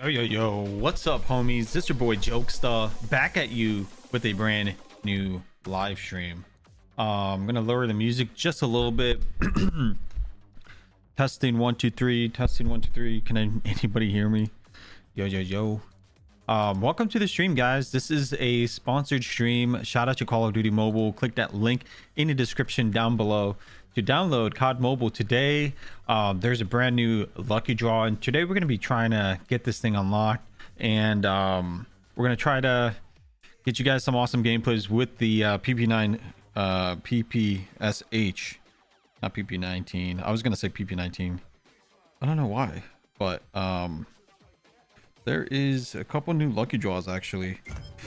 Yo, yo, yo, what's up, homies? This your boy Jokesta back at you with a brand new live stream. Uh, I'm gonna lower the music just a little bit. testing one, two, three. Testing one, two, three. Can I, anybody hear me? Yo, yo, yo. Um, welcome to the stream, guys. This is a sponsored stream. Shout out to Call of Duty Mobile. Click that link in the description down below to download COD Mobile today. Um, there's a brand new lucky draw, and today we're going to be trying to get this thing unlocked, and um, we're going to try to get you guys some awesome gameplays with the uh, PP9 uh, PPSH, not PP19. I was going to say PP19. I don't know why, but um, there is a couple new lucky draws actually.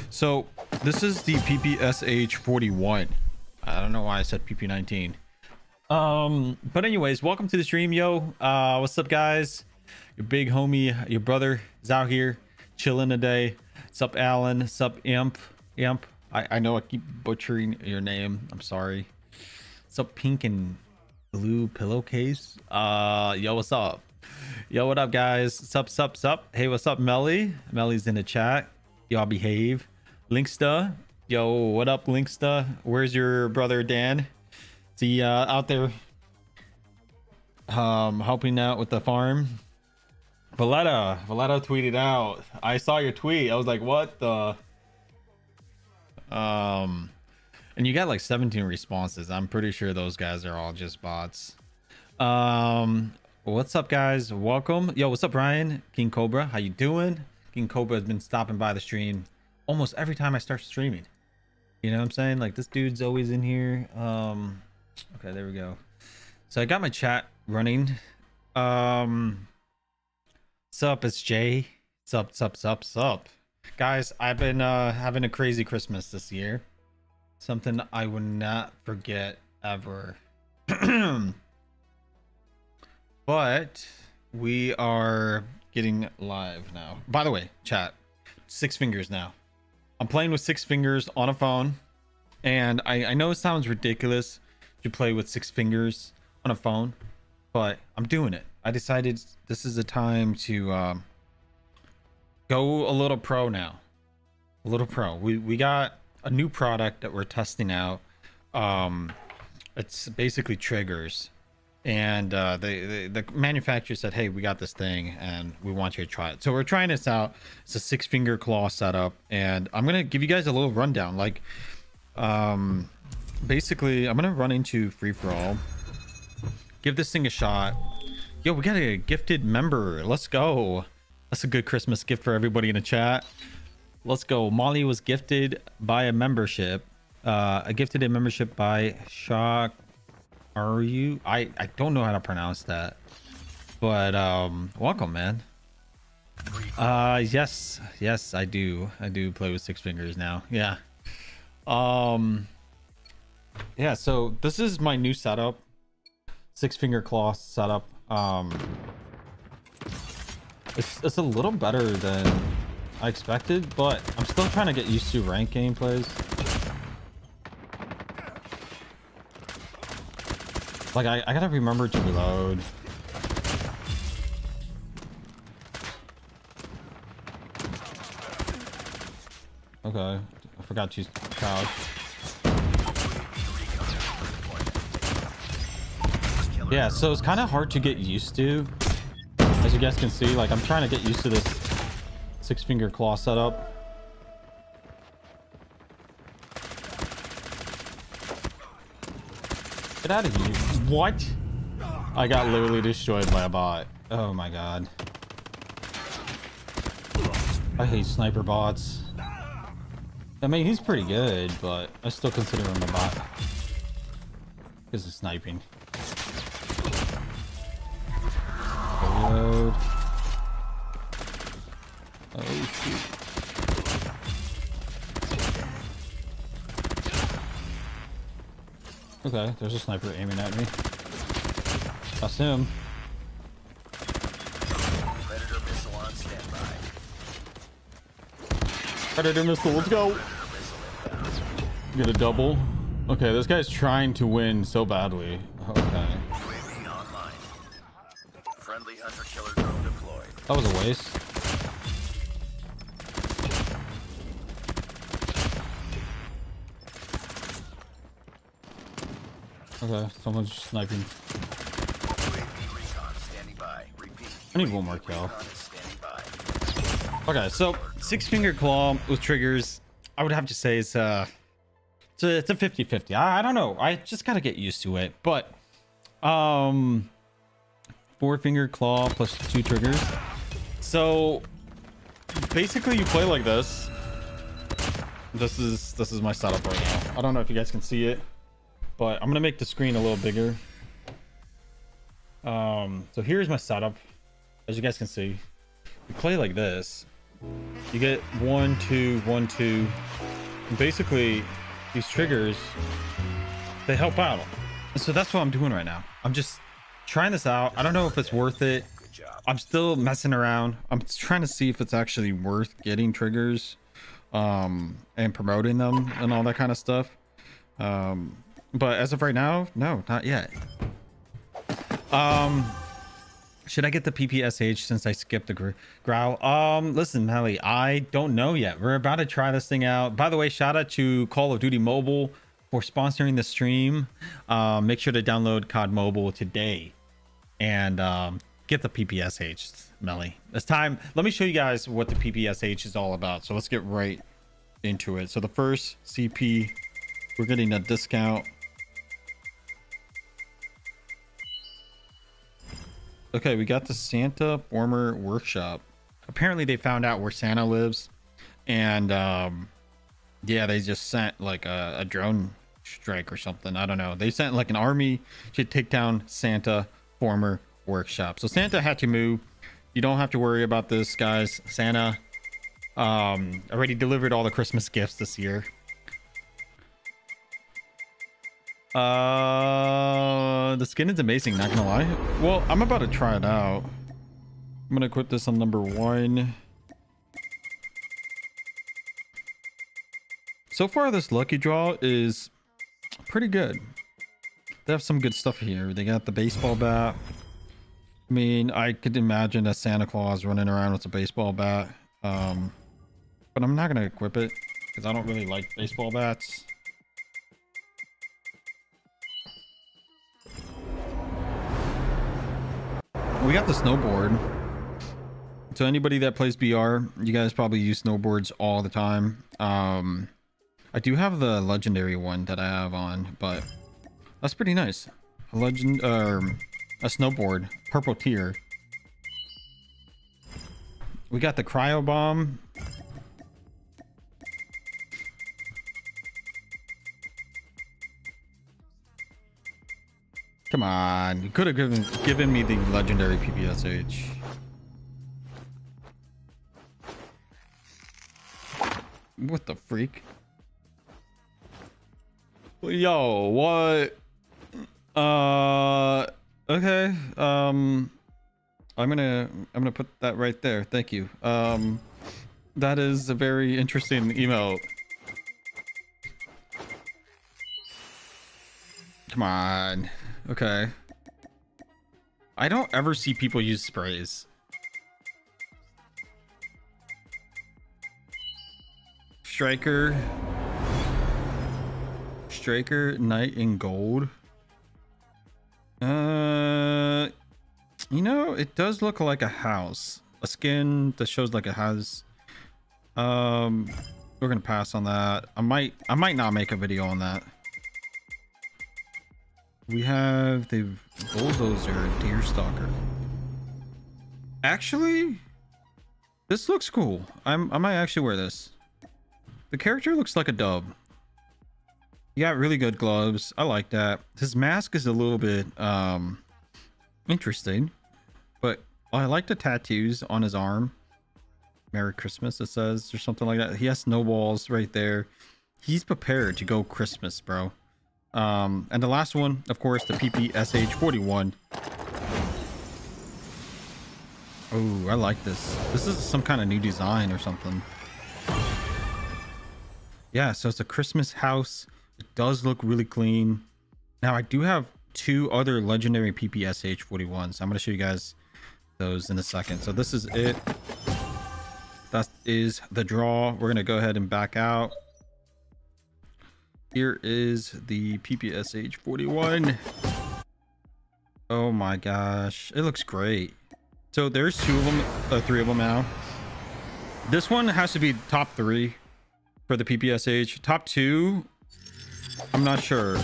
So this is the PPSH 41. I don't know why I said PP19. Um, but anyways, welcome to the stream, yo. Uh, what's up, guys? Your big homie, your brother is out here chilling today. Sup, Alan? Sup, Imp? Imp? I, I know I keep butchering your name. I'm sorry. Sup, Pink and Blue Pillowcase? Uh, yo, what's up? Yo, what up, guys? Sup, sup, sup. Hey, what's up, Melly? Melly's in the chat. Y'all behave. Linksta. Yo, what up, Linksta? Where's your brother, Dan? Is he uh, out there um, helping out with the farm? Valletta. Valletta tweeted out. I saw your tweet. I was like, what the? Um, and you got like 17 responses. I'm pretty sure those guys are all just bots. Um, what's up guys welcome yo what's up Ryan? king cobra how you doing king cobra has been stopping by the stream almost every time i start streaming you know what i'm saying like this dude's always in here um okay there we go. So i got my chat running. Um sup it's jay. Sup sup sup sup guys i've been uh having a crazy christmas this year. Something i would not forget ever. But we are getting live now. By the way, chat, six fingers now. I'm playing with six fingers on a phone, and I, I know it sounds ridiculous to play with six fingers on a phone, but I'm doing it. I decided this is a time to um, go a little pro now. A little pro. We we got a new product that we're testing out. Um, it's basically triggers and uh, the, the manufacturer said, "Hey, we got this thing, and we want you to try it." So we're trying this out. It's a six finger claw setup, and I'm gonna give you guys a little rundown. Like, um, basically, I'm gonna run into free for all, give this thing a shot. Yo, we got a gifted member. Let's go. That's a good Christmas gift for everybody in the chat. Let's go. Molly was gifted by a membership. Uh, a gifted a membership by Shock are you? I I don't know how to pronounce that, but um, welcome, man. Uh, yes, yes, I do. I do play with six fingers now. Yeah. Um. Yeah. So this is my new setup. Six finger claw setup. Um. It's it's a little better than I expected, but I'm still trying to get used to rank gameplays. Like, I, I gotta remember to reload. Okay. I forgot to use couch. Yeah, so it's kind of hard to get used to. As you guys can see, like, I'm trying to get used to this six finger claw setup. Get out of here. What? I got literally destroyed by a bot. Oh my god. I hate sniper bots. I mean, he's pretty good, but I still consider him a bot. Because of sniping. Reload. Oh, shoot. Okay, there's a sniper aiming at me. That's him. Predator missile on standby. Predator missile, let's go! Get a double. Okay, this guy's trying to win so badly. Okay. That was a waste. Okay, someone's sniping. I need one more kill. Okay, so six finger claw with triggers, I would have to say it's uh it's a, it's a 50 50. I, I don't know. I just gotta get used to it. But um four finger claw plus two triggers. So basically you play like this. This is this is my setup right now. I don't know if you guys can see it, but I'm gonna make the screen a little bigger. Um so here's my setup. As you guys can see, you play like this you get one two one two and basically these triggers they help out so that's what i'm doing right now i'm just trying this out i don't know if it's worth it. I'm still messing around i'm trying to see if it's actually worth getting triggers um and promoting them and all that kind of stuff um but as of right now no not yet um should I get the PPSH since I skipped the gr- growl? Um, listen, Melly, I don't know yet. We're about to try this thing out. By the way, shout out to Call of Duty Mobile for sponsoring the stream. Um, make sure to download COD Mobile today and um, get the PPSH, Melly. It's time. Let me show you guys what the PPSH is all about. So let's get right into it. So the first CP, we're getting a discount Okay, we got the Santa former workshop. Apparently, they found out where Santa lives, and um, yeah, they just sent like a, a drone strike or something. I don't know. They sent like an army to take down Santa former workshop. So Santa had to move. You don't have to worry about this, guys. Santa um already delivered all the Christmas gifts this year. Uh, the skin is amazing, not gonna lie. Well, I'm about to try it out. I'm gonna quit this on number one. So far, this lucky draw is pretty good. They have some good stuff here. They got the baseball bat. I mean, I could imagine a Santa Claus running around with a baseball bat. Um, but I'm not gonna equip it because I don't really like baseball bats. we got the snowboard. So anybody that plays BR, you guys probably use snowboards all the time. Um, I do have the legendary one that I have on, but that's pretty nice. A legend, um, a snowboard, purple tier. We got the cryo bomb. Come on, you could have given given me the legendary PPSH. What the freak? Yo, what? Uh, okay. Um, I'm gonna I'm gonna put that right there. Thank you. Um, that is a very interesting email. Come on. Okay. I don't ever see people use sprays. Striker. Striker, Knight in gold. Uh, you know, it does look like a house. A skin that shows like a house. Um, we're gonna pass on that. I might, I might not make a video on that. We have the bulldozer deer stalker. Actually, this looks cool. I'm I might actually wear this. The character looks like a dub. You got really good gloves. I like that. His mask is a little bit um interesting, but I like the tattoos on his arm. Merry Christmas, it says, or something like that. He has snowballs right there. He's prepared to go Christmas, bro. Um, and the last one, of course, the PPSH 41. Oh, I like this. This is some kind of new design or something. Yeah, so it's a Christmas house. It does look really clean. Now, I do have two other legendary PPSH 41s. I'm going to show you guys those in a second. So this is it. That is the draw. We're going to go ahead and back out. Here is the PPSH 41. Oh my gosh, it looks great. So there's two of them, uh, three of them now. This one has to be top three for the PPSH. Top two, I'm not sure.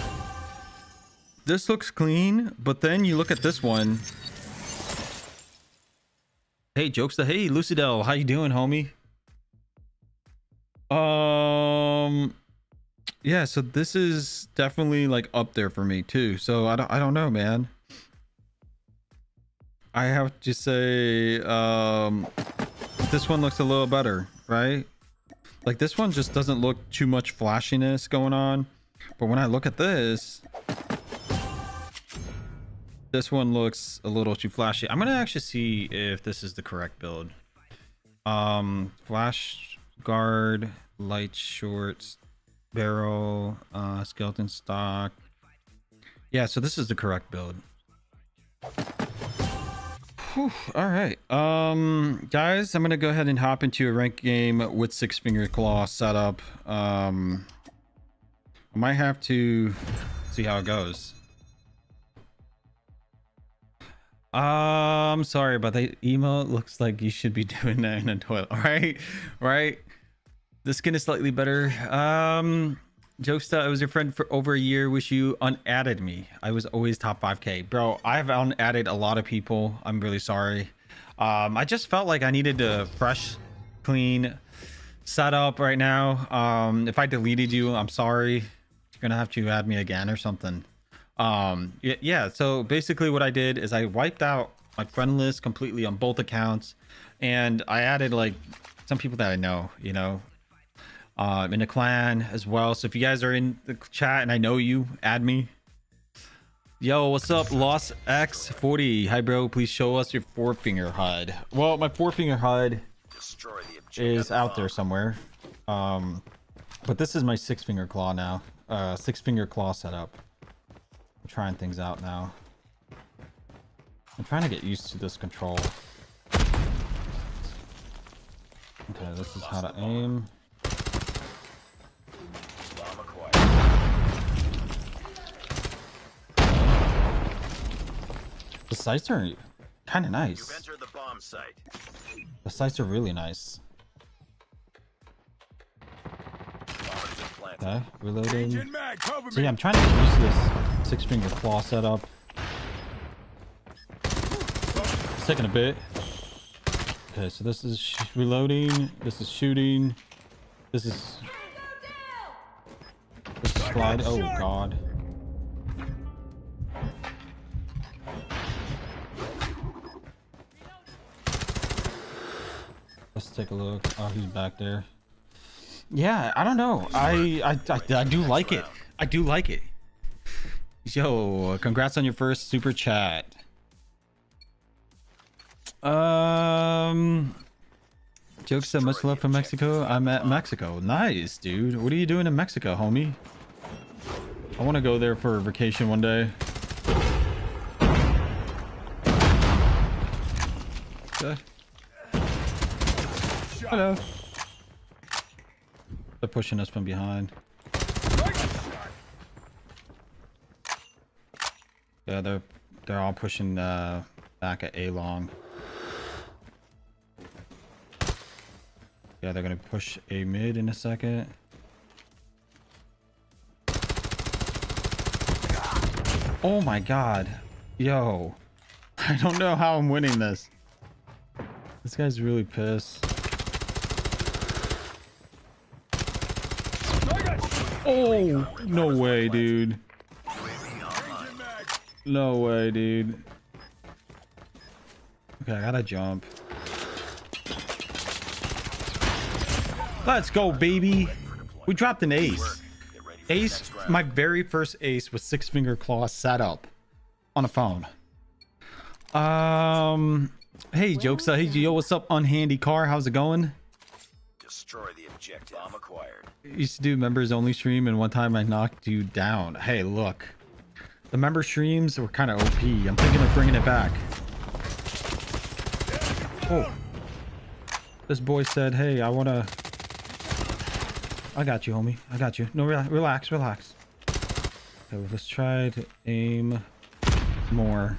This looks clean, but then you look at this one. Hey, Jokesta. Hey, Lucidel. How you doing, homie? Um, yeah. So this is definitely like up there for me too. So I don't, I don't know, man. I have to say, um, this one looks a little better, right? Like this one just doesn't look too much flashiness going on. But when I look at this, this one looks a little too flashy. I'm gonna actually see if this is the correct build. Um, flash guard, light shorts, barrel, uh, skeleton stock. Yeah, so this is the correct build. Whew, all right, um, guys, I'm gonna go ahead and hop into a rank game with six finger claw setup. Um, I might have to see how it goes. Um, I'm sorry but the emo. Looks like you should be doing that in a toilet. All right, right. The skin is slightly better. Um, Jokesta, I was your friend for over a year. Wish you unadded me. I was always top 5k, bro. I've unadded a lot of people. I'm really sorry. Um, I just felt like I needed a fresh, clean setup right now. Um, if I deleted you, I'm sorry. You're gonna have to add me again or something. Um yeah so basically what i did is i wiped out my friend list completely on both accounts and i added like some people that i know you know um in the clan as well. So if you guys are in the chat and i know you add me. Yo what's up lost x 40 hi bro. Please show us your four finger hud. Well my four finger hud is out there somewhere. Um but this is my six finger claw now uh six finger claw setup I'm trying things out now. I'm trying to get used to this control. Okay, this is how to aim. The sights are kind of nice. entered the bomb site. The sights are really nice. Okay, reloading. mag, So yeah, I'm trying to use this six finger claw setup. It's taking a bit. Okay, so this is sh- reloading. This is shooting. This is. This is slide. Oh god. Let's take a look. Oh, he's back there. Yeah, I don't know. I I, I, I do like it. I do like it. Yo, congrats on your first super chat. Um, Jokesta much love from Mexico. I'm at Mexico. Nice, dude. What are you doing in Mexico, homie? I want to go there for a vacation one day. Okay. Hello. They're pushing us from behind. Yeah, they're they're all pushing uh, back at A long. Yeah, they're gonna push A mid in a second. Oh my god. Yo. I don't know how I'm winning this. This guy's really pissed. Oh, no way, dude. No way, dude. Okay, I gotta jump. Let's go, baby. We dropped an ace. Ace, my very first ace with six finger claw set up on a phone. Um, hey, jokes. Hey, yo, what's up, unhandy car? How's it going? Destroy the objective. Bomb acquired. used to do members only stream and one time I knocked you down. Hey, look. The member streams were kind of OP. I'm thinking of bringing it back. Oh. This boy said, hey, I want to... I got you, homie. I got you. No, relax, relax, relax. Okay, let's try to aim more.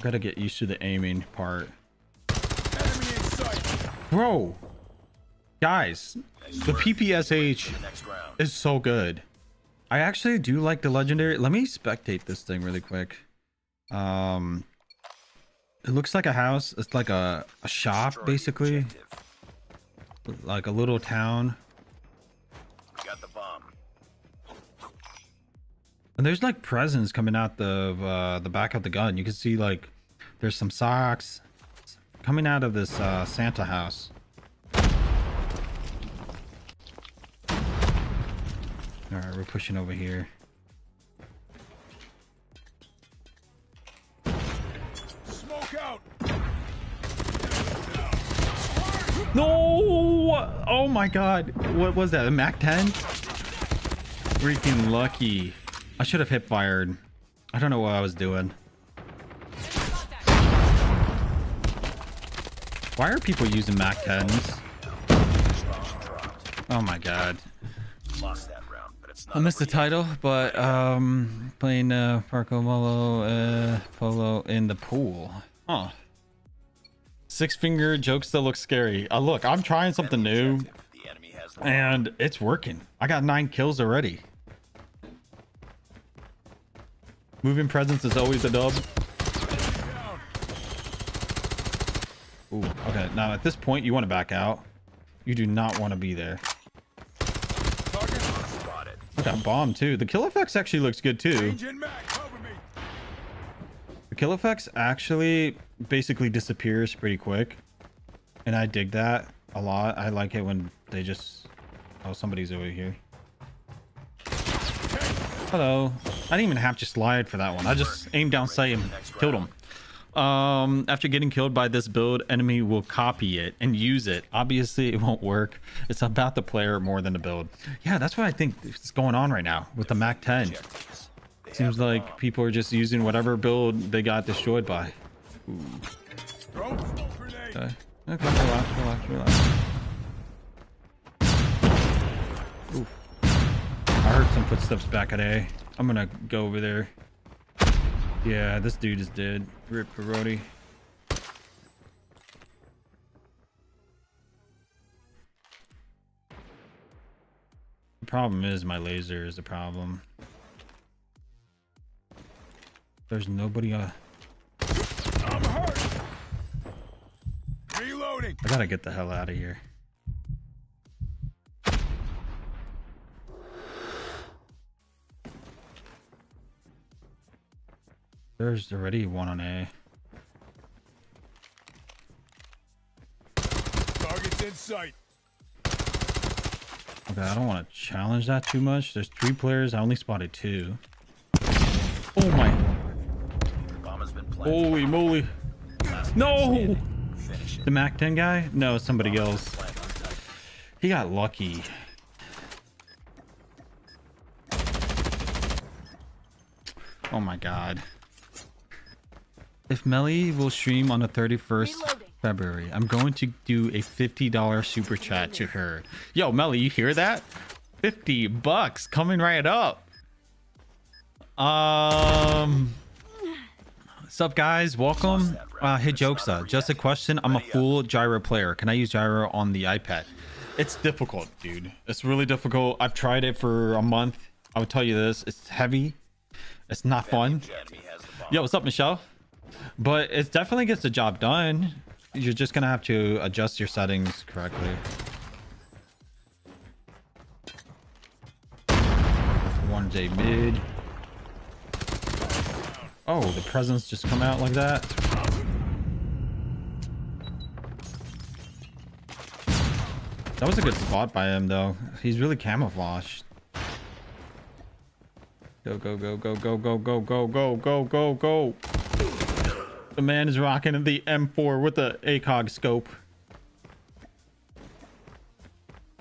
Gotta get used to the aiming part. Bro, guys, the PPSH is so good. I actually do like the legendary. Let me spectate this thing really quick. Um, it looks like a house. It's like a, a shop, basically, like a little town. Got the bomb. And there's like presents coming out the uh, the back of the gun. You can see like there's some socks coming out of this uh, Santa house. All right, we're pushing over here. Smoke out. No! Oh my god. What was that? A Mac 10? Freaking lucky. I should have hip fired. I don't know what I was doing. Why are people using Mac 10s? Oh my god. I missed the title, but um playing uh Farco Molo uh Polo in the pool. Huh. Six finger Jokesta look scary. Uh, look, I'm trying something new. And it's working. I got nine kills already. Moving presence is always a dub. Ooh, okay. Now at this point, you want to back out. You do not want to be there. Got bomb too. The kill effects actually looks good too. Engine Mac, cover me. The kill effects actually basically disappears pretty quick. And I dig that a lot. I like it when they just... Oh, somebody's over here. Hello. I didn't even have to slide for that one. I just aimed down sight and killed him. Um, after getting killed by this build, enemy will copy it and use it. Obviously, it won't work. It's about the player more than the build. Yeah, that's what I think is going on right now with the Mac 10. Objectives. They have Seems like people are just using whatever build they got destroyed by. Grenade. Okay. Okay, relax, relax, relax. I heard some footsteps back at A. I'm gonna go over there. Yeah, this dude is dead. Rip Parodi. The problem is my laser is the problem. There's nobody uh I'm hurt. Reloading. I gotta get the hell out of here. There's already one on A. Target's in sight. Okay, I don't want to challenge that too much. There's three players. I only spotted two. Oh my. Bomb has been planted. Holy moly. No! standing. Finish it. The Mac 10 guy? No, somebody else. Plant on site. He got lucky. Oh my god. If Melly will stream on the 31st Reloading. February, I'm going to do a $50 super chat to her. Yo, Melly, you hear that? 50 bucks coming right up. Um What's up guys? Welcome. Uh hey Jokesta, just a question. I'm a full gyro player. Can I use gyro on the iPad? It's difficult, dude. It's really difficult. I've tried it for a month. I would tell you this. It's heavy. It's not fun. The enemy has the bomb. Yo, what's up, Michelle? But it definitely gets the job done. You're just gonna have to adjust your settings correctly. One J mid. Oh, the presents just come out like that. That was a good spot by him, though. He's really camouflaged. Go, go, go, go, go, go, go, go, go, go, go, go. The man is rocking the M4 with the ACOG scope.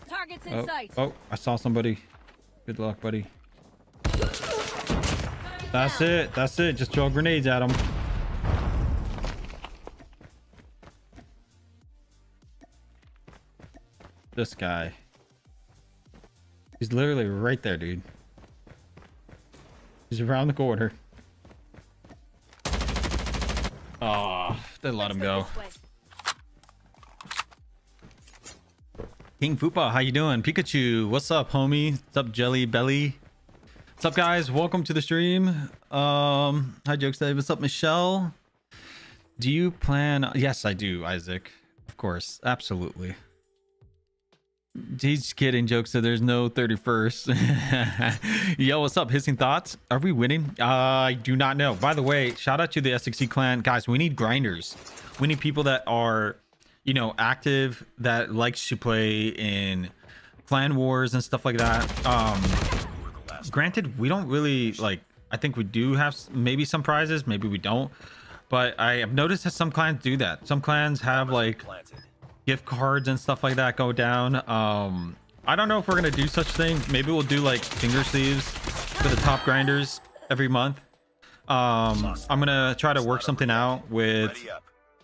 Targets in Oh, sight. oh, I saw somebody. Good luck, buddy. That's it. That's it. Just throw grenades at him. This guy. He's literally right there, dude. He's around the corner. Oh, they let him go. This way. King Fupa, how you doing? Pikachu, what's up, homie? What's up, Jelly Belly? What's up, guys? Welcome to the stream. Um, hi, Jokesta. What's up, Michelle? Do you plan? Yes, I do, Isaac. Of course, absolutely. He's kidding. Jokesta there's no 31st. Yo, what's up? Hissing thoughts? Are we winning? Uh, I do not know. By the way, shout out to the SXC clan, guys. We need grinders. We need people that are, you know, active that likes to play in clan wars and stuff like that. Um, granted, we don't really like. I think we do have maybe some prizes, maybe we don't. But I have noticed that some clans do that. Some clans have like Planted. Gift cards and stuff like that go down. Um, I don't know if we're gonna do such thing. Maybe we'll do like finger sleeves for the top grinders every month. Um, I'm gonna try to work something out with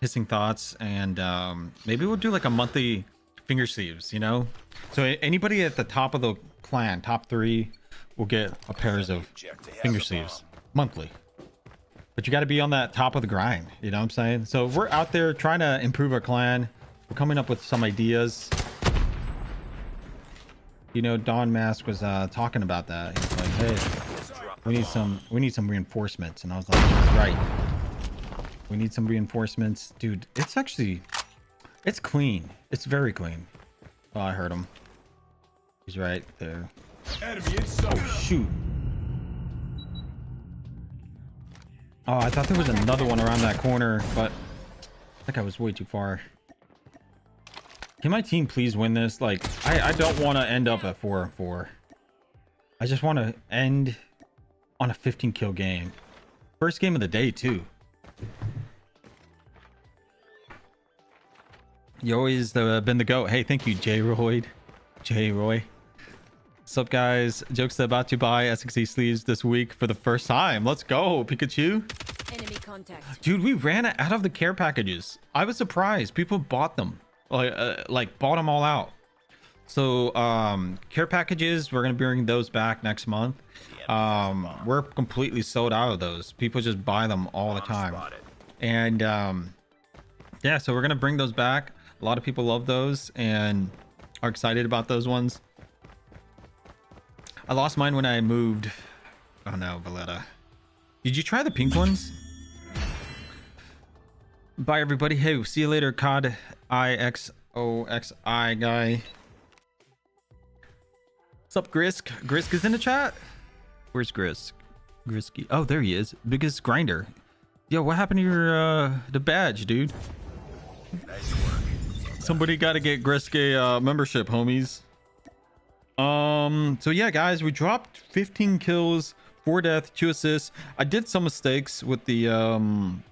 hissing thoughts, and um, maybe we'll do like a monthly finger sleeves. You know, so anybody at the top of the clan, top three, will get a pairs of to finger sleeves monthly. But you got to be on that top of the grind. You know what I'm saying? So we're out there trying to improve our clan. We're coming up with some ideas. You know, Don Mask was uh, talking about that. He's like, "Hey, we need some, we need some reinforcements," and I was like, "That's right. We need some reinforcements, dude. It's actually, it's clean. It's very clean." Oh, I heard him. He's right there. Enemy sight. Shoot. Oh, I thought there was another one around that corner, but I think I was way too far. Can my team please win this? Like, I, I don't want to end up at 4 and 4. I just want to end on a 15 kill game. First game of the day, too. You always the, been the GOAT. Hey, thank you, J. Royd. J. Roy. What's up, guys? Jokes about to buy SXC sleeves this week for the first time. Let's go, Pikachu. Enemy contact. Dude, we ran out of the care packages. I was surprised. People bought them. Like, uh, like bought them all out. So, um, care packages, we're going to bring those back next month. Um, we're completely sold out of those. People just buy them all the time. And, um, yeah, so we're going to bring those back. A lot of people love those and are excited about those ones. I lost mine when I moved. Oh no, Valletta. Did you try the pink ones? Bye everybody. Hey, see you later, COD IXOXI guy. What's up, Grisk? Grisk is in the chat. Where's Grisk? Grisky. Oh, there he is. Biggest grinder. Yo, what happened to your uh the badge, dude? Nice work. Somebody got to get Grisk a uh, membership, homies. Um. So yeah, guys, we dropped 15 kills, four death, two assists. I did some mistakes with the um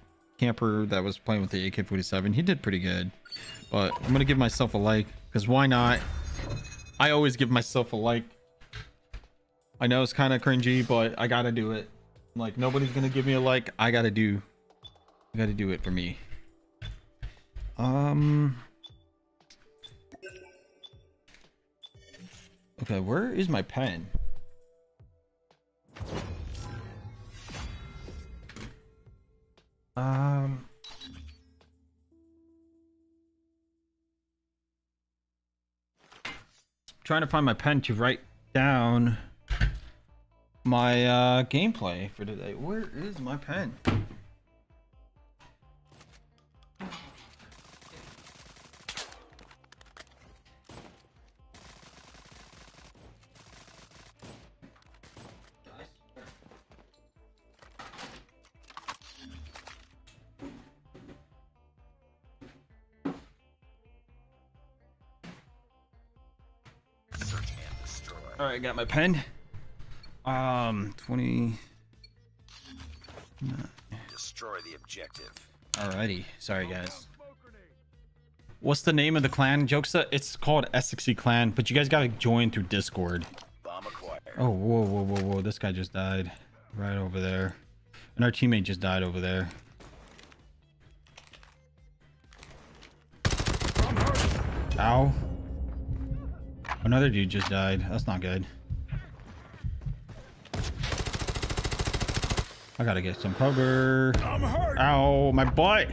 camper that was playing with the AK-47. He did pretty good, but I'm gonna give myself a like because why not? I always give myself a like. I know it's kind of cringy, but I gotta do it. Like nobody's gonna give me a like. I gotta do. I gotta do it for me. Um. Okay, where is my pen? Um. Trying to find my pen to write down my uh, gameplay for today. Where is my pen? All right, got my pen. Um, 20. Destroy the objective. Alrighty. Sorry, guys. What's the name of the clan, Jokesta? It's called SXC Clan, but you guys gotta join through Discord. Bomb acquired. Oh, whoa, whoa, whoa, whoa. This guy just died. Right over there. And our teammate just died over there. Ow. Another dude just died. That's not good. I gotta get some cover. I'm hurt. Ow, my butt.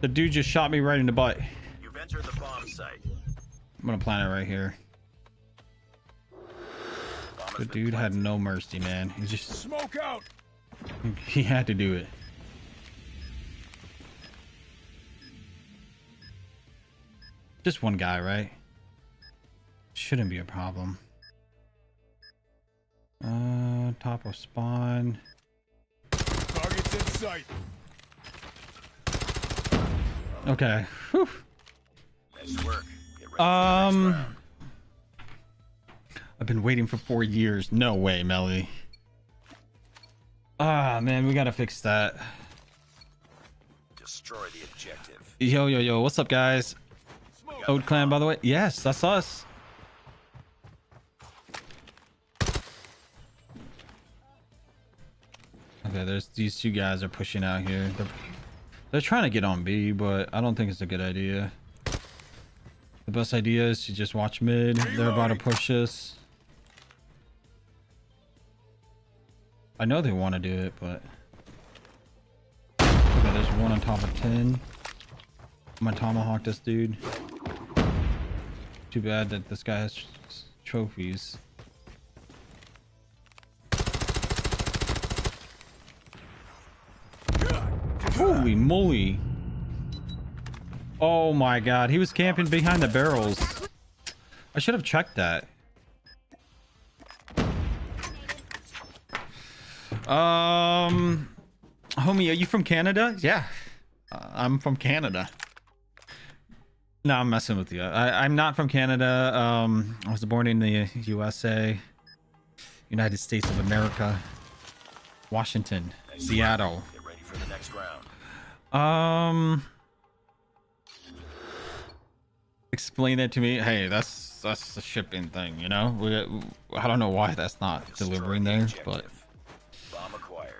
The dude just shot me right in the butt. You've entered the bomb site. I'm gonna plant it right here. The dude had no mercy, man. He just smoke out. He had to do it. Just one guy, right? Shouldn't be a problem. Uh, top of spawn. Target's in sight. Okay. Whew. Nice work. Get ready for the Um. I've been waiting for four years. No way, Melly. Ah, man, we gotta fix that. Destroy the objective. Yo, yo, yo, what's up, guys? Old Clan, by the way. Yes, that's us. Okay, there's these two guys are pushing out here. They're, they're trying to get on B, but I don't think it's a good idea. The best idea is to just watch mid. They're about to push us. I know they want to do it, but... Okay, there's one on top of 10. My tomahawk this dude. Too bad that this guy has trophies. Holy moly. Oh my god, he was camping behind the barrels. I should have checked that. Um, homie, are you from Canada? Yeah, uh, I'm from Canada. No, I'm messing with you. I, I'm not from Canada. Um, I was born in the USA, United States of America, Washington, Seattle. For the next round. Um, explain it to me. Hey, that's that's the shipping thing, you know. We, I don't know why that's not Destroy delivering the there, but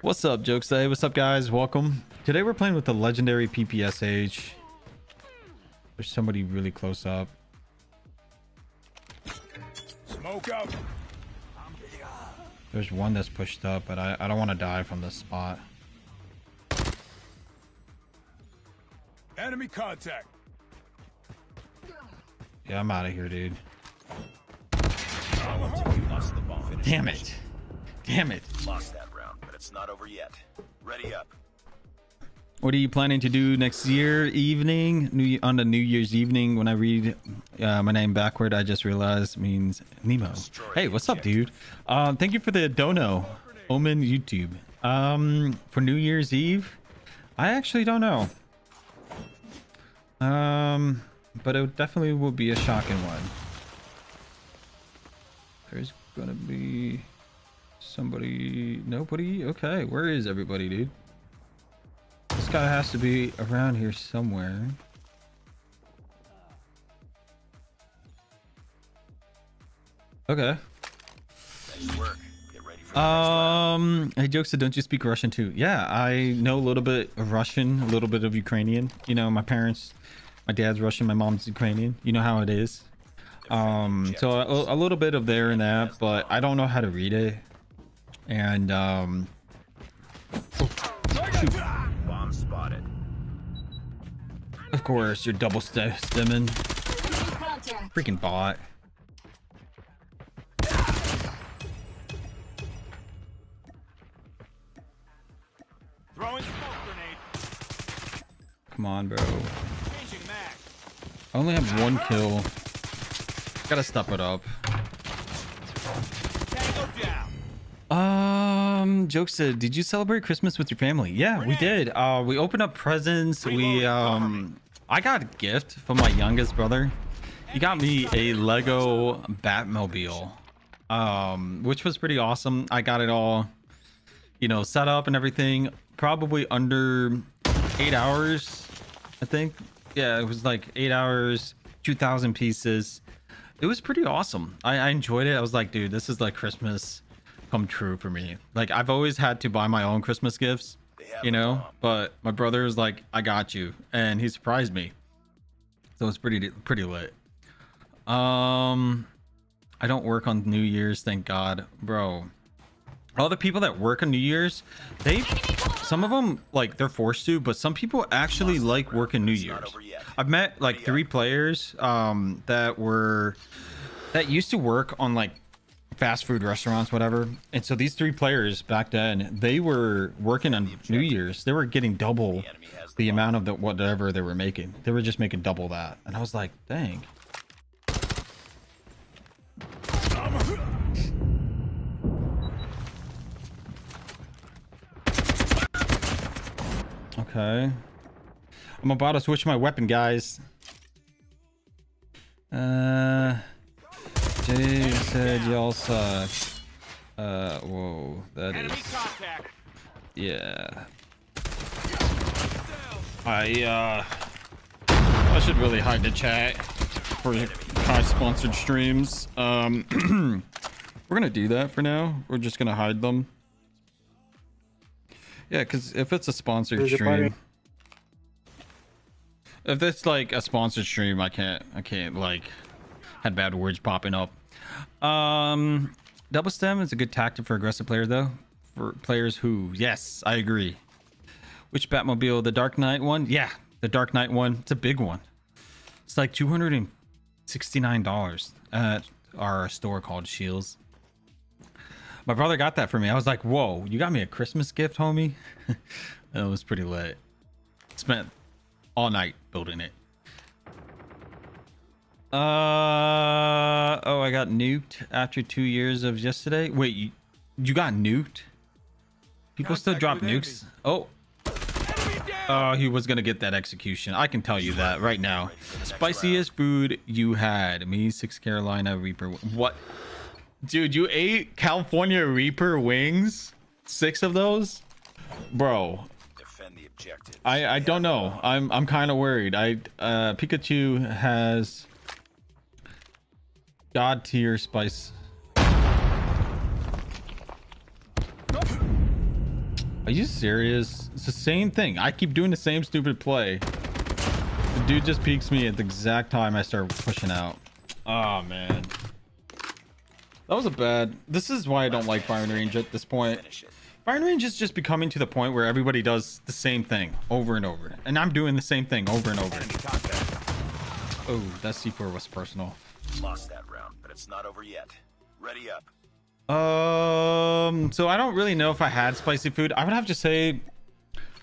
what's up, Jokesta? What's up, guys? Welcome. Today we're playing with the legendary PPSH. There's somebody really close up. Smoke out. There's one that's pushed up, but I, I don't want to die from this spot. Enemy contact. Yeah, I'm out of here, dude. You lost the bomb. Damn it. Damn it. Lost that round, but it's not over yet. Ready up. What are you planning to do next year evening? New on the New Year's evening when I read uh, my name backward, I just realized means Nemo. Hey, what's up, dude? Um, thank you for the dono, Omen YouTube. Um, for New Year's Eve, I actually don't know. Um, but it definitely will be a shocking one. There's gonna be somebody. Nobody. Okay, where is everybody, dude? This guy has to be around here somewhere. Okay. Get ready for. Um, hey, Jokesta, don't you speak Russian too? Yeah, I know a little bit of Russian, a little bit of Ukrainian. You know, my parents, my dad's Russian, my mom's Ukrainian. You know how it is. Um, so a, a little bit of there and that, but I don't know how to read it. And um, Bomb spotted. of course, you're double st- stimming. Freaking bot. Throwing smoke grenade. Come on, bro. I only have one kill. Gotta step it up. Um, Jokesta, did you celebrate Christmas with your family? Yeah, we did. Uh, we opened up presents. We um, I got a gift from my youngest brother. He got me a Lego Batmobile, um, which was pretty awesome. I got it all, you know, set up and everything. Probably under eight hours, I think. Yeah, it was like eight hours, two thousand pieces. It was pretty awesome. I, I enjoyed it. I was like, dude, this is like Christmas come true for me. Like I've always had to buy my own Christmas gifts, you know, but my brother was like, I got you, and he surprised me. So it's pretty pretty lit. Um, I don't work on New Year's, thank God, bro. all the people that work on New Year's, they some of them like they're forced to, but some people actually like working New Year's. I've met like three players um that were that used to work on like fast food restaurants whatever. And so these three players back then they were working on new year's. They were getting double the amount of the whatever they were making. They were just making double that. And i was like dang. Okay i'm about to switch my weapon guys uh Jay said y'all suck. Uh, whoa, that Enemy is, contact. yeah. I, uh, I should really hide the chat for high sponsored streams. Um, we're gonna do that for now. We're just gonna hide them. Yeah, because if it's a sponsored There's stream, bunny. If it's like a sponsored stream, I can't, I can't like had bad words popping up. Um, double stim is a good tactic for aggressive players, though. For players who, yes, I agree. Which Batmobile? The Dark Knight one? Yeah, the Dark Knight one. It's a big one. It's like two hundred and sixty-nine dollars at our store called Shields. My brother got that for me. I was like, "Whoa, you got me a Christmas gift, homie." it was pretty lit. Spent all night building it. Uh oh, I got nuked after two years of yesterday. Wait, you, you got nuked? People still drop nukes? Oh, Enemy down. oh, he was gonna get that execution. I can tell you that right now. Spiciest food you had? Me, six Carolina Reaper. What, dude? You ate California Reaper wings? Six of those, bro. Objective. I I don't know. I'm I'm kind of worried. I uh Pikachu has god tier spice. Are you serious? It's the same thing. I keep doing the same stupid play. The dude just peeks me at the exact time I start pushing out. Oh man. That was a bad. This is why I don't like firing range at this point. Firing range is just becoming to the point where everybody does the same thing over and over. And I'm doing the same thing over and over. Oh, that C4 was personal. Lost that round, but it's not over yet. Ready up. Um, so I don't really know if I had spicy food. I would have to say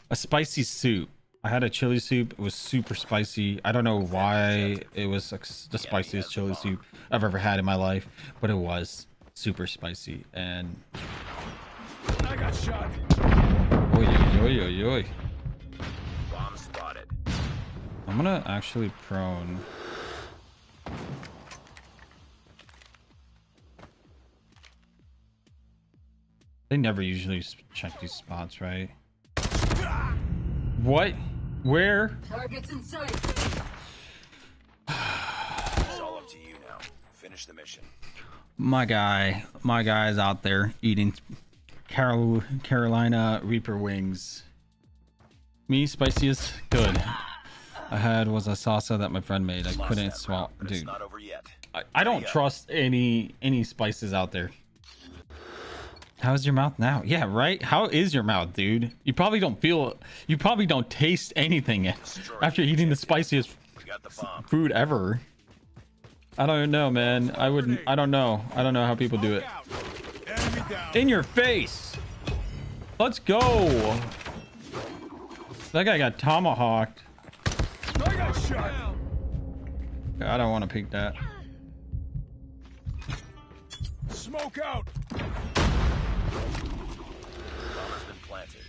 a spicy soup. I had a chili soup. It was super spicy. I don't know why it was the spiciest chili soup I've ever had in my life, but it was super spicy. And I got shot. oi, oi, oi, oi. Bomb spotted. I'm gonna actually prone. They never usually check these spots, right? What? Where? Targets in sight. It's all up to you now. Finish the mission. My guy, my guy's out there eating Carol, Carolina Reaper wings. Me, spiciest? Good. I had was a salsa that my friend made. I couldn't swallow, dude. not over yet. I, I don't trust any any spices out there. How's your mouth now? Yeah, right. How is your mouth, dude? You probably don't feel. You probably don't taste anything after eating the spiciest food ever. I don't know, man. I wouldn't. I don't know. I don't know how people do it. Out. Enemy down. In your face. Let's go. That guy got tomahawked. I got shot. I don't want to peek that. Smoke out. Bomb has been planted.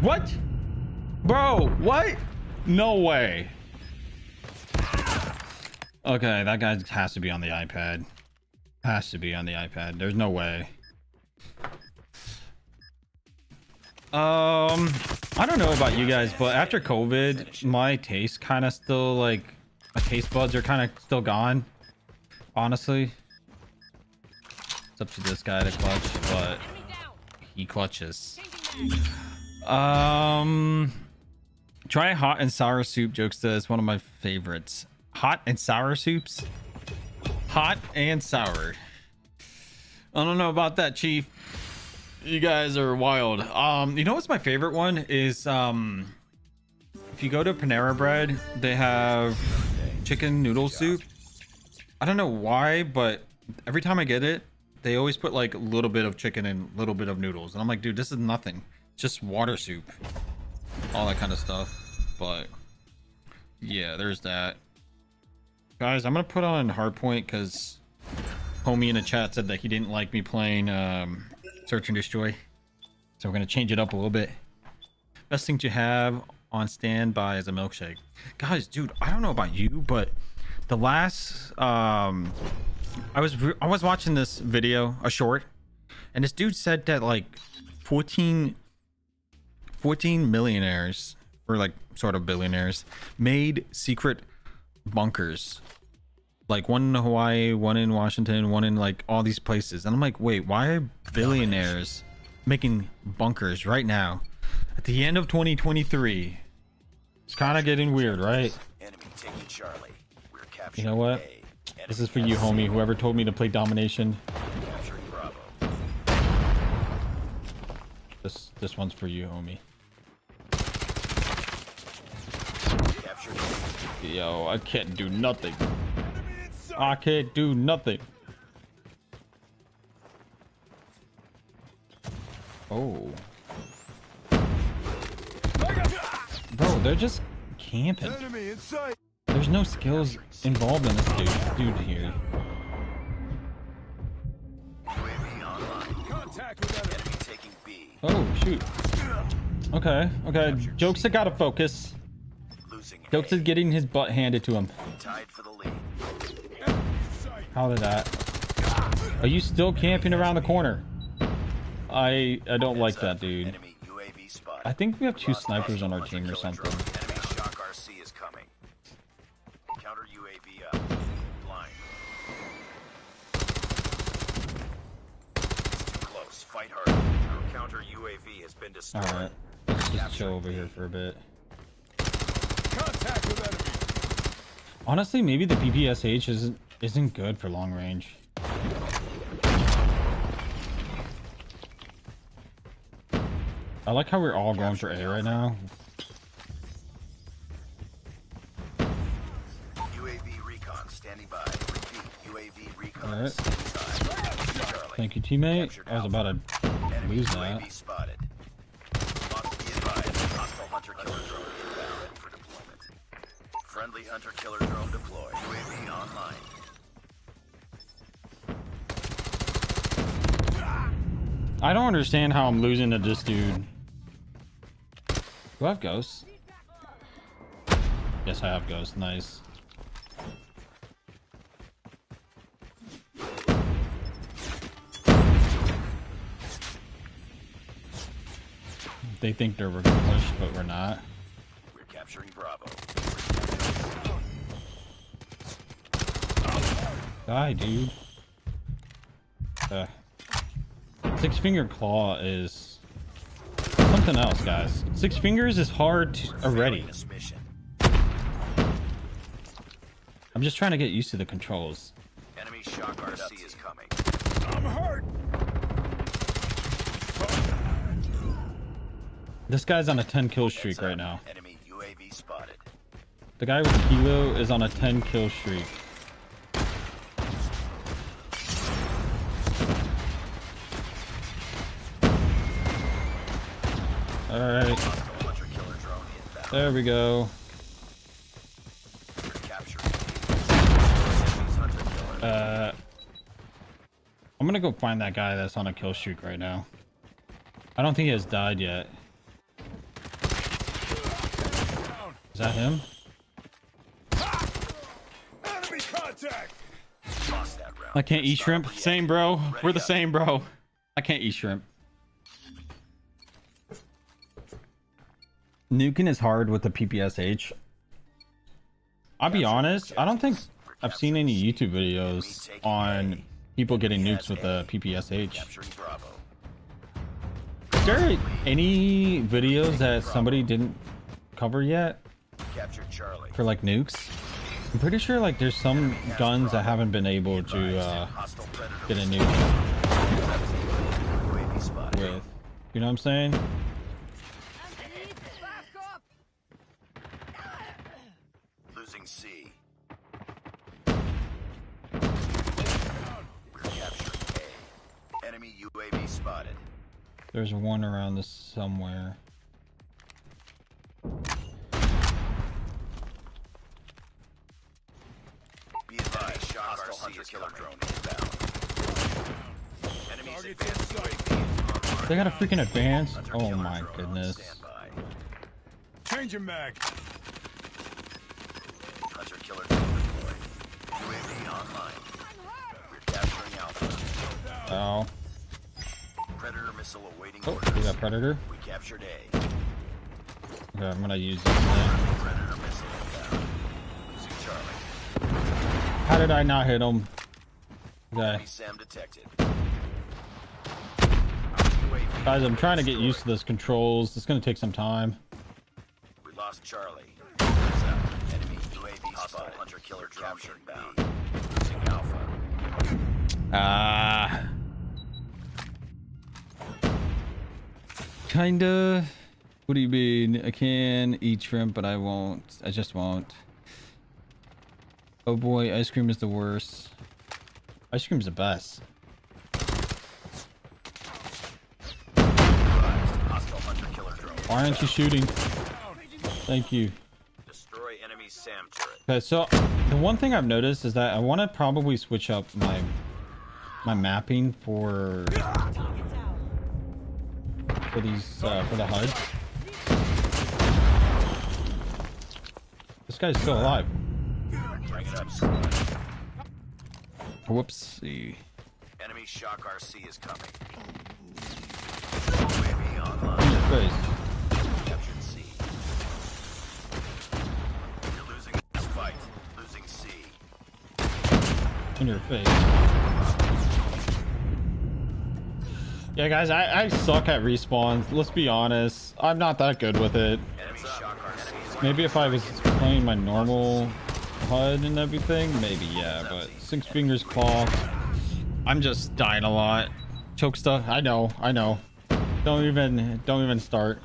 What? Bro, what? No way. Okay, that guy has to be on the iPad. Has to be on the iPad. There's no way. Um, I don't know about you guys, but after COVID, my taste kind of still like my taste buds are kind of still gone. Honestly, it's up to this guy to clutch, but he clutches. Um, Try hot and sour soup, Jokesta. It's one of my favorites. Hot and sour soups? Hot and sour. I don't know about that, Chief. You guys are wild. Um, you know what's my favorite one is um if you go to Panera Bread, they have chicken noodle soup. I don't know why, but every time I get it, they always put like a little bit of chicken and a little bit of noodles. And I'm like, dude, this is nothing. Just water soup. All that kind of stuff. But yeah, there's that. Guys, I'm gonna put on hardpoint because homie in the chat said that he didn't like me playing um, search and destroy. So we're gonna change it up a little bit. Best thing to have on standby is a milkshake. Guys, dude, I don't know about you, but the last um I was I was watching this video, a short, and this dude said that like 14 14 millionaires or like sort of billionaires made secret bunkers like one in Hawaii, one in Washington, one in like all these places. And I'm like, wait, why are billionaires making bunkers right now at the end of 2023? It's kind of getting weird, right? Enemy taking Charlie. We're You know what? This is for you, homie. Whoever told me to play domination, Bravo. this this one's for you, homie. Yo, I can't do nothing. Enemy in sight. I can't do nothing. Oh, bro, they're just camping. enemy in sight. There's no skills involved in this dude, dude here. UAV online. Contact with enemy. Enemy taking B. Oh shoot. Okay, okay. Jokesta gotta focus. Losing Jokes A. is getting his butt handed to him. Tied for the lead. Enemy in sight. How did that? Are you still camping around the corner? I I don't like that, dude. I think we have two snipers on our team or something. drone. Enemy shock RC is coming. Counter UAV up. Blind. Too close. Fight hard. Our counter UAV has been destroyed. All right, let's just chill over here for a bit. Honestly, maybe the PPSH isn't isn't good for long range. I like how we're all going for A right now. UAV recon standing by. Repeat. UAV recon by. Charlie. Thank you, teammate. I was about to lose that. spotted. Must be advised. Hostile hunter killer drone inbound ready for deployment. Friendly hunter killer drone deployed. UAV online. I don't understand how I'm losing to this dude. Do I have ghosts? Yes, I have ghosts. Nice. They think they're we're gonna push, but we're not. We're capturing Bravo. Die, dude. Uh, six finger claw is something else, guys. Six fingers is hard to, uh, already. Failing This mission. I'm just trying to get used to the controls. Enemy shock RC is coming. I'm hurt. This guy's on a 10 kill streak right now. Enemy UAV spotted. The guy with Kilo is on a 10 kill streak. Alright, there we go. Uh, I'm gonna go find that guy that's on a kill streak right now. I don't think he has died yet. Is that him? I can't eat shrimp. Same, bro. We're the same, bro. I can't eat shrimp. Nuking is hard with the PPSH. I'll be honest, I don't think I've seen any YouTube videos on people getting nukes with the PPSH. Is there any videos that somebody didn't cover yet for like nukes. I'm pretty sure like there's some guns that haven't been able to uh, get a nuke with. You know what I'm saying? There's one around this somewhere. Be advised, hostile hunter killer drone inbound. Enemies advanced. UAV They got a freaking advance. Oh my goodness. standby. Changing mag. Hunter killer drone deployed. UAV online. We're capturing Alpha. Oh, Predator missile awaiting oh, orders. we got predator. We captured A. Okay, I'm gonna use this thing. Predator missile inbound. Losing Charlie. How did I not hit him? Okay, SAM detected. Guys, I'm trying to get used to this controls. It's gonna take some time. We lost Charlie. Enemy UAV spotted. Hunter killer drone inbound. Losing Alpha. Ah. Kinda. What do you mean? I can eat shrimp, but I won't. I just won't. Oh boy, ice cream is the worst. Ice cream's the best. Hostile hunter killer drone. Why aren't you shooting? Thank you. Destroy enemy SAM turret. Okay, so the one thing I've noticed is that I want to probably switch up my my mapping for. For these uh, for the HUD. This guy's still alive. Bring it up. Whoopsie. Enemy shock RC is coming. In your face. Captured C. You're losing this fight. Losing C. In your face. Yeah, guys, I, I suck at respawns. Let's be honest. I'm not that good with it. Maybe if I was playing my normal HUD and everything, maybe yeah. But six fingers claw, I'm just dying a lot. Choke stuff. I know. I know. Don't even. Don't even start.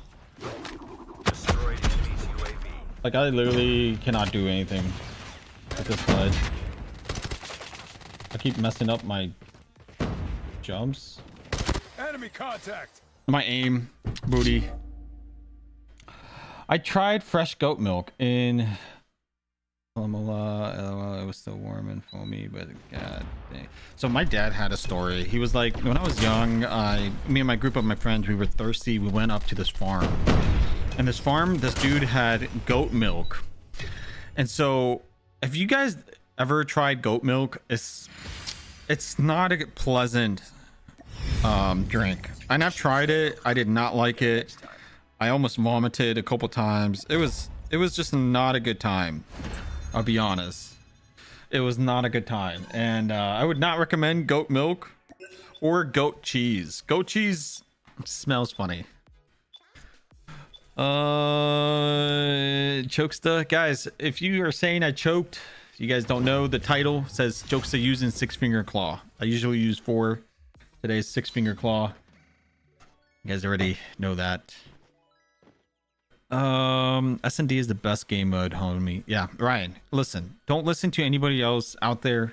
Like I literally cannot do anything with this HUD. I keep messing up my jumps. Enemy contact. My aim, booty. I tried fresh goat milk in LOL, oh, it was still warm and foamy, but god dang. So my dad had a story. He was like, when I was young, I, me and my group of my friends, we were thirsty. We went up to this farm, and this farm, this dude had goat milk. And so, have you guys ever tried goat milk? It's, it's not a pleasant um, drink. And I've tried it. I did not like it. I almost vomited a couple times. It was, it was just not a good time. I'll be honest. It was not a good time. And uh, I would not recommend goat milk or goat cheese. Goat cheese smells funny. Uh, Chokesta. Guys, if you are saying I choked, you guys don't know, the title says Chokesta using six finger claw. I usually use four. Today's six finger claw. You guys already know that. Um, S&D is the best game mode, homie. Yeah, Ryan, listen. Don't listen to anybody else out there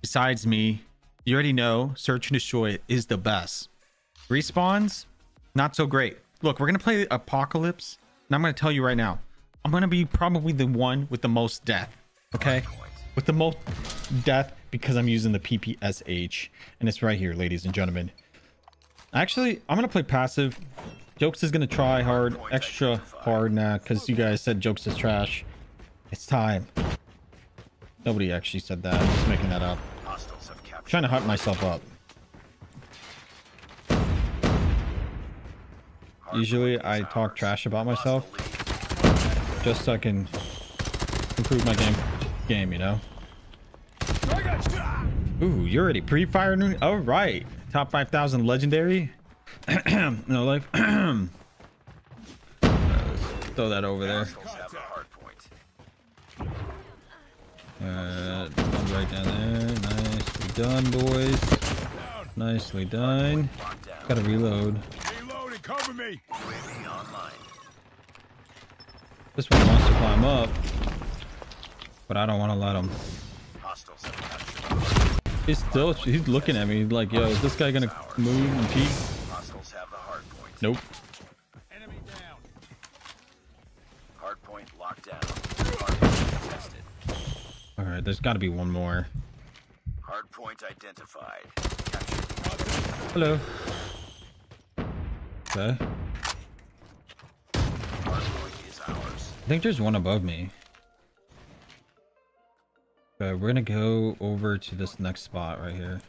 besides me. You already know Search and Destroy is the best. Respawns, not so great. Look, we're going to play Apocalypse, and I'm going to tell you right now. I'm going to be probably the one with the most death, okay? With the most death because I'm using the PPSH, and it's right here, ladies and gentlemen. Actually, I'm going to play passive. Jokes is going to try hard, extra hard now, because you guys said Jokes is trash. It's time. Nobody actually said that. I'm just making that up. Trying to hype myself up. Usually I talk trash about myself just so I can improve my game game, you know. I got you. Ooh, you're already pre-fire new. All right, top five thousand legendary. no life. throw that over there. Hostiles have the. Uh, right down there. Nicely done, boys. Nicely done. Gotta reload. Reload and cover me. This one wants to climb up, but I don't want to let him. Hostiles have captured. He's still he's looking at me He's like, yo, is this guy gonna move and peek? Hostiles have the hard point. Nope. Enemy down. Hard point locked down. Hard point contested. All right, there's got to be one more. Hard point identified. Captured. Hello. Okay. Hard point is ours. I think there's one above me. Okay, we're gonna go over to this next spot right here.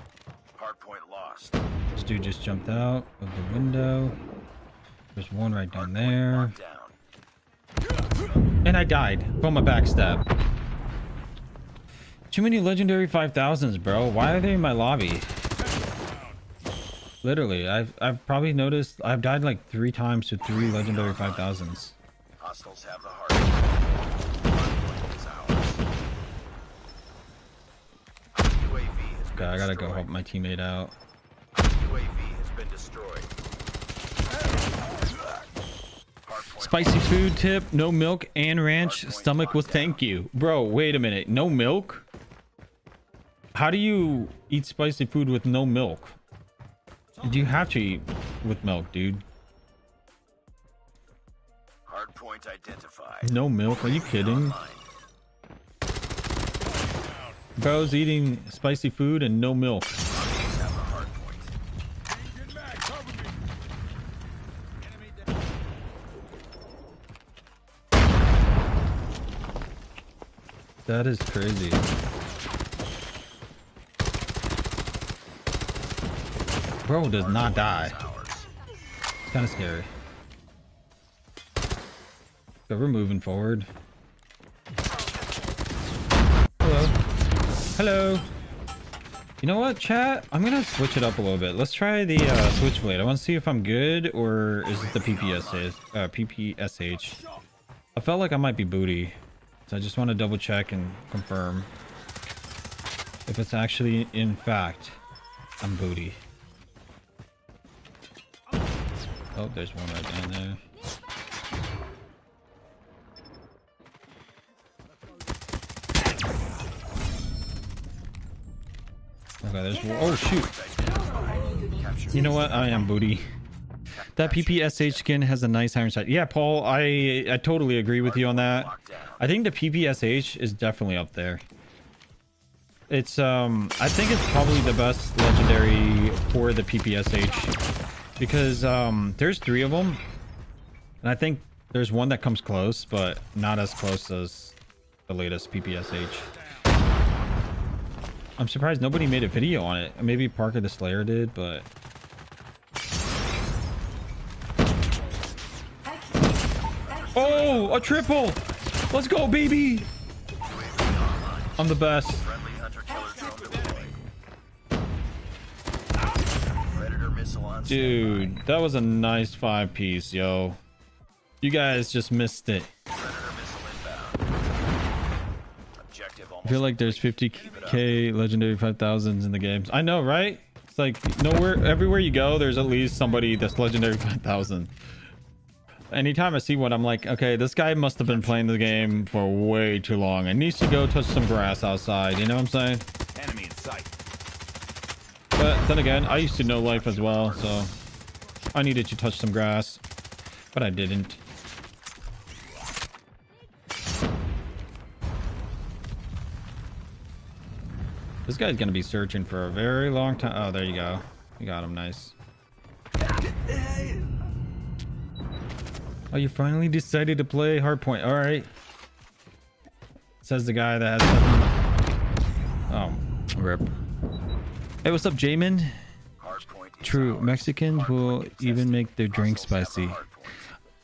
Hard point lost. This dude just jumped out of the window. There's one right down there. And I died from a backstab. Too many legendary 5000s, bro. Why are they in my lobby? Literally, I've I've probably noticed I've died like three times to three legendary 5000s. Hostiles have the Okay, I gotta go help my teammate out. UAV has been destroyed. Spicy food tip, no milk and ranch. Stomach will thank you. Bro, wait a minute. No milk? How do you eat spicy food with no milk? Do you have to eat with milk, dude? Hard point identified. No milk? Are you kidding? Online. Bro's eating spicy food and no milk. That is crazy. Bro does not die. It's kind of scary. So we're moving forward. Hello. Hello. You know what, chat? I'm gonna switch it up a little bit. Let's try the uh, switchblade. I want to see if I'm good or is it the PPSH? Uh, PPSH. I felt like I might be booty, so I just want to double check and confirm if it's actually, in fact, I'm booty. Oh, there's one right down there. Okay, there's. Oh, shoot. You know what? I am booty. That PPSH skin has a nice iron sight. Yeah, Paul, I I totally agree with you on that. I think the PPSH is definitely up there. It's um I think it's probably the best legendary for the PPSH because um there's three of them and I think there's one that comes close but not as close as the latest PPSH. I'm surprised nobody made a video on it. Maybe Parker the Slayer did, but Oh, a triple! Let's go, baby! I'm the best. Dude, that was a nice five piece, yo. You guys just missed it. I feel like there's 50k legendary 5000s in the games. I know, right? It's like nowhere, everywhere you go, there's at least somebody that's legendary 5000. Anytime I see one, I'm like, okay, this guy must have been playing the game for way too long and needs to go touch some grass outside. You know what I'm saying? Enemy in sight. But then again, I used to know life as well, so I needed to touch some grass, but I didn't. This guy's gonna be searching for a very long time. Oh, there you go. You got him. Nice. Oh, you finally decided to play Hardpoint. All right. Says the guy that has. Oh, rip. Hey, what's up, Jamin? True. Mexicans will even make their drink spicy.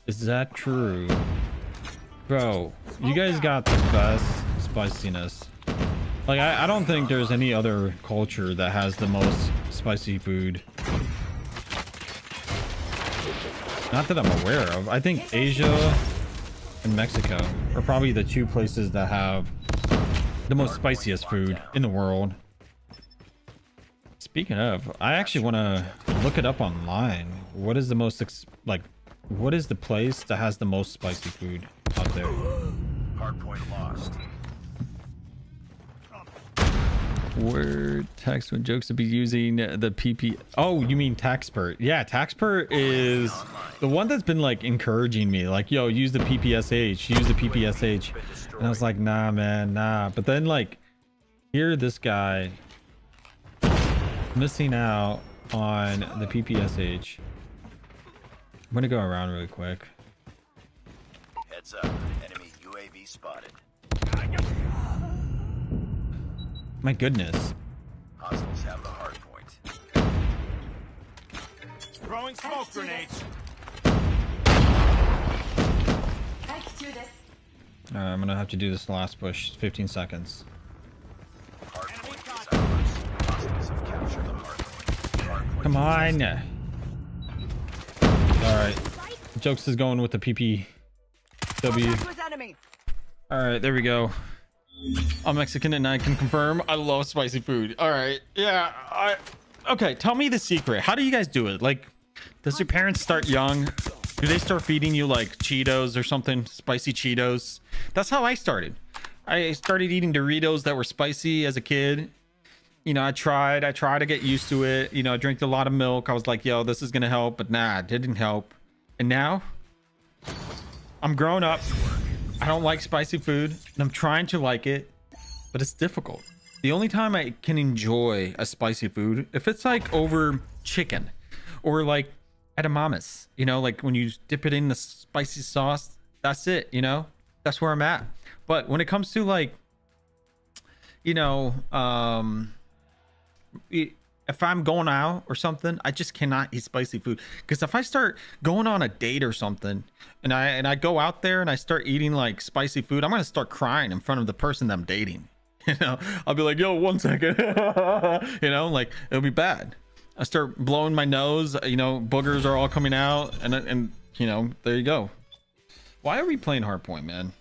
Is that true? Bro, you guys got the best spiciness. Like, I, I don't think there's any other culture that has the most spicy food. Not that I'm aware of. I think Asia and Mexico are probably the two places that have the most spiciest food in the world. Speaking of, I actually want to look it up online. What is the most like? What is the place that has the most spicy food out there? Hardpoint lost. Word text when jokes to be using the PP. Oh, you mean Taxpert? Yeah, Taxpert is the one that's been like encouraging me, like, yo, use the PPSH, use the PPSH. And I was like, nah, man, nah. But then like, here this guy missing out on the PPSH. I'm gonna go around really quick. Heads up. Enemy UAV spotted. My goodness. Hostiles have the hardpoint. Throwing smoke grenades. Uh, I'm gonna have to do this last push. 15 seconds. Hardpoint is ours. Hostiles have captured the hardpoint. Hardpoint Come on. All right. Jokes is going with the PPW. With. All right, there we go. I'm Mexican and I can confirm I love spicy food. All right. Yeah. I Okay, tell me the secret. How do you guys do it? Like does your parents start young? Do they start feeding you like Cheetos or something? Spicy Cheetos? That's how I started. I started eating Doritos that were spicy as a kid. You know, I tried, I tried to get used to it. You know, I drank a lot of milk. I was like, yo, this is gonna help, but nah, it didn't help. And now I'm grown up. I don't like spicy food, and I'm trying to like it, but it's difficult. The only time I can enjoy a spicy food if it's like over chicken or like edamames, you know, like when you dip it in the spicy sauce, that's it, you know? That's where I'm at. But when it comes to like you know, um i- if I'm going out or something, I just cannot eat spicy food. Because if I start going on a date or something, and I and I go out there and I start eating like spicy food, I'm gonna start crying in front of the person that I'm dating. You know, I'll be like, "Yo, one second. you know, like it'll be bad. I start blowing my nose. You know, boogers are all coming out, and and you know, there you go. Why are we playing Hardpoint, man?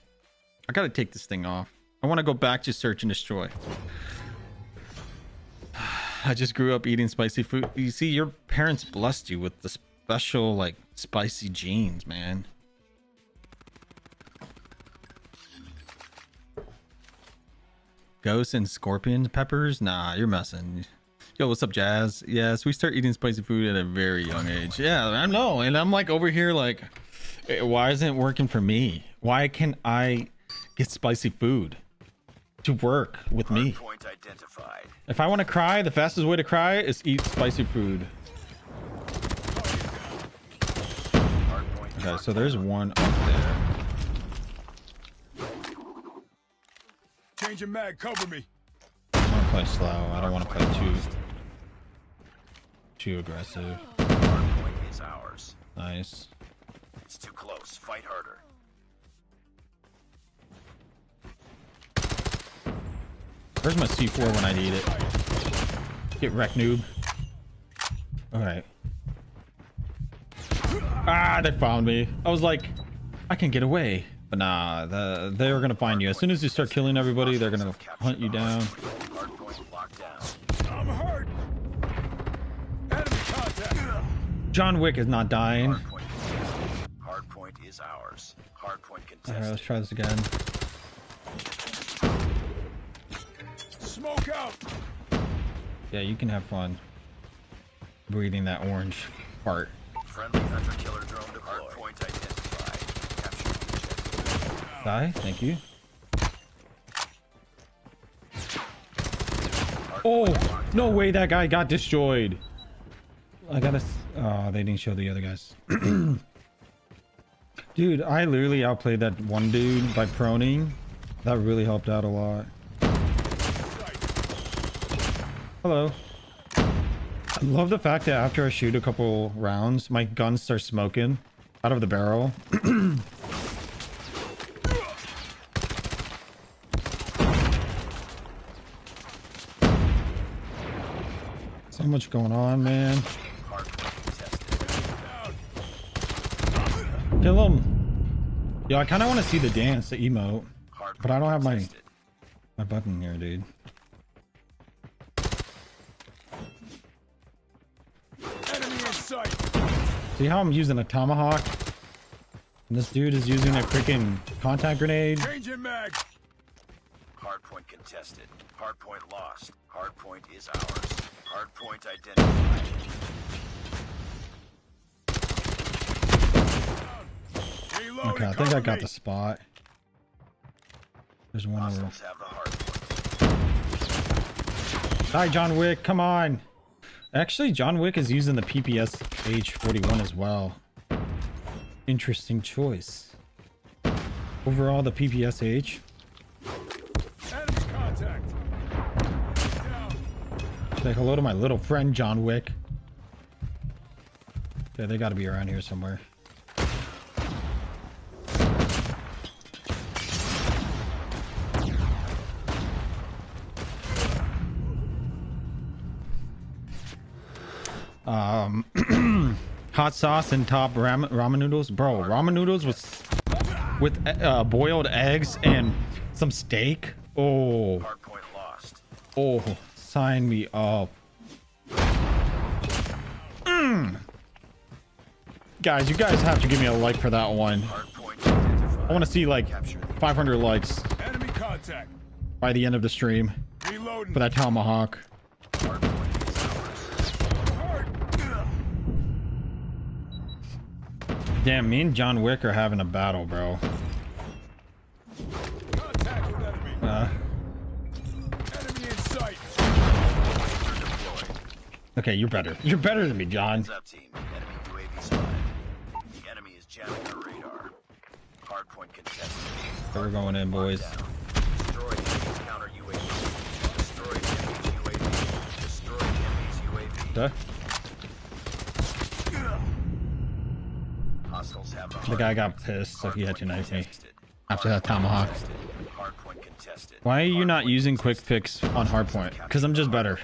I gotta take this thing off. I want to go back to search and destroy. I just grew up eating spicy food. You see, your parents blessed you with the special, like, spicy genes, man. Ghosts and scorpion peppers? Nah, you're messing. Yo, what's up, Jazz? Yes, we start eating spicy food at a very young age. Yeah, I know. And I'm like over here, like, eh, why isn't it working for me? Why can I get spicy food to work with me? If I want to cry, the fastest way to cry is eat spicy food. Okay, so there's one up there. Change your mag, cover me. I want to play slow. I don't want to play too too aggressive. Hardpoint is ours. Nice. It's too close. Fight harder. Where's my C4 when I need it? Get wrecked, noob. Alright. Ah, they found me. I was like, I can get away. But nah, the, they're gonna find you. As soon as you start killing everybody, they're gonna hunt you down. Hardpoint locked down. I'm hurt. Enemy contact. John Wick is not dying. Hardpoint. Hardpoint is ours. Hardpoint Alright, let's try this again. Out. Yeah, you can have fun breathing that orange part. Friendly hunter killer drone deployed. Hardpoint identified. Die, thank you. Oh, no way that guy got destroyed. I gotta. Oh, they didn't show the other guys. dude, I literally outplayed that one dude by proning. That really helped out a lot. Hello. I love the fact that after I shoot a couple rounds, my gun starts smoking out of the barrel. So much going on, man. Kill him. Yo, I kind of want to see the dance, the emote. But I don't have my- My button here, dude. See how I'm using a tomahawk? And this dude is using a freaking contact grenade. Changing mag. Hardpoint contested. Hardpoint lost. Hardpoint is ours. Hardpoint identified. Reloading. Okay, I think I got me. the spot. There's one. Hostiles have the. Hi, John Wick. Come on. Actually, John Wick is using the PPSH 41 as well. Interesting choice. Overall, the contact. Down. Say hello to my little friend, John Wick. Yeah, they gotta be around here somewhere. Um, hot sauce and top ramen, ramen noodles, bro. Ramen noodles with with uh, boiled eggs and some steak. Oh, oh, sign me up. Mm. Guys, you guys have to give me a like for that one. I want to see like 500 likes by the end of the stream for that tomahawk. hardpoint is ours. Hard. Damn, me and John Wick are having a battle, bro. Contact with enemy. Uh, Enemy in sight. Deployed. okay, you're better. You're better than me, John. Up, team. Enemy UAV spotted. The enemy is jamming our radar. Hardpoint contested. We're going in, boys. Destroy counter UAV. Destroy enemy's UAV. Destroy enemy's UAV. Duh. Hostiles have the, The guy got pissed, so he had to Hardpoint knife me after that tomahawk. contested. Hardpoint contested. Why are you not using quick contested. fix on hardpoint? Because I'm just better.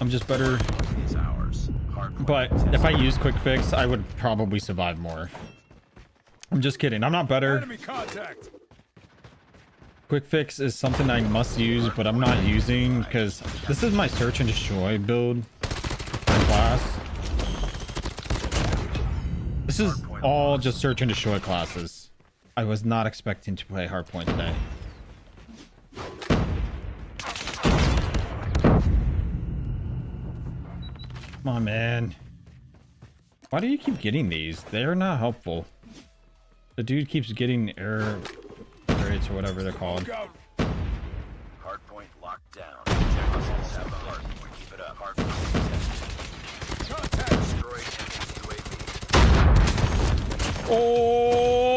I'm just better. Is ours. Hardpoint But if I use quick fix, I would probably survive more. I'm just kidding. I'm not better. Quick fix is something I must use, but I'm not using because this is my search and destroy build for class. This is all just search and destroy classes. I was not expecting to play hardpoint today. Come on, man. Why do you keep getting these? They're not helpful. The dude keeps getting error rates or whatever they're called. Hardpoint locked down. Hostiles have the hardpoint. Keep it up. Hardpoint contested. Contact. Destroy enemy's UAV. Oh,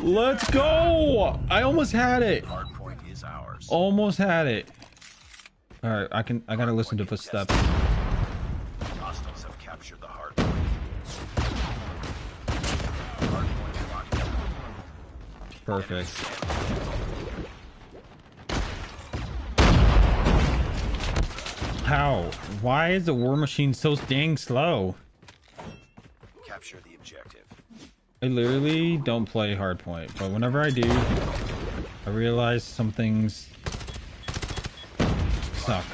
let's go! I almost had it. Hardpoint is ours. Almost had it. All right, I can. I gotta listen to footsteps. Hostiles have captured the hardpoint. Hardpoint locked down. Perfect. How? Why is the war machine so dang slow? Capture the. I literally don't play hardpoint, but whenever I do, I realize some things suck.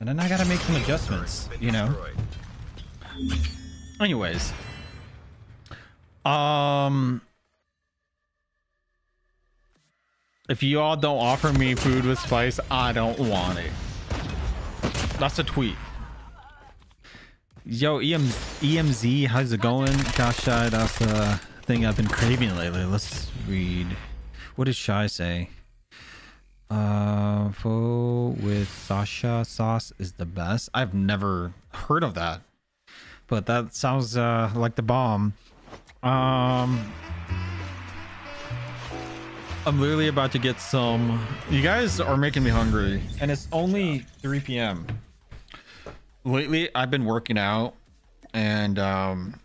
And then I gotta make some adjustments, you know? Anyways. Um If you all don't offer me food with spice, I don't want it. That's a tweet. Yo, EM, EMZ, how's it going? Gosh, Shy, that's the thing I've been craving lately. Let's read. What did Shy say? Uh, pho with Sasha sauce is the best. I've never heard of that but that sounds uh, like the bomb. Um, I'm literally about to get some. You guys are making me hungry, and it's only 3 p.m. Lately, I've been working out, and um,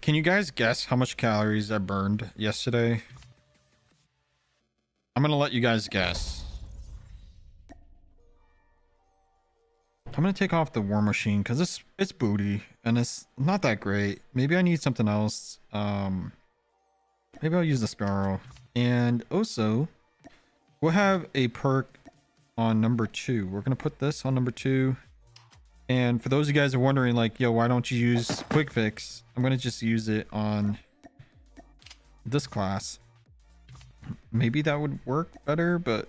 can you guys guess how much calories I burned yesterday? I'm gonna let you guys guess. I'm gonna take off the war machine because it's it's booty and it's not that great. Maybe I need something else. Um, maybe I'll use the sparrow. And also, we'll have a perk on number two. We're gonna put this on number two. And for those of you guys who are wondering, like, yo, why don't you use quick fix? I'm gonna just use it on this class. Maybe that would work better, but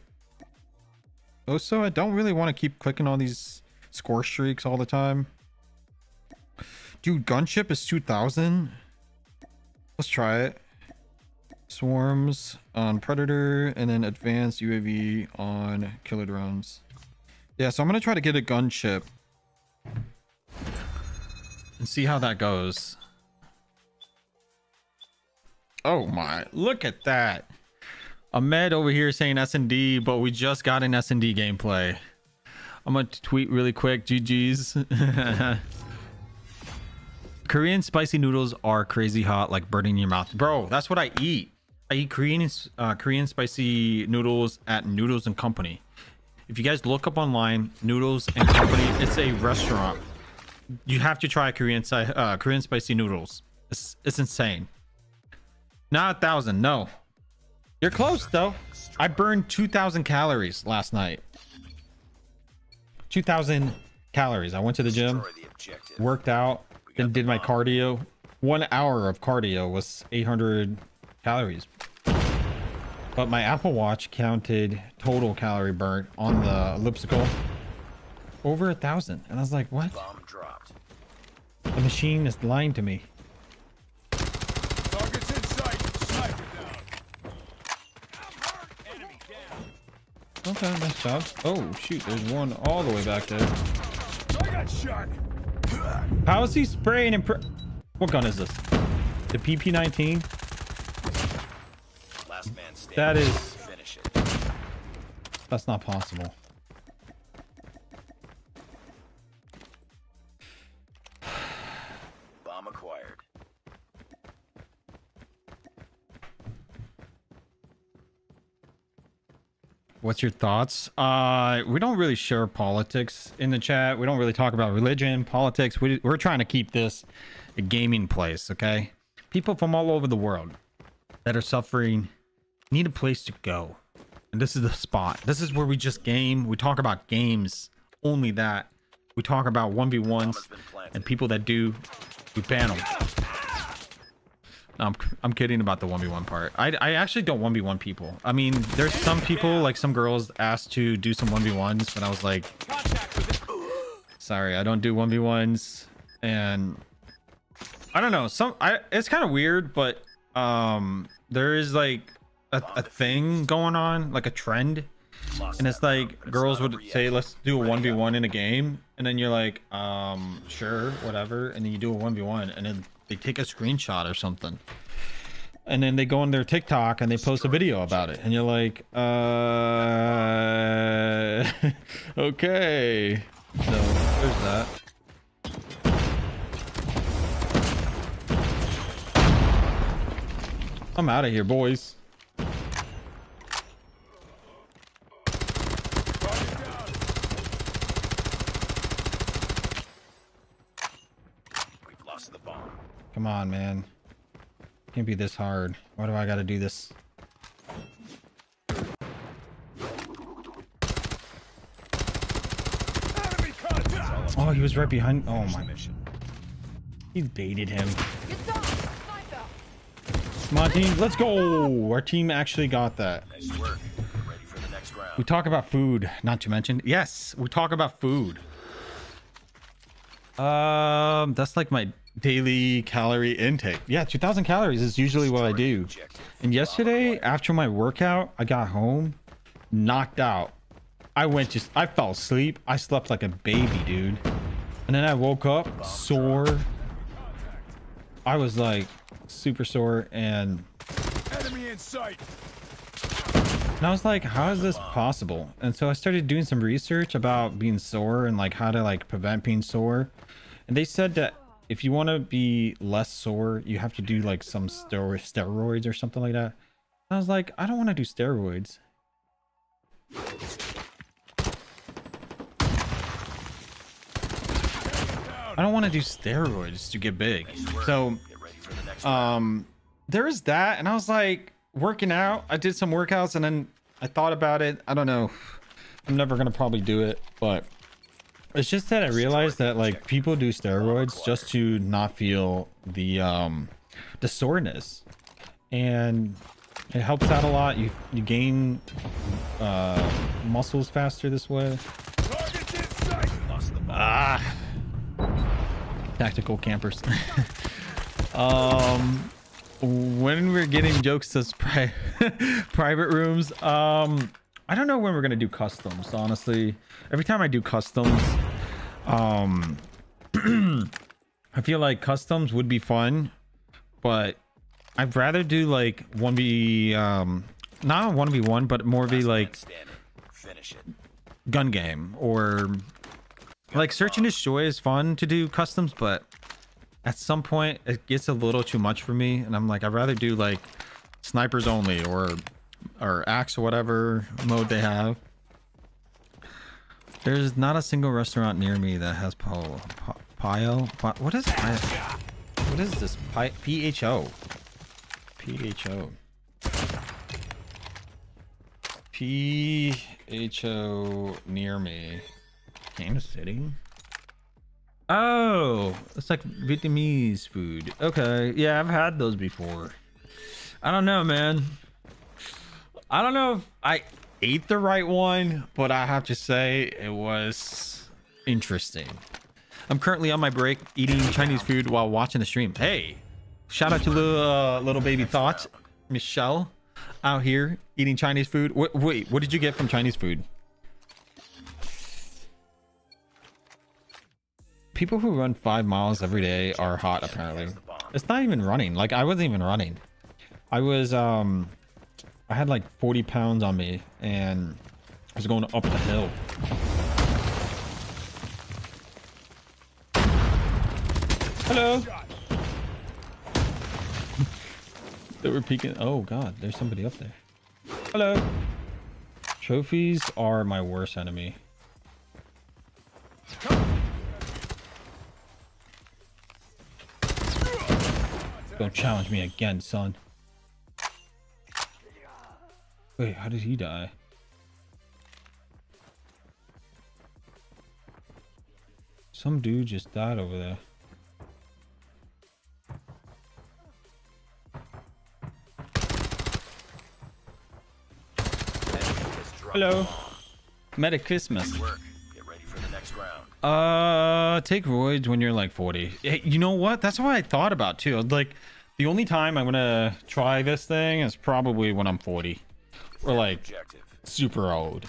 also I don't really want to keep clicking on these score streaks all the time. Dude, gunship is 2000. Let's try it. Swarms on Predator and then advanced UAV on killer drones. Yeah, so I'm gonna try to get a gunship and see how that goes. Oh my, look at that. Ahmed over here saying S&D, but we just got an S&D gameplay. I'm gonna tweet really quick. GG's. Korean spicy noodles are crazy hot, like burning your mouth. Bro, that's what I eat. I eat Korean uh, Korean spicy noodles at Noodles and Company. If you guys look up online, Noodles and Company, it's a restaurant. You have to try Korean uh, Korean spicy noodles. It's, it's insane. Not a thousand, no. You're close though. I burned 2,000 calories last night. 2,000 calories. I went to the gym, the worked out, then did my cardio. One hour of cardio was 800 calories. But my Apple Watch counted total calorie burnt on the elliptical over a thousand. And I was like, what? Bomb dropped. The machine is lying to me. Targets in sight. Sniper down. Enemy down. Okay, nice job. Oh, shoot. There's one all the way back there. I got shot. How is he spraying and... Pr what gun is this? The PP-19? Last man standing. That is... Finish it. That's not possible. What's your thoughts? Uh, we don't really share politics in the chat. We don't really talk about religion, politics. We, we're trying to keep this a gaming place, okay? People from all over the world that are suffering need a place to go. And this is the spot. This is where we just game. We talk about games, only that. We talk about 1v1s Bomb has been planted. and people that do, we ban them. I'm, I'm kidding about the 1v1 part. I, I actually don't 1v1 people. I mean, there's some people, like some girls asked to do some 1v1s, but I was like, sorry, I don't do 1v1s. And I don't know, some, I, it's kind of weird, but um, there is like a, a thing going on, like a trend. And it's like girls would say, let's do a 1v1 in a game. And then you're like, um, sure, whatever. And then you do a 1v1 and then they take a screenshot or something. And then they go on their TikTok and they post a video about it. And you're like, uh, okay. So there's that. I'm out of here, boys. Target down. We've lost the bomb. Come on, man. Can't be this hard. Why do I gotta do this? Oh, he was right behind. Oh my. Mission. He baited him. Get Come on, team. Let's go. Our team actually got that. Nice work. Ready for the next round. We talk about food, not to mention. Yes, we talk about food. Um, that's like my daily calorie intake. Yeah, 2000 calories is usually what I do. And yesterday, after my workout, I got home, knocked out. I went just, I fell asleep. I slept like a baby, dude. And then I woke up sore. I was like super sore and Enemy in sight. And I was like, how is this possible? And so I started doing some research about being sore and like how to like prevent being sore. And they said that if you want to be less sore, you have to do like some stero- steroids or something like that. And I was like, I don't want to do steroids. I don't want to do steroids to get big. So um there is that and i was like working out i did some workouts and then i thought about it i don't know i'm never gonna probably do it but it's just that i realized that like people do steroids just to not feel the um the soreness and it helps out a lot you you gain uh muscles faster this way Target's in sight. Lost the ball. Ah. Tactical campers. um when we're getting Jokesta pri- private rooms, um I don't know when we're gonna do customs, honestly. Every time I do customs, um I feel like customs would be fun, but I'd rather do like 1v um not 1v1, but more be like gun game or like search and destroy is fun to do customs but at some point it gets a little too much for me and i'm like i'd rather do like snipers only or or axe or whatever mode they have there's not a single restaurant near me that has po po Pi- what is pio what is this Pi- pho pho pho near me Kansas City. Oh, it's like Vietnamese food. Okay, yeah, I've had those before. I don't know, man. I don't know if I ate the right one, but I have to say it was interesting. I'm currently on my break eating Chinese food while watching the stream. Hey, shout out to little uh, little baby thoughts, Michelle, out here eating Chinese food. Wait, wait, what did you get from Chinese food? people who run five miles every day are hot apparently it's not even running like i wasn't even running i was um i had like 40 pounds on me and i was going up the hill. Hello? They were peeking oh god there's somebody up there. Hello? Trophies are my worst enemy. Don't challenge me again, son. Wait, how did he die? Some dude just died over there. Hello. Merry Christmas. Work. Get ready for the next round. Uh, take roids when you're like 40. Hey, you know what? That's what I thought about too. Like, the only time I'm gonna try this thing is probably when I'm 40, or like super old.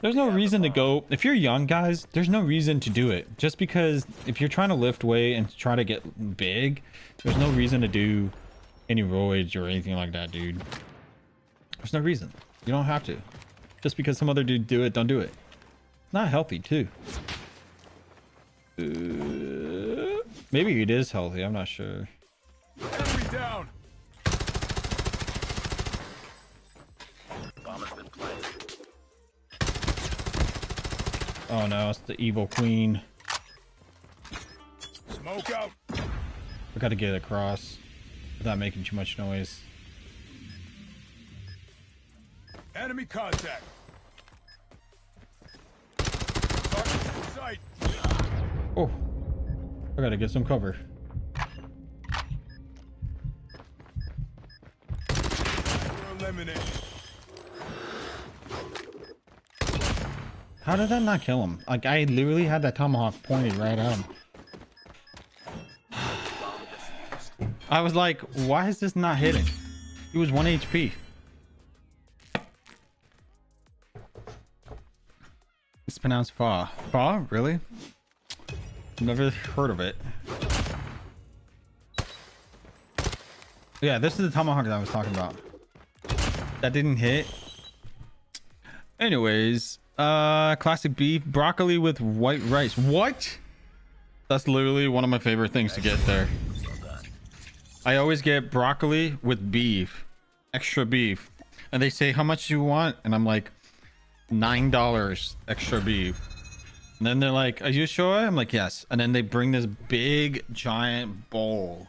There's no reason to go. If you're young, guys, there's no reason to do it. Just because if you're trying to lift weight and try to get big, there's no reason to do any roids or anything like that, dude. There's no reason. You don't have to. Just because some other dude do it, don't do it. Not healthy too. Uh, maybe it is healthy. I'm not sure. Enemy down. Oh no, it's the evil queen. Smoke out. I gotta get across without making too much noise. Enemy contact. Target's in sight. Oh, I gotta get some cover. Eliminated. How did that not kill him? Like I literally had that tomahawk pointed right at him. I was like, why is this not hitting? He was one HP. It's pronounced fa. Fa? Really? Never heard of it. Yeah, this is the tomahawk that I was talking about. That didn't hit. Anyways, uh, classic beef, broccoli with white rice. What? That's literally one of my favorite things to get there. I always get broccoli with beef, extra beef, and they say how much do you want, and I'm like, nine dollars extra beef. And then they're like, "Are you sure?" I'm like, "Yes." And then they bring this big giant bowl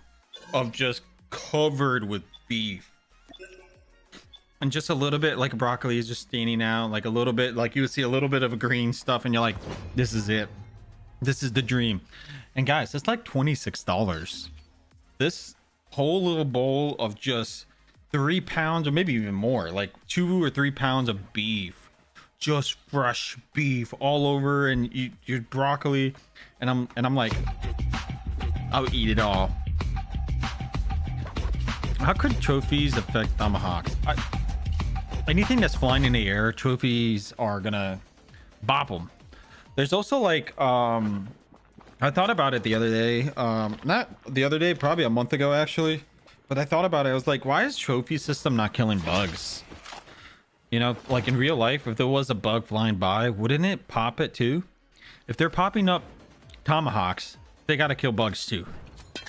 of just covered with beef. And just a little bit like broccoli is just standing out, like a little bit, like you would see a little bit of green stuff, and you're like, "This is it. This is the dream." And guys, it's like twenty six dollars. This whole little bowl of just three pounds, or maybe even more, like two or three pounds of beef, just fresh beef all over, and you, your broccoli, and I'm and I'm like, I'll eat it all. How could trophies affect tomahawks? I, anything that's flying in the air, trophies are gonna bop them. There's also like, um, I thought about it the other day. Um, not the other day, probably a month ago actually. But I thought about it. I was like, why is trophy system not killing bugs? You know, like in real life, if there was a bug flying by, wouldn't it pop it too? If they're popping up tomahawks, they gotta kill bugs too.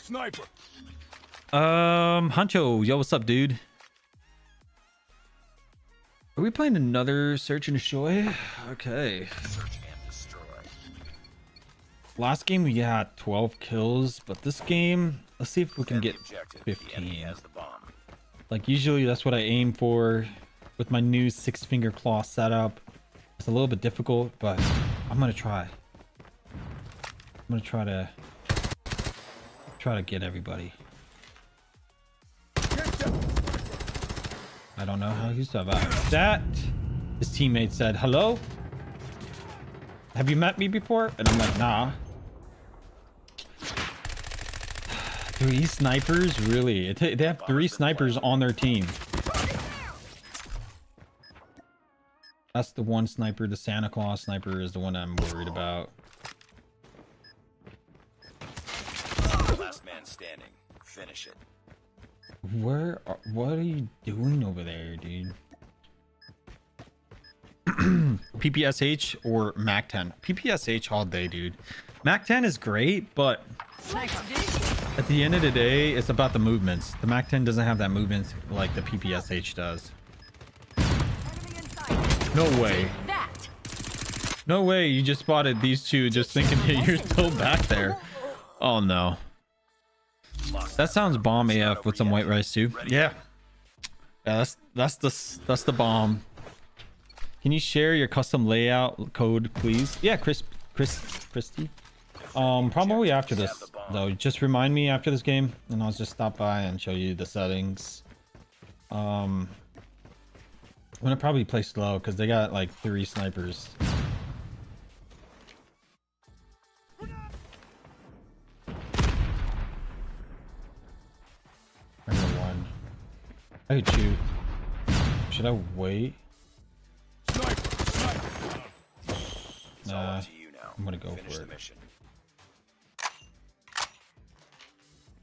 Sniper. Um, Huncho, yo, what's up, dude? Are we playing another Search and Destroy? Okay. Search and destroy. Last game we got 12 kills, but this game, let's see if we can get the objective. The 15. has the bomb. Like usually that's what I aim for with my new six finger claw setup. It's a little bit difficult, but I'm gonna try. I'm gonna try to try to get everybody. I don't know how he's about that. His teammate said, "Hello, have you met me before?" And I'm like, "Nah." Three snipers, really? They have three snipers on their team. That's the one sniper. The Santa Claus sniper is the one I'm worried about. Last man standing. Finish it. Where? Are, what are you doing over there, dude? PPSH or Mac 10? PPSH all day, dude. Mac 10 is great, but at the end of the day, it's about the movements. The Mac 10 doesn't have that movement like the PPSH does. No way. No way you just spotted these two just thinking that you're still back there. Oh no. Lost That sounds bomb AF with some white rice too. Yeah. Yeah, that's that's the that's the bomb. Can you share your custom layout code, please? Yeah, Chris Chris Christy. Um, probably after this though. Just remind me after this game, and I'll just stop by and show you the settings. Um, I'm gonna probably play slow because they got like three snipers. I could shoot. Should I wait? Sniper. Sniper. It's Nah, to you now. I'm gonna go Finish for the it. mission.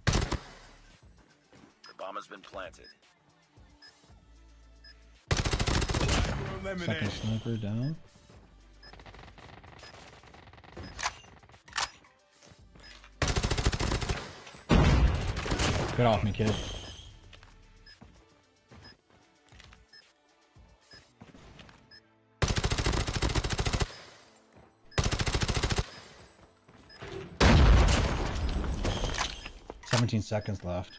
The bomb has been planted. Second sniper down. Get off me, kid. Seventeen seconds left.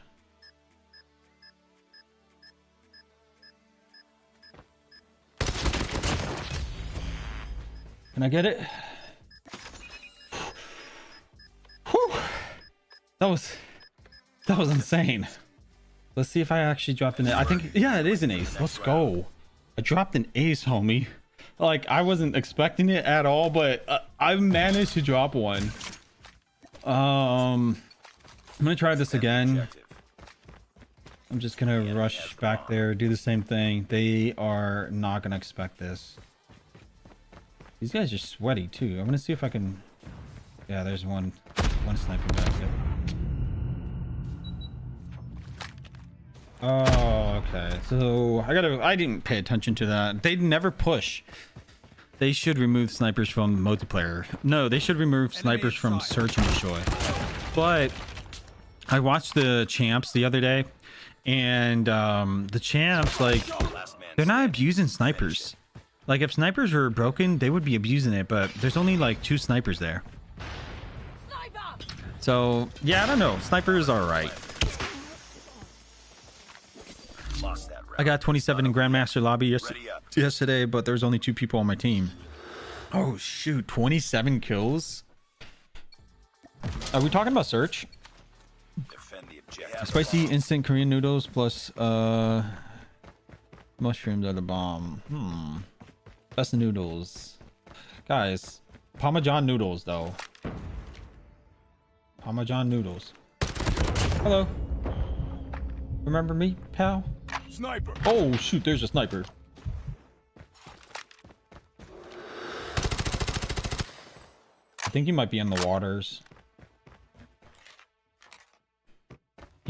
Can I get it? Whew. That was that was insane. Let's see if I actually dropped an. ace. I think yeah, it is an ace. Let's go. I dropped an ace, homie. Like I wasn't expecting it at all, but uh, I managed to drop one. Um, I'm gonna try this again. I'm just gonna rush back there, do the same thing. They are not gonna expect this. These guys are sweaty too. I'm gonna see if I can. Yeah, there's one, one sniper back there. Oh, okay. So I gotta. I didn't pay attention to that. They never push. They should remove snipers from multiplayer. No, they should remove snipers from search and destroy. But I watched the champs the other day, and um, the champs like they're not abusing snipers. Like if snipers were broken, they would be abusing it, but there's only like two snipers there. So yeah, I don't know. Snipers are right. I got 27 in Grandmaster lobby yes- yesterday, but there was only two people on my team. Oh shoot, 27 kills. Are we talking about search? Defend the objective. Spicy instant Korean noodles plus uh mushrooms are the bomb. Hmm. Best noodles. Guys, Parmesan noodles though. Parmesan noodles. Hello. Remember me, pal? Sniper. Oh shoot, there's a sniper. I think he might be in the waters.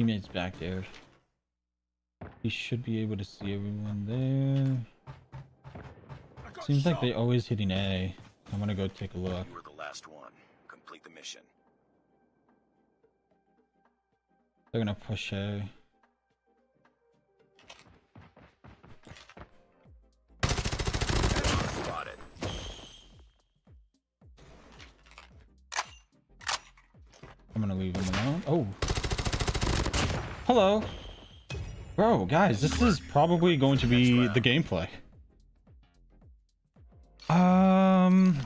Teammates back there. He should be able to see everyone there. Seems like shot. they always hitting A. I'm gonna go take a look. You were the last one. Complete the mission. They're gonna push A. I'm gonna leave him alone. Oh. Hello. Bro, guys, this is probably going to be the gameplay. Um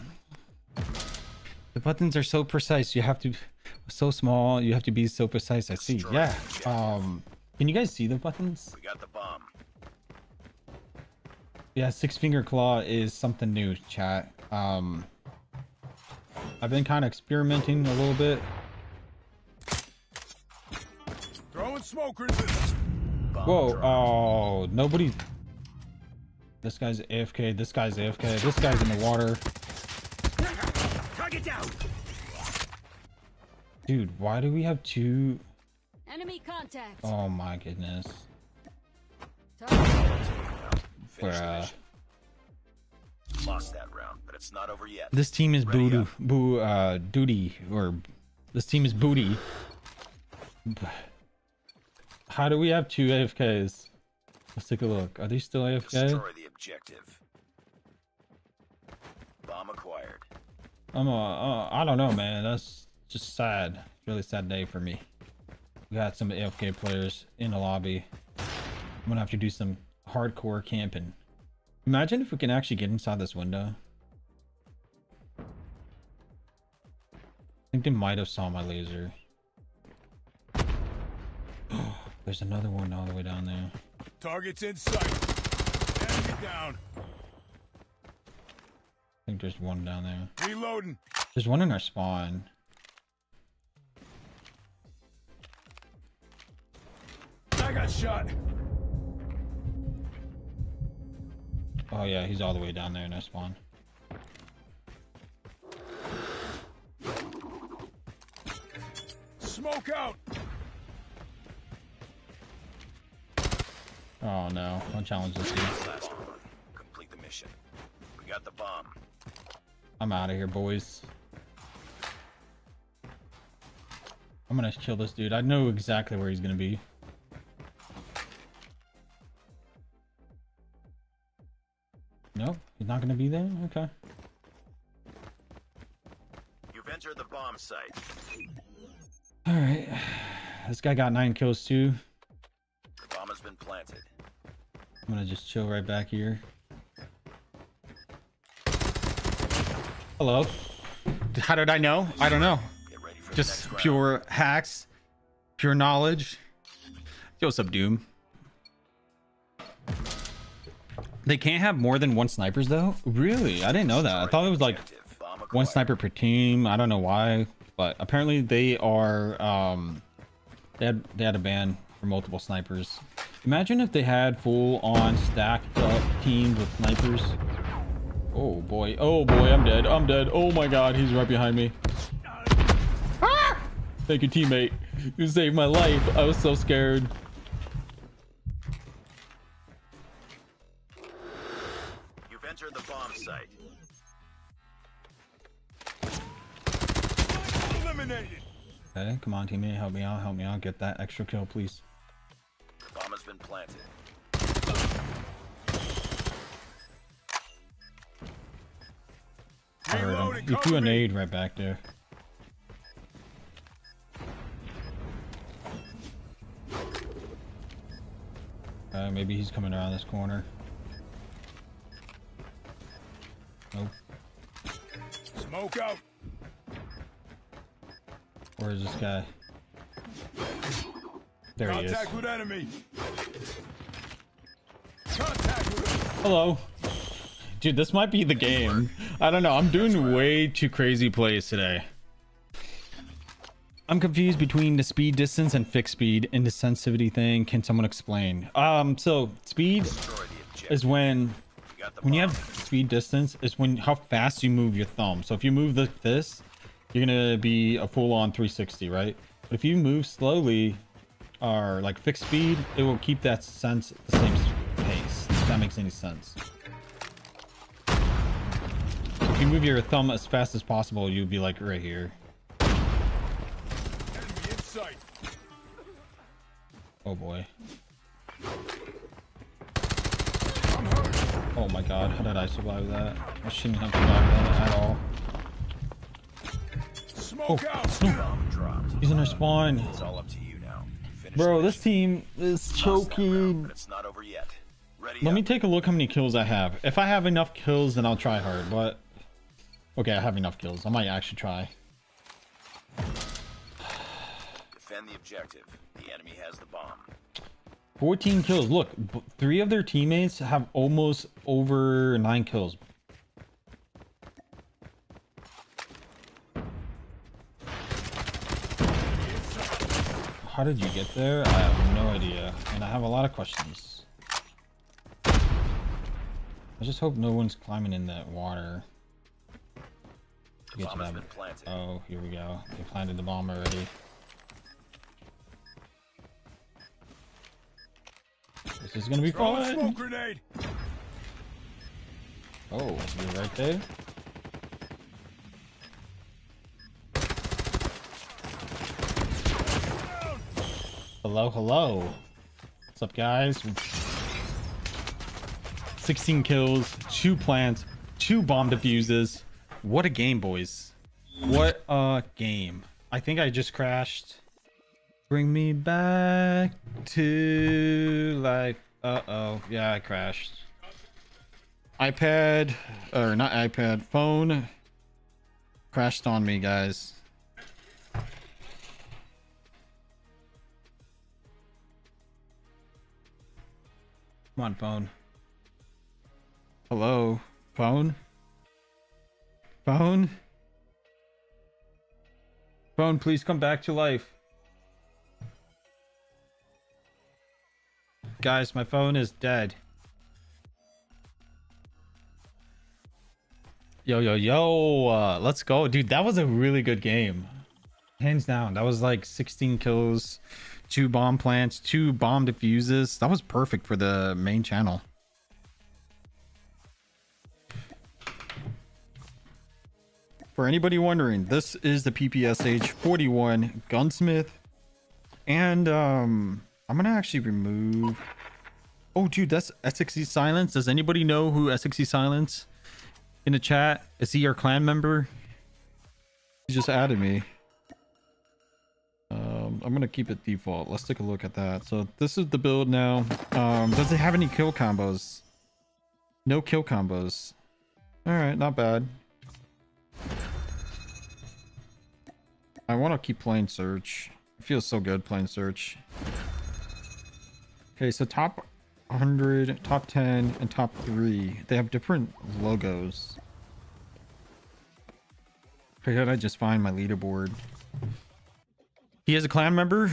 The buttons are so precise. You have to so small, you have to be so precise. I see. Yeah. Um can you guys see the buttons? We got the bomb. Yeah, six finger claw is something new, chat. Um I've been kind of experimenting a little bit. Smokers. Whoa, dropped. oh, nobody. This guy's AFK, this guy's AFK, this guy's in the water. Target down. Dude, why do we have two? Enemy contact! Oh my goodness. Target. Finish the bruh. Lost that round, but it's not over yet. This team is Ready boo boo uh duty or this team is booty. How do we have two AFKs? Let's take a look. Are they still AFK? Destroy the objective. Bomb acquired. I'm uh, uh I don't know, man. That's just sad. Really sad day for me. We got some AFK players in the lobby. I'm gonna have to do some hardcore camping. Imagine if we can actually get inside this window. I think they might have saw my laser. There's another one all the way down there. Target's in sight. Enemy down. I think there's one down there. Reloading. There's one in our spawn. I got shot. Oh yeah, he's all the way down there in our spawn. Smoke out. Oh no, I'll challenge this dude. Last one. Complete the mission. We got the bomb. I'm out of here, boys. I'm gonna kill this dude. I know exactly where he's gonna be. Nope, he's not gonna be there? Okay. You've entered the bomb site. Alright. This guy got nine kills too. I'm gonna just chill right back here. Hello. How did I know? I don't know. Just pure hacks, pure knowledge. Yo, up, Doom? They can't have more than one snipers though. Really? I didn't know that. I thought it was like one sniper per team. I don't know why, but apparently they are. Um, they had they had a ban for multiple snipers. Imagine if they had full on stacked up teams with snipers. Oh boy! Oh boy! I'm dead! I'm dead! Oh my God! He's right behind me. Ah! Thank you, teammate. You saved my life. I was so scared. You've entered the bomb site. Eliminated. Okay, come on, teammate. Help me out. Help me out. Get that extra kill, please. The bomb has been planted. Tony, you cover threw a me. nade right back there. Uh, maybe he's coming around this corner. Nope. Smoke out. Where is this guy? There he is. Contact with enemy. Contact with. Hello. Dude, this might be the game. I don't know. I'm doing way too crazy plays today. I'm confused between the speed distance and fixed speed and the sensitivity thing. Can someone explain? Um, so speed Destroy the objective. is when You when you have speed distance is when how fast you move your thumb. So if you move like this, you're gonna be a full on 360, right? But if you move slowly or like fixed speed, it will keep that sense the same pace. If that makes any sense. If you move your thumb as fast as possible, you'll be like right here. Enemy in sight. Oh boy. Oh my god, how did I survive that? I shouldn't have survived that at all. Smoke Oh, out. Bomb dropped. He's in our spawn. It's all up to you Bro, this team is choking. it's not over yet. Ready Let me take a look how many kills I have. If I have enough kills, then I'll try hard, but... Okay, I have enough kills. I might actually try. Defend the objective. The enemy has the bomb. 14 kills. Look, three of their teammates have almost over nine kills. How did you get there? I have no idea. And I have a lot of questions. I just hope no one's climbing in that water. The Get to that. Oh, here we go. They planted the bomb already. This is gonna be Throw a fun. smoke grenade. Oh, you're right there. Hello, hello. What's up, guys? 16 kills, two plants, two bomb diffuses. What a game, boys. What a game. I think I just crashed. Bring me back to life. Uh-oh. Yeah, I crashed. iPad, or not iPad, phone crashed on me, guys. Come on, phone. Hello, phone? Phone? Phone, please come back to life. Guys, my phone is dead. Yo, yo, yo. Uh, let's go. Dude, that was a really good game. Hands down. That was like 16 kills, two bomb plants, two bomb diffuses. That was perfect for the main channel. For anybody wondering, this is the PPSH 41 Gunsmith. And um I'm gonna actually remove Oh dude, that's SXC Silence. Does anybody know who SXC Silence in the chat? Is he our clan member? He just added me. I'm gonna keep it default. Let's take a look at that. So this is the build now. Um, does it have any kill combos? No kill combos. All right, not bad. I want to keep playing search. It feels so good playing search. Okay, so top 100, top 10, and top 3. They have different logos. How did I just find my leaderboard? He is a clan member.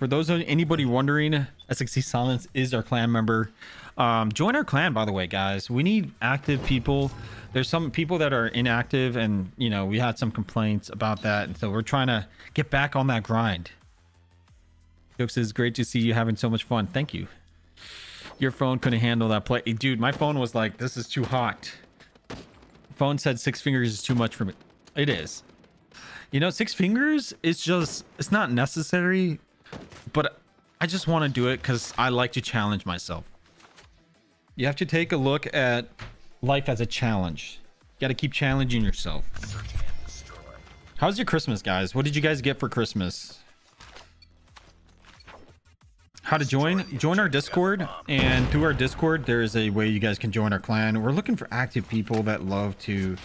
For those of anybody wondering, SXC Silence is our clan member. Um, join our clan, by the way, guys. We need active people. There's some people that are inactive, and you know we had some complaints about that, and so we're trying to get back on that grind. Jokes is great to see you having so much fun. Thank you. Your phone couldn't handle that play, dude. My phone was like, "This is too hot." Phone said six fingers is too much for me. It is. You know, six fingers is just it's not necessary, but I just want to do it because I like to challenge myself. You have to take a look at life as a challenge. You got to keep challenging yourself. How's your Christmas, guys? What did you guys get for Christmas? How to join? Join our Discord, and through our Discord, there is a way you guys can join our clan. We're looking for active people that love to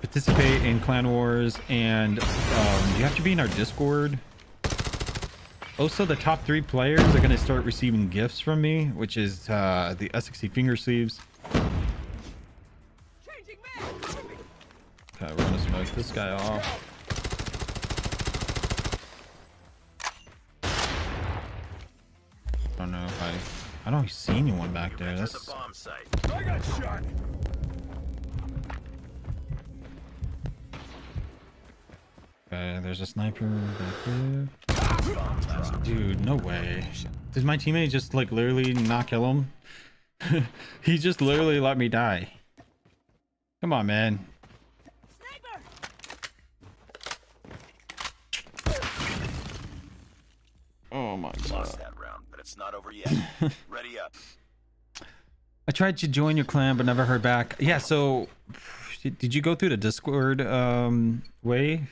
participate in clan wars, and um, you have to be in our Discord. Also, the top three players are going to start receiving gifts from me, which is uh, the SXC finger sleeves. Changing man. Okay, we're gonna smoke this guy off. I don't know if I... I don't see anyone back there. That's... the bomb site. I got shot. Okay, there's a sniper back there. Dude, no way. Did my teammate just, like, literally not kill him? he just literally let me die. Come on, man. Sniper. Oh my god. Lost that round, but it's not over yet. Ready up. I tried to join your clan, but never heard back. Yeah, so... Did you go through the Discord um, way?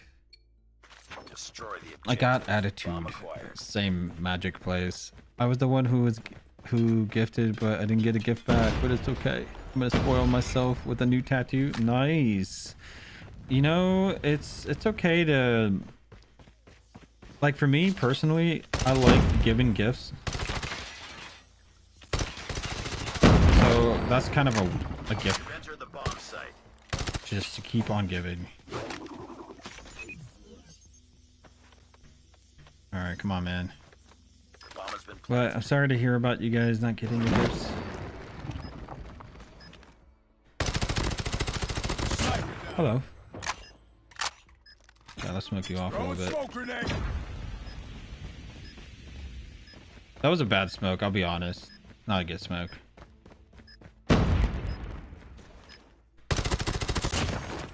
I got attitude. Same magic place. I was the one who was who gifted, but I didn't get a gift back. But it's okay. I'm gonna spoil myself with a new tattoo. Nice. You know, it's it's okay to like for me personally. I like giving gifts. So that's kind of a, a gift Enter the bomb site. just to keep on giving. All right, come on, man. Bomb has been planted. But I'm sorry to hear about you guys not getting your gifts. Hello. Yeah, let's smoke you off a little bit. That was a bad smoke, I'll be honest. Not a good smoke.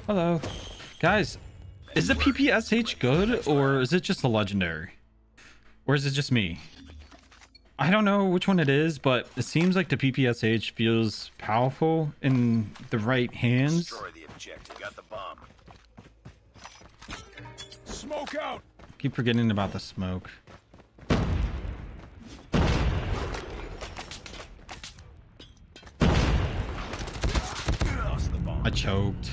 Hello. Guys, is the PPSH good or is it just a legendary? Or is it just me? I don't know which one it is, but it seems like the PPSH feels powerful in the right hands. Destroy the objective. Got the bomb. Smoke out. Keep forgetting about the smoke. Lost the bomb. I choked.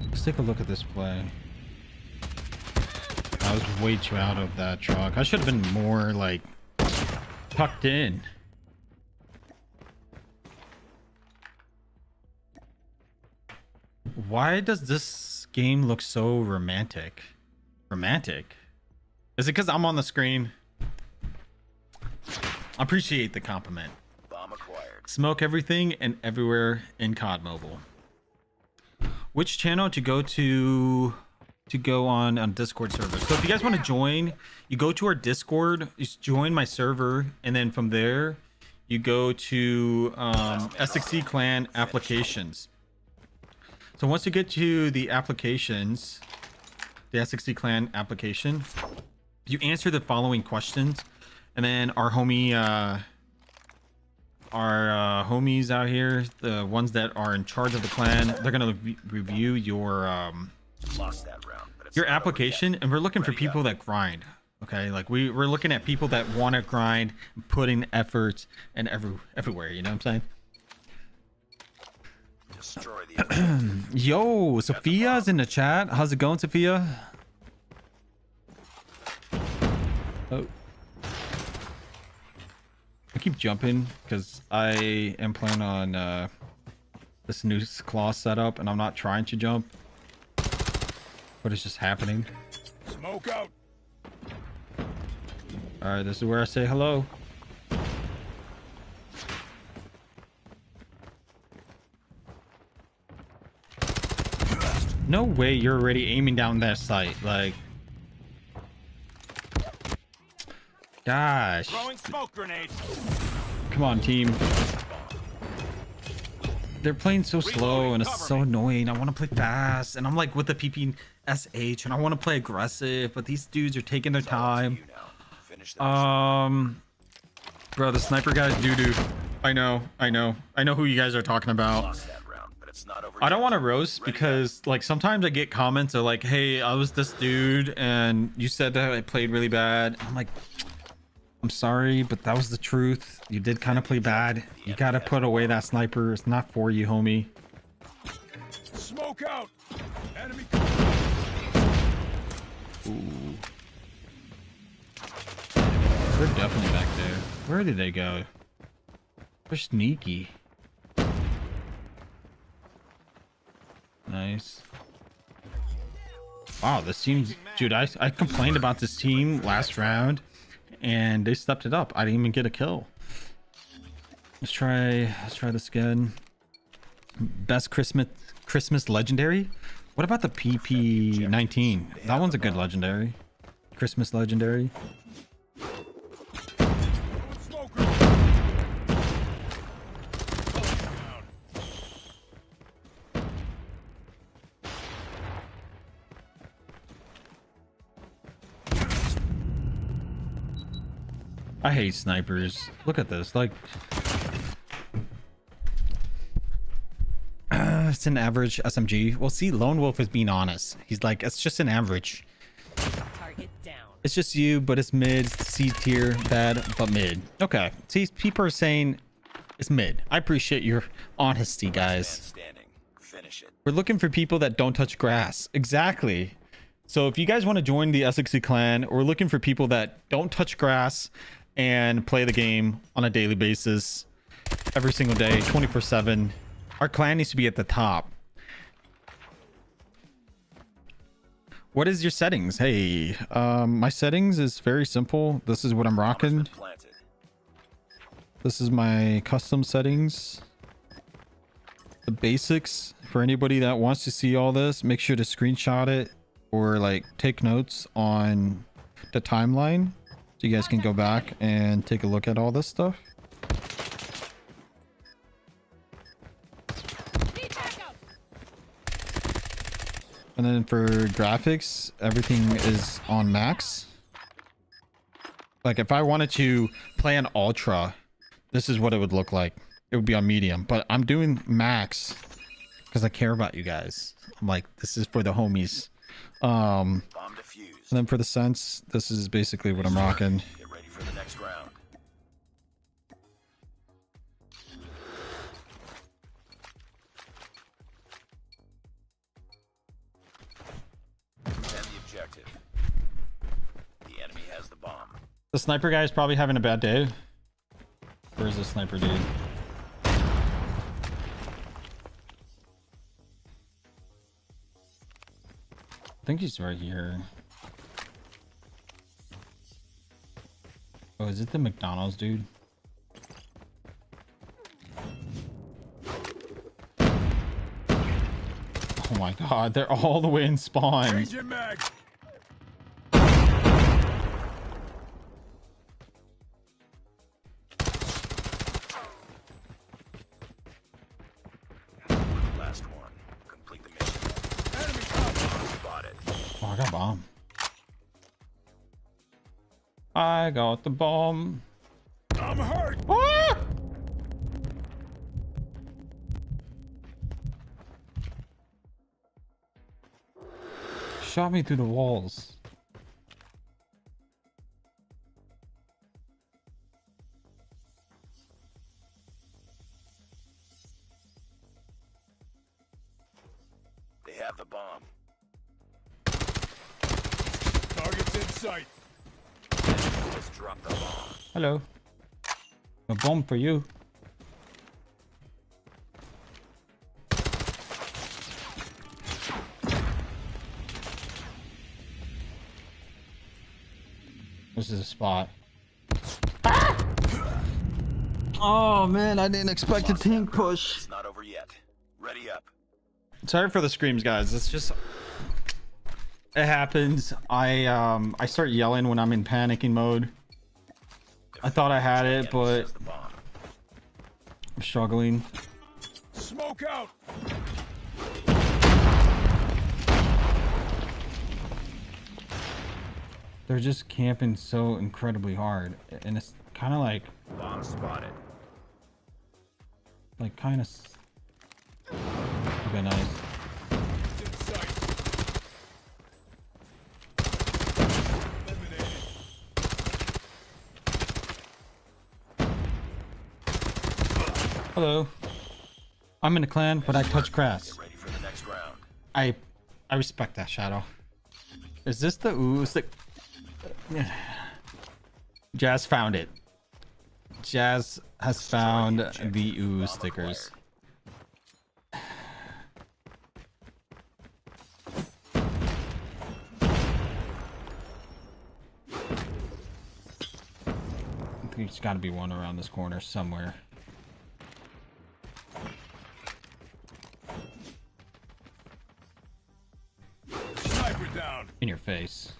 Let's take a look at this play. I was way too out of that truck. I should have been more like tucked in. Why does this game look so romantic? Romantic? Is it because I'm on the screen? I appreciate the compliment. Bomb acquired. Smoke everything and everywhere in COD Mobile. Which channel to go to to go on on Discord server? So if you guys want to join, you go to our Discord, s- join my server, and then from there you go to um, SXC Clan applications. So once you get to the applications, the SXC Clan application, you answer the following questions, and then our homie. Uh, our uh, homies out here, the ones that are in charge of the clan, they're gonna re- review your um, Lost that round, your application, and we're looking for people up. that grind. Okay, like we we're looking at people that want to grind, put in effort, and every everywhere. You know what I'm saying? Destroy the. Yo, Sophia's in the chat. How's it going, Sophia? Oh. I keep jumping because I am playing on uh, this new claw setup and I'm not trying to jump. But it's just happening. Smoke out. Alright, this is where I say hello. No way you're already aiming down that sight. Like, gosh. Throwing smoke grenade. Come on, team. They're playing so slow and it's so annoying. I want to play fast and I'm like with the PPSH and I want to play aggressive, but these dudes are taking their time. You now. Finish that. Um, bro, the sniper guy's doo doo. I know, I know, I know who you guys are talking about. Lost that round, but it's not over I don't want to roast because like sometimes I get comments are like, "Hey, I was this dude and you said that I played really bad." I'm like, "I'm sorry, but that was the truth. You did kind of play bad. You got to put away that sniper. It's not for you, homie." Smoke out. Enemy. They're definitely back there. Where did they go? They're sneaky. Nice. Wow, this team's... Dude, I, I complained about this team last round, and they stepped it up. I didn't even get a kill. Let's try... Let's try this again. Best Christmas Christmas legendary? What about the PP19? That one's a good legendary. Christmas legendary. I hate snipers. Look at this. Like, it's an average SMG. Well, see, Lone Wolf is being honest. He's like, it's just an average. Target down. It's just you, but it's mid, C tier, bad, but mid. Okay. See, people are saying it's mid. I appreciate your honesty, guys. standing. Finish it. We're looking for people that don't touch grass. Exactly. So if you guys want to join the SXC clan, we're looking for people that don't touch grass and play the game on a daily basis, every single day, 24 7. Our clan needs to be at the top. What is your settings? Hey, um, my settings is very simple. This is what I'm rocking. This is my custom settings. The basics for anybody that wants to see all this, make sure to screenshot it or like take notes on the timeline so you guys can go back and take a look at all this stuff. And then for graphics, everything is on max. Like if I wanted to play an ultra, this is what it would look like. It would be on medium, but I'm doing max because I care about you guys. I'm like, this is for the homies. Um, and then for the sense, this is basically what I'm rocking. Get ready for the next round. The sniper guy is probably having a bad day. Where's the sniper dude? I think he's right here. Oh, is it the McDonald's dude? Oh my god, they're all the way in spawn. I got the bomb. I'm hurt. Ah! Shot me through the walls. For you. This is a spot. Oh man, I didn't expect a tank push. It's not over yet. Ready up. Sorry for the screams, guys. It's just it happens. I um I start yelling when I'm in panicking mode. I thought I had it, but has the bomb. I'm struggling. Smoke out. They're just camping so incredibly hard, and it's kind of like Bomb spotted. like kind of Okay, nice. Hello. I'm in a clan, but I touch grass. Ready for the next round. I I respect that shadow. Is this the ooze that Jazz found it. Jazz has found the ooze stickers. I think there's got to be one around this corner somewhere. In your face.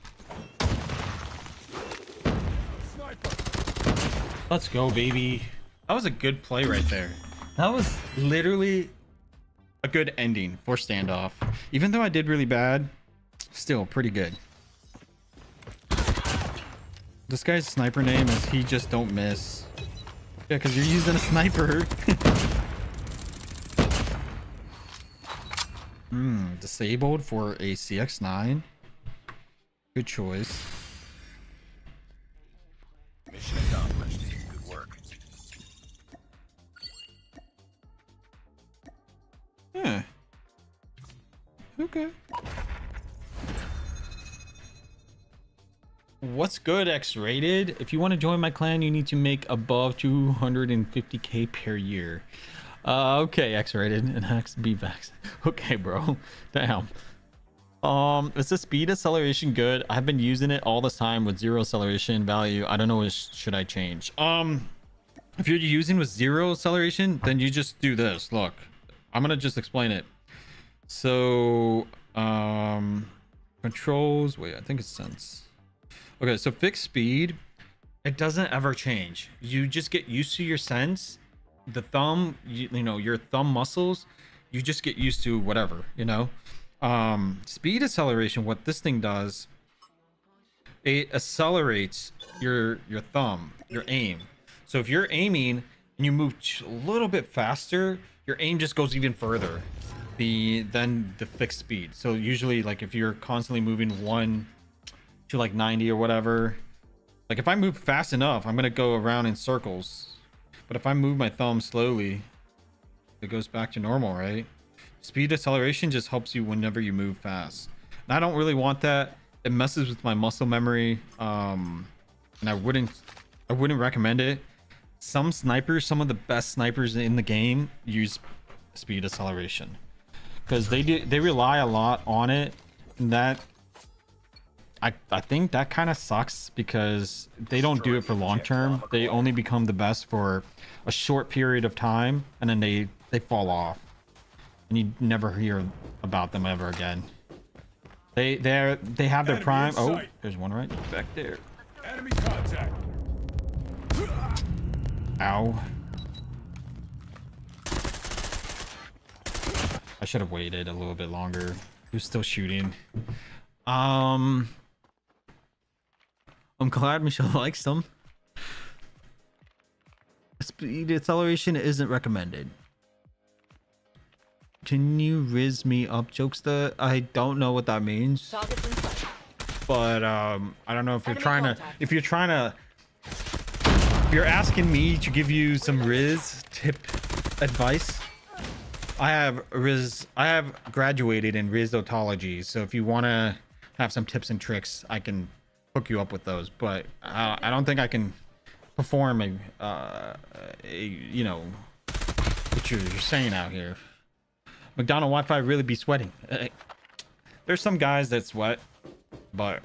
Let's go, baby. That was a good play right there. That was literally a good ending for standoff. Even though I did really bad, still pretty good. This guy's sniper name is he just don't miss. Yeah, because you're using a sniper. Hmm, disabled for a CX9. Good choice. Mission accomplished. Good work. Yeah. Okay. What's good, X-rated? If you want to join my clan, you need to make above 250k per year. Uh, okay, X-rated and X B-Vax. Okay, bro. Damn. Um, is the speed acceleration good? I've been using it all this time with zero acceleration value. I don't know what should I change. Um, if you're using with zero acceleration, then you just do this. Look, I'm gonna just explain it. So, um, controls. Wait, I think it's sense. Okay, so fixed speed, it doesn't ever change. You just get used to your sense. The thumb, you, you know, your thumb muscles, you just get used to whatever, you know. Um, speed acceleration. What this thing does, it accelerates your your thumb, your aim. So if you're aiming and you move a little bit faster, your aim just goes even further the than the fixed speed. So usually like if you're constantly moving one to like 90 or whatever, like if I move fast enough, I'm to go around in circles. But if I move my thumb slowly, it goes back to normal, right? Speed acceleration just helps you whenever you move fast. And I don't really want that. It messes with my muscle memory. Um, and I wouldn't, I wouldn't recommend it. Some snipers, some of the best snipers in the game use speed acceleration because they do, they rely a lot on it. And that I I think that kind of sucks because they don't do it for long term. They only become the best for a short period of time, and then they they fall off, and you never hear about them ever again. They they they have their Enemy prime. Oh, there's one right back there. Enemy contact. Ow. I should have waited a little bit longer. He was still shooting. Um I'm glad Michelle likes them. Speed acceleration isn't recommended. Can you riz me up, Jokesta? I don't know what that means Targets in sight. but um i don't know if you're Enemy trying to, if you're trying to if you're asking me to give you some riz tip advice i have riz i have graduated in rizotology so if you want to have some tips and tricks i can hook you up with those but i, I don't think i can perform a, uh, a you know what you're, you're saying out here mcdonald wi-fi really be sweating? Uh, there's some guys that sweat but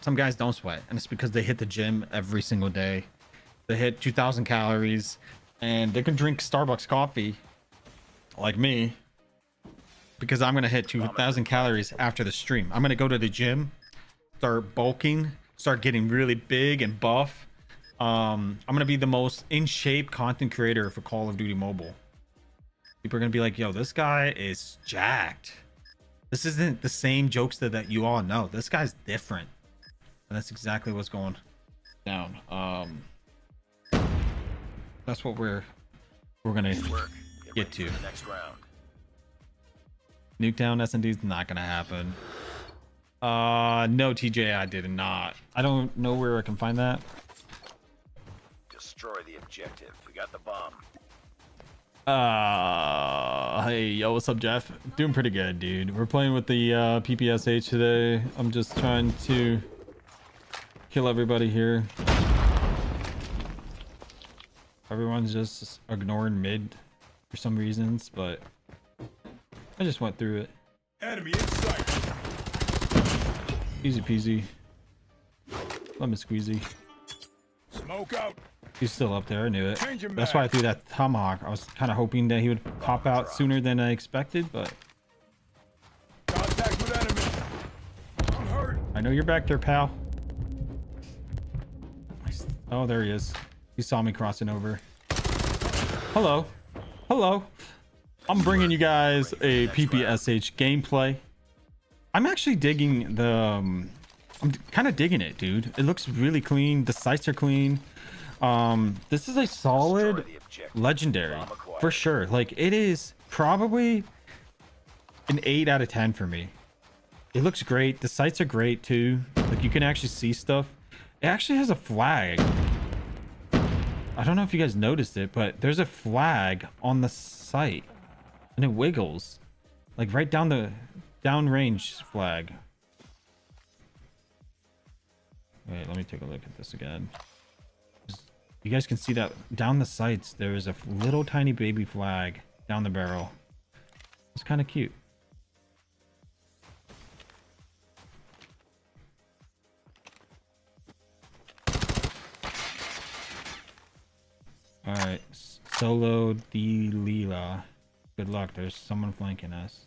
some guys don't sweat and it's because they hit the gym every single day. They hit 2000 calories and they can drink starbucks coffee like me because i'm gonna hit 2000 calories after the stream. I'm gonna go to the gym start bulking start getting really big and buff. Um i'm gonna be the most in shape content creator for call of duty mobile people are gonna be like yo this guy is jacked this isn't the same Jokesta that you all know. This guy's different. And that's exactly what's going down. Um that's what we're we're gonna Work. Get to. the next round. Nuketown S&D is not gonna happen. Uh, no, TJ, I did not. I don't know where I can find that. Destroy the objective. We got the bomb. Uh, hey, yo, what's up, Jeff? Doing pretty good, dude. We're playing with the uh, PPSH today. I'm just trying to kill everybody here. Everyone's just ignoring mid for some reasons, but I just went through it. Enemy in sight. Easy peasy. Lemon squeezy. Smoke out. He's still up there. I knew it. That's why I threw that tomahawk. I was kind of hoping that he would pop out sooner than I expected, but with enemy. I'm hurt. I know you're back there, pal. Oh, there he is. He saw me crossing over. Hello. Hello. I'm bringing you guys a PPSH gameplay. I'm actually digging the... Um, I'm kind of digging it, dude. It looks really clean. The sights are clean. Um, this is a solid Destroy the objective. legendary for sure. Like it is probably an eight out of ten for me. It looks great. The sights are great too. Like you can actually see stuff. It actually has a flag. I don't know if you guys noticed it, but there's a flag on the sight, and it wiggles, like right down the downrange flag. Wait, let me take a look at this again. You guys can see that down the sights, there is a little tiny baby flag down the barrel. It's kind of cute. All right, solo the Lila. Good luck. There's someone flanking us.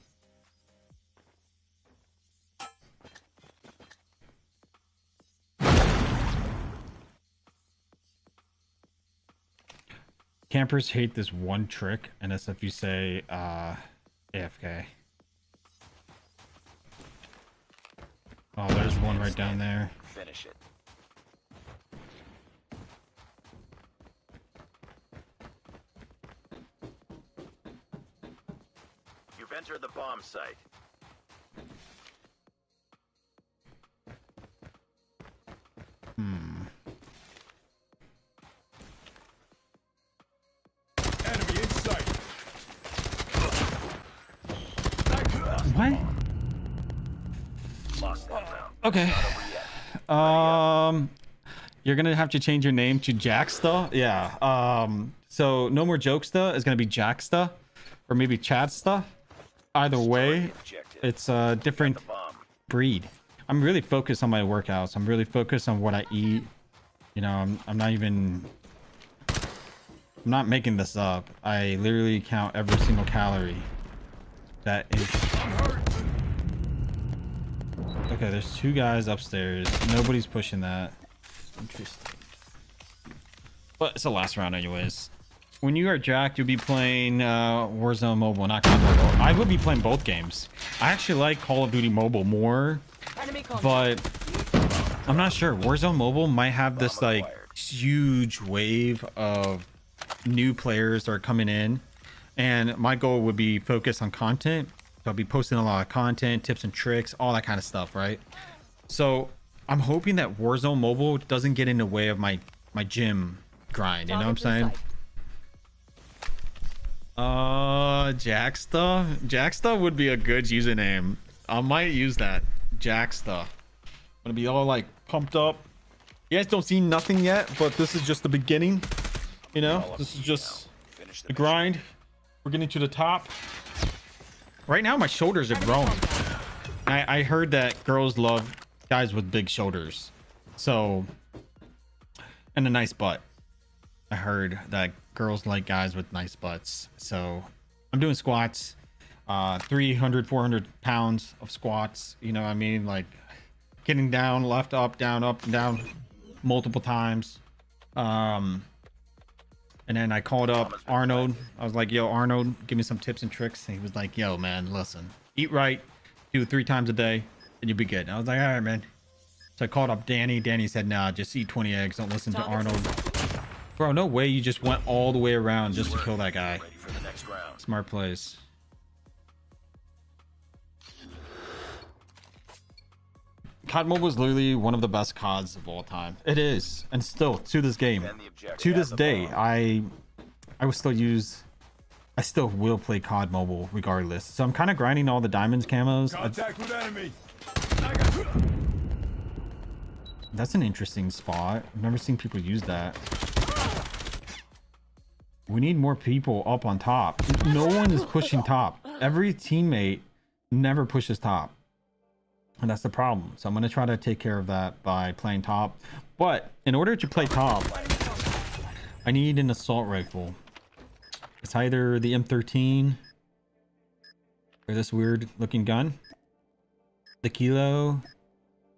Campers hate this one trick, and that's if you say uh, AFK. Oh, there's one right down there. Finish it. You've entered the bomb site. Okay. Um, you're gonna have to change your name to Jacksta. Yeah. Um. So no more Jokesta is gonna be Jacksta, or maybe Chadsta. Either way, it's a different breed. I'm really focused on my workouts. I'm really focused on what I eat. You know, I'm, I'm not even. I'm not making this up. I literally count every single calorie. That is. Okay, there's two guys upstairs. Nobody's pushing that. Interesting. But it's the last round, anyways. When you are jacked, you'll be playing uh, Warzone Mobile, not COD Mobile. I will be playing both games. I actually like Call of Duty Mobile more, but I'm not sure. Warzone Mobile might have this like huge wave of new players that are coming in, and my goal would be focus on content. So I'll be posting a lot of content, tips and tricks, all that kind of stuff, right? So I'm hoping that Warzone Mobile doesn't get in the way of my my gym grind. You know what I'm saying? Uh, Jacksta. Jacksta would be a good username. I might use that. Jacksta. Gonna be all like pumped up. You guys don't see nothing yet, but this is just the beginning. You know, this is just the the grind. We're getting to the top. Right now, my shoulders are growing. I, I heard that girls love guys with big shoulders. So, and a nice butt. I heard that girls like guys with nice butts. So, I'm doing squats, uh, 300, 400 pounds of squats. You know what I mean? Like getting down, left, up, down, up, down multiple times. Um, and then I called up Arnold. I was like, yo, Arnold, give me some tips and tricks. And he was like, yo, man, listen, eat right, do it three times a day, and you'll be good. And I was like, all right, man. So I called up Danny. Danny said, nah, just eat 20 eggs. Don't listen to Arnold. Bro, no way you just went all the way around just to kill that guy. ready for the next round. Smart plays. COD Mobile is literally one of the best CODs of all time. It is, and still to this game, Defend the objective. to this day. I, I will still use, I still will play COD Mobile regardless. So I'm kind of grinding all the diamonds camos. Contact with enemy. That's an interesting spot. I've never seen people use that. We need more people up on top. No one is pushing top. Every teammate never pushes top. And that's the problem. So I'm going to try to take care of that by playing top. But in order to play top, I need an assault rifle. It's either the M13 or this weird looking gun. The Kilo,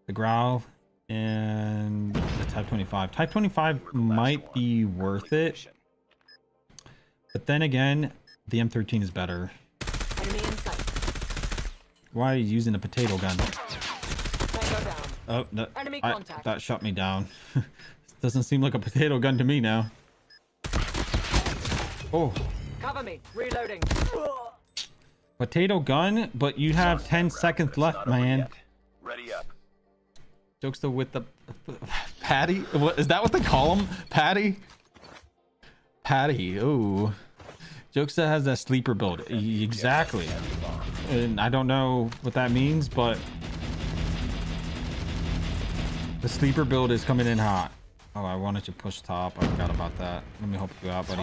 the Grau, and the Type 25. Type 25 We're the last might be worth it, but then again, the M13 is better. Enemy in sight. Why are you using a potato gun? Tango down. Oh, that, Enemy I- contact. that shut me down. Doesn't seem like a potato gun to me now. Oh, Cover me. Reloading. potato gun, but you have 10 Round, seconds but left, not over man. yet. Ready up. Jokesta with the Patty. What is that? What they call him? Patty. Patty. Oh, Jokesta has that sleeper build. Exactly. And I don't know what that means, but the sleeper build is coming in hot. Oh, I wanted to push top. I forgot about that. Let me help you out, buddy.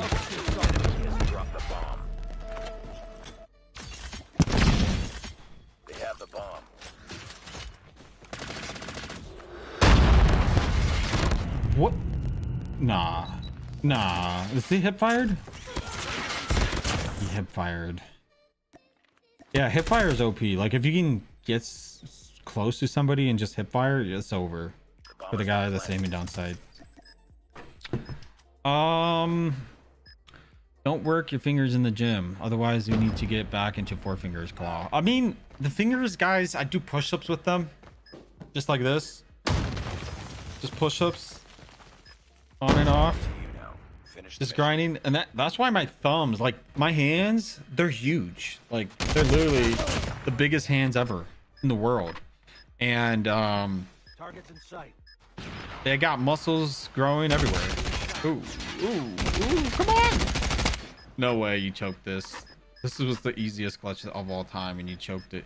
Drop the bomb. They have the bomb. What? Nah. Nah. Is he hip fired? He hip fired. Yeah, hip fire is OP. Like if you can get close to somebody and just hip fire, it's over for the guy that's aiming downside. Um, don't work your fingers in the gym. Otherwise, you need to get back into four fingers claw. I mean, the fingers, guys, I do push-ups with them, just like this. Just push-ups, on and off just grinding and that that's why my thumbs like my hands they're huge like they're literally the biggest hands ever in the world and um Targets in sight. They got muscles growing everywhere ooh ooh ooh come on no way you choked this this was the easiest clutch of all time and you choked it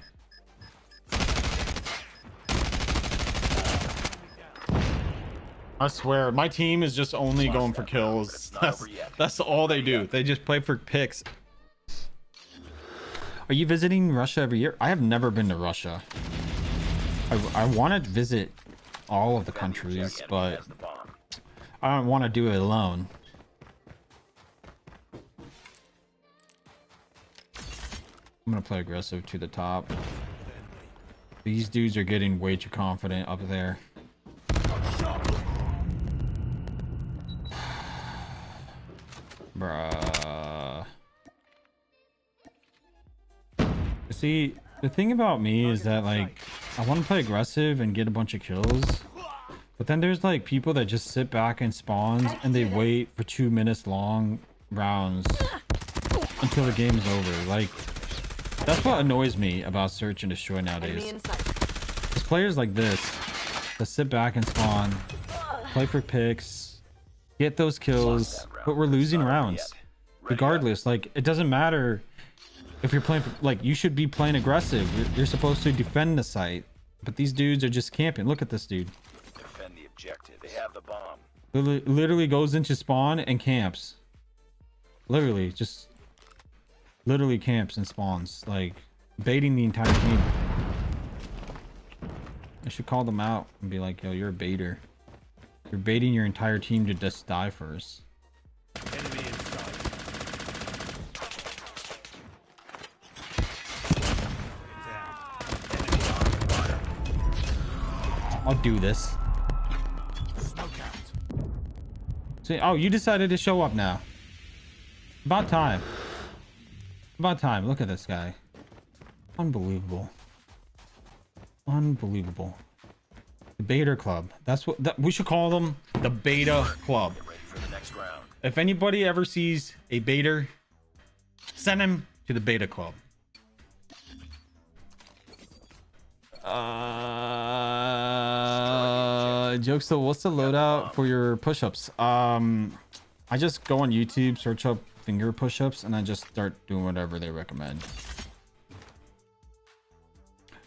I swear, my team is just only going for kills. That's, that's all they do. They just play for picks. Are you visiting Russia every year? I have never been to Russia. I, I want to visit all of the countries, but Enemy has the bomb. I don't want to do it alone. I'm gonna play aggressive to the top. These dudes are getting way too confident up there. Bruh. See, the thing about me is that like I want to play aggressive and get a bunch of kills. But then there's like people that just sit back and spawns and they wait for two minutes long rounds until the game is over. Like that's what annoys me about search and destroy nowadays. It's players like this that sit back and spawn, play for picks, get those kills, but we're losing rounds. yet. Ready up. Regardless, like it doesn't matter if you're playing. Like you should be playing aggressive. You're, you're supposed to defend the site, but these dudes are just camping. Look at this dude. Defend the objective. They have the bomb. Literally, literally goes into spawn and camps. Literally, just literally camps and spawns, like baiting the entire team. I should call them out and be like, "Yo, you're a baiter. You're baiting your entire team to just die first. Enemy in sight. I'll do this." See, oh, you decided to show up now. About time. About time. Look at this guy. Unbelievable. Unbelievable. The Beta Club. That's what that, we should call them. The Beta Club. If anybody ever sees a baiter, send him to the Beta Club. Uh, Jokesta, what's the loadout for your push-ups? Um, I just go on YouTube, search up finger push-ups, and I just start doing whatever they recommend.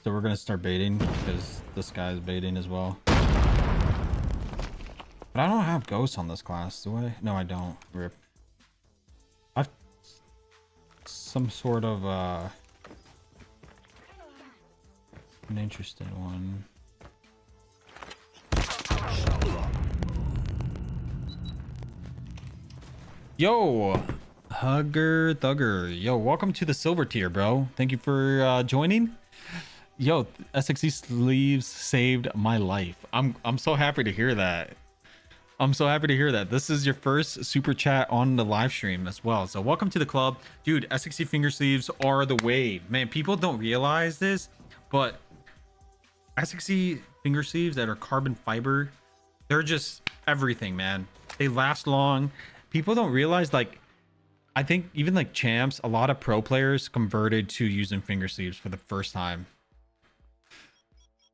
So we're gonna start baiting because this guy's baiting as well. But I don't have ghosts on this class, do I? No, I don't. Rip. I've some sort of uh an interesting one. Yo, Hugger Thugger. Yo, welcome to the silver tier, bro. Thank you for uh, joining. Yo, SXC sleeves saved my life. I'm I'm so happy to hear that. I'm so happy to hear that. This is your first super chat on the live stream as well. So welcome to the club. Dude, SXC finger sleeves are the wave. Man, people don't realize this, but SXC finger sleeves that are carbon fiber, they're just everything, man. They last long. People don't realize like I think even like champs, a lot of pro players converted to using finger sleeves for the first time.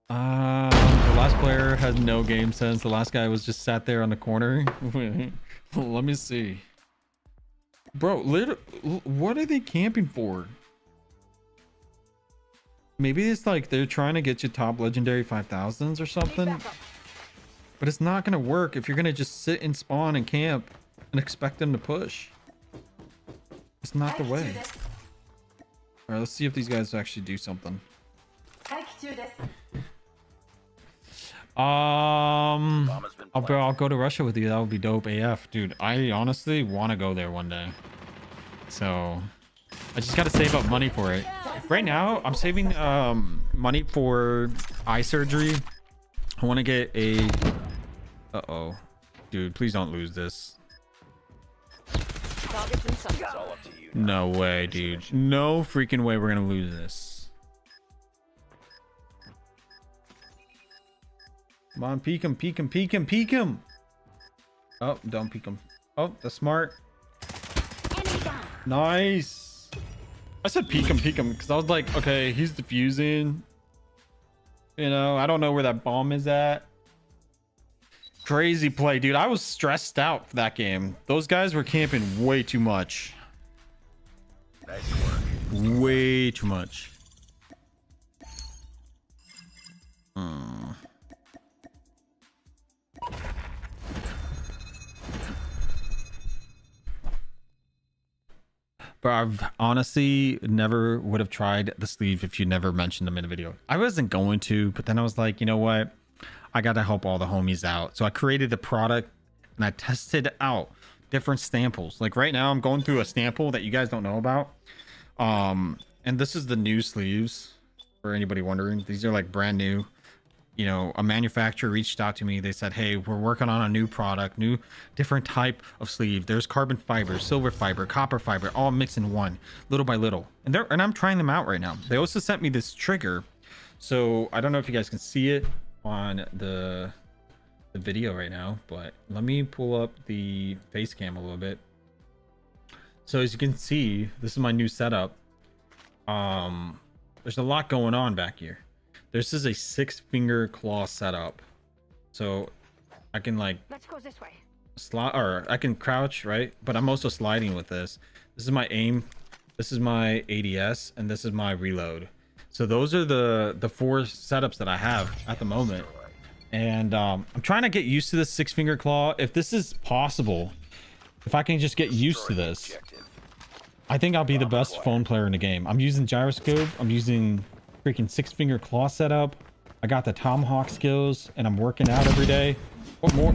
Um, the last player had no game sense. The last guy was just sat there on the corner. Let me see. Bro, what are they camping for? Maybe it's like they're trying to get you top legendary 5000s or something. But it's not going to work if you're going to just sit and spawn and camp and expect them to push. It's not the way. Alright, let's see if these guys actually do something. Um, Bomb has been I'll, I'll go to Russia with you. That would be dope AF, dude. I honestly want to go there one day. So, I just got to save up money for it. Right now, I'm saving um money for eye surgery. I want to get a. Uh oh, dude, please don't lose this. No way, dude. No freaking way we're gonna lose this. Come on, peek him, peek him, peek him, peek him. Oh, don't peek him. Oh, that's smart. Nice. I said peek him, peek him, because I was like, okay, he's defusing. You know, I don't know where that bomb is at. Crazy play, dude. I was stressed out for that game. Those guys were camping way too much. Nice work. Way too much. Hmm. But I've honestly never would have tried the sleeve if you never mentioned them in a video. I wasn't going to, but then I was like, you know what? I got to help all the homies out. So I created the product and I tested out different samples. Like right now, I'm going through a sample that you guys don't know about. Um, and this is the new sleeves for anybody wondering. These are like brand new. You know, a manufacturer reached out to me. They said, "Hey, we're working on a new product, new different type of sleeve. There's carbon fiber, silver fiber, copper fiber, all mixed in one, little by little." And they're and I'm trying them out right now. They also sent me this trigger. So I don't know if you guys can see it on the the video right now, but let me pull up the face cam a little bit. So as you can see, this is my new setup. Um, there's a lot going on back here. This is a six finger claw setup. So I can like Let's go this way. slide or I can crouch, right? But I'm also sliding with this. This is my aim. This is my ADS and this is my reload. So those are the the four setups that I have at the moment. And um, I'm trying to get used to this six finger claw. If this is possible, if I can just get used to this, I think I'll be the best phone player in the game. I'm using gyroscope. I'm using freaking six finger claw setup. I got the tomahawk skills and I'm working out every day. What more?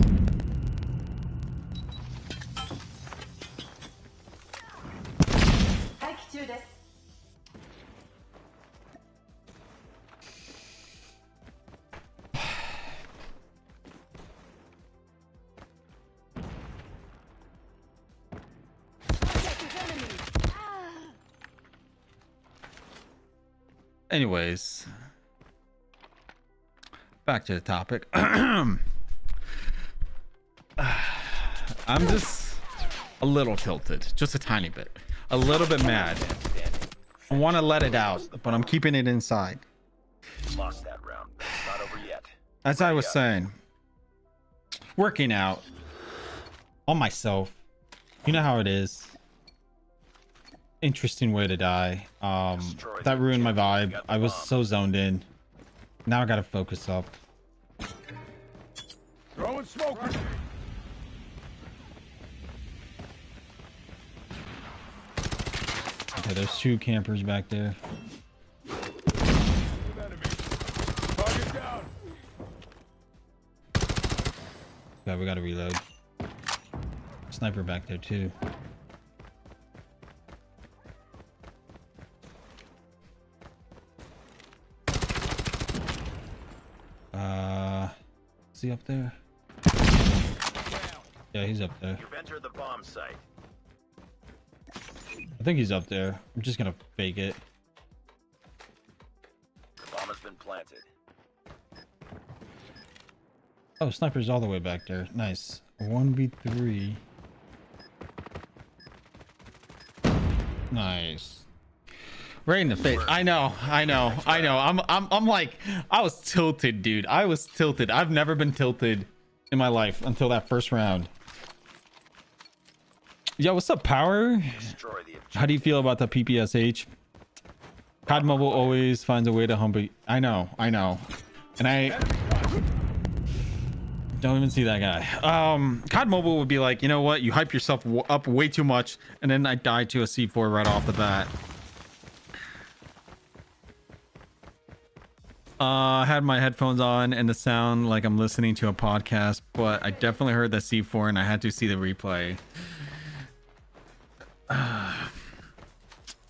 Anyways, back to the topic. I'm just a little tilted, just a tiny bit, a little bit mad. I want to let it out, but I'm keeping it inside. Lost that round, not over yet. As I was saying, working out on myself. You know how it is. Interesting way to die. Um, Destroy that ruined my vibe. You got the I was bomb. so zoned in. Now I gotta focus up. Throwing smoke. Okay, there's two campers back there. Enemy. Yeah, we gotta reload. Sniper back there too. Uh, is he up there? Yeah, he's up there. You've entered the bomb site. I think he's up there. I'm just gonna fake it. The bomb has been planted. Oh, sniper's all the way back there. Nice. 1v3. Nice. Right in the face. I know, I know, I know. I'm I'm I'm like I was tilted, dude. I was tilted. I've never been tilted in my life until that first round. Yo, what's up, Power? How do you feel about the PPSH? COD Mobile always finds a way to humble. I know, I know, and I don't even see that guy. Um, COD Mobile would be like, you know what? You hype yourself up way too much, and then I die to a C4 right off the bat. Uh, I had my headphones on and the sound like I'm listening to a podcast, but I definitely heard the C4 and I had to see the replay.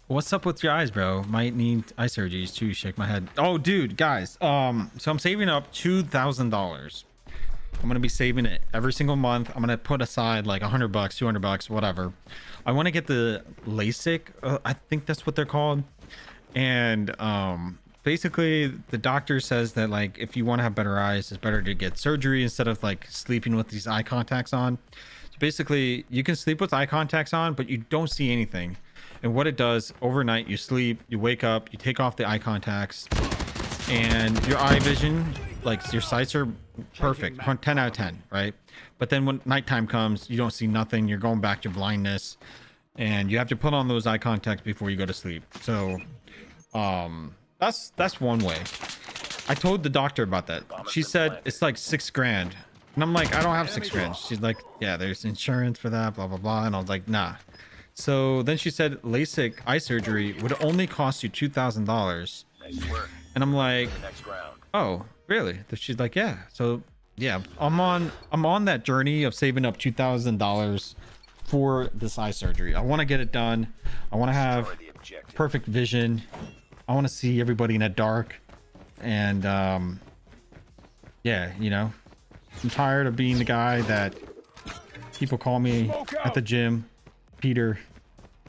What's up with your eyes, bro? Might need eye surgeries too. Shake my head. Oh, dude, guys. Um, so I'm saving up two thousand dollars. I'm gonna be saving it every single month. I'm gonna put aside like a hundred bucks, two hundred bucks, whatever. I want to get the LASIK. Uh, I think that's what they're called. And um, basically, the doctor says that like if you want to have better eyes, it's better to get surgery instead of like sleeping with these eye contacts on. So basically, you can sleep with eye contacts on, but you don't see anything. And what it does overnight, you sleep, you wake up, you take off the eye contacts, and your eye vision, like your sights are perfect, 10 out of 10, right? But then when nighttime comes, you don't see nothing. You're going back to blindness, and you have to put on those eye contacts before you go to sleep. So, um, that's that's one way. I told the doctor about that. She said it's like six grand, and I'm like, I don't have six grand. She's like, yeah, there's insurance for that, blah blah blah, and I was like, nah. So then she said LASIK eye surgery would only cost you two thousand dollars, and I'm like, oh really she's like yeah so yeah i'm on i'm on that journey of saving up two thousand dollars for this eye surgery i want to get it done i want to have Destroy the objective. perfect vision i want to see everybody in the dark and um yeah you know i'm tired of being the guy that people call me at the gym peter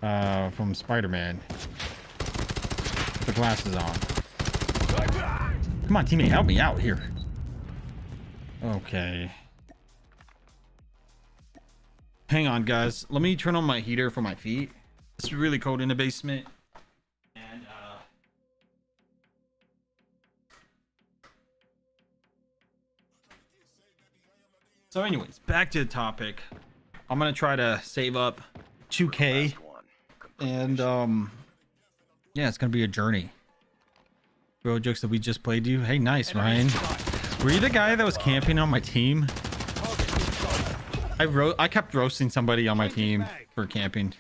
uh from spider-man with the glasses on Come on, teammate, help me out here. Okay. Hang on, guys. Let me turn on my heater for my feet. It's really cold in the basement. So anyways, back to the topic. I'm gonna try to save up 2k and um yeah it's gonna be a journey. Bro jokes that we just played you. Hey nice ryan. were you the guy that was camping on my team? I wrote i kept roasting somebody on my team for camping.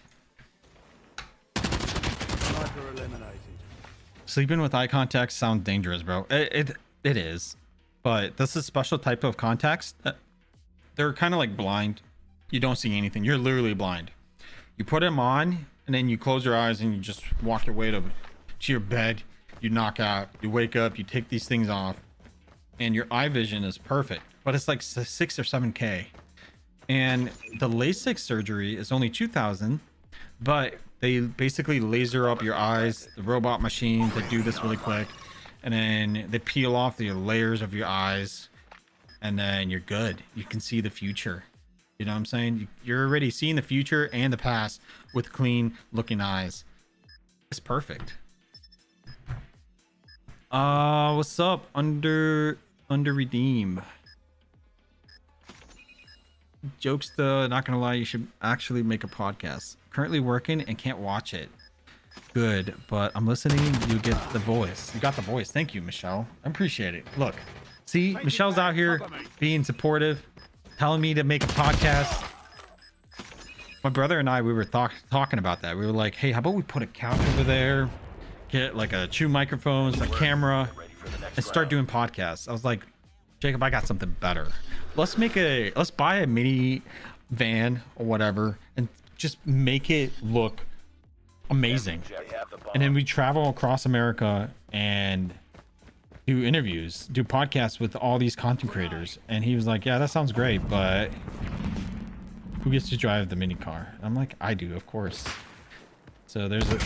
Sleeping with eye contact sounds dangerous bro. It it, it is. But this is a special type of contacts that they're kind of like blind. You don't see anything. You're literally blind. You put them on and then you close your eyes and you just walk your way to, to your bed. You knock out. You wake up. You take these things off. And your eye vision is perfect. But it's like six or seven k. And the lasik surgery is only 2000 but they basically laser up your eyes the robot machine to do this really quick. And then they peel off the layers of your eyes and then you're good you can see the future you know what i'm saying you're already seeing the future and the past with clean looking eyes it's perfect Uh, what's up? Under under redeem. Jokes though, not gonna lie, you should actually make a podcast. Currently working and can't watch it. Good, but I'm listening. You get the voice. You got the voice. Thank you, Michelle. I appreciate it. Look, see, Michelle's out here being supportive, telling me to make a podcast. My brother and I, we were talk- talking about that. We were like, hey, how about we put a couch over there, get like a two microphones, a camera, Ready for the next and start doing podcasts. I was like, Jacob, I got something better. Let's make a let's buy a mini van or whatever and just make it look amazing. They have the bomb. And then we travel across America and do interviews, do podcasts with all these content creators. And he was like, Yeah, that sounds great, but who gets to drive the mini car? I'm like, I do, of course. So there's a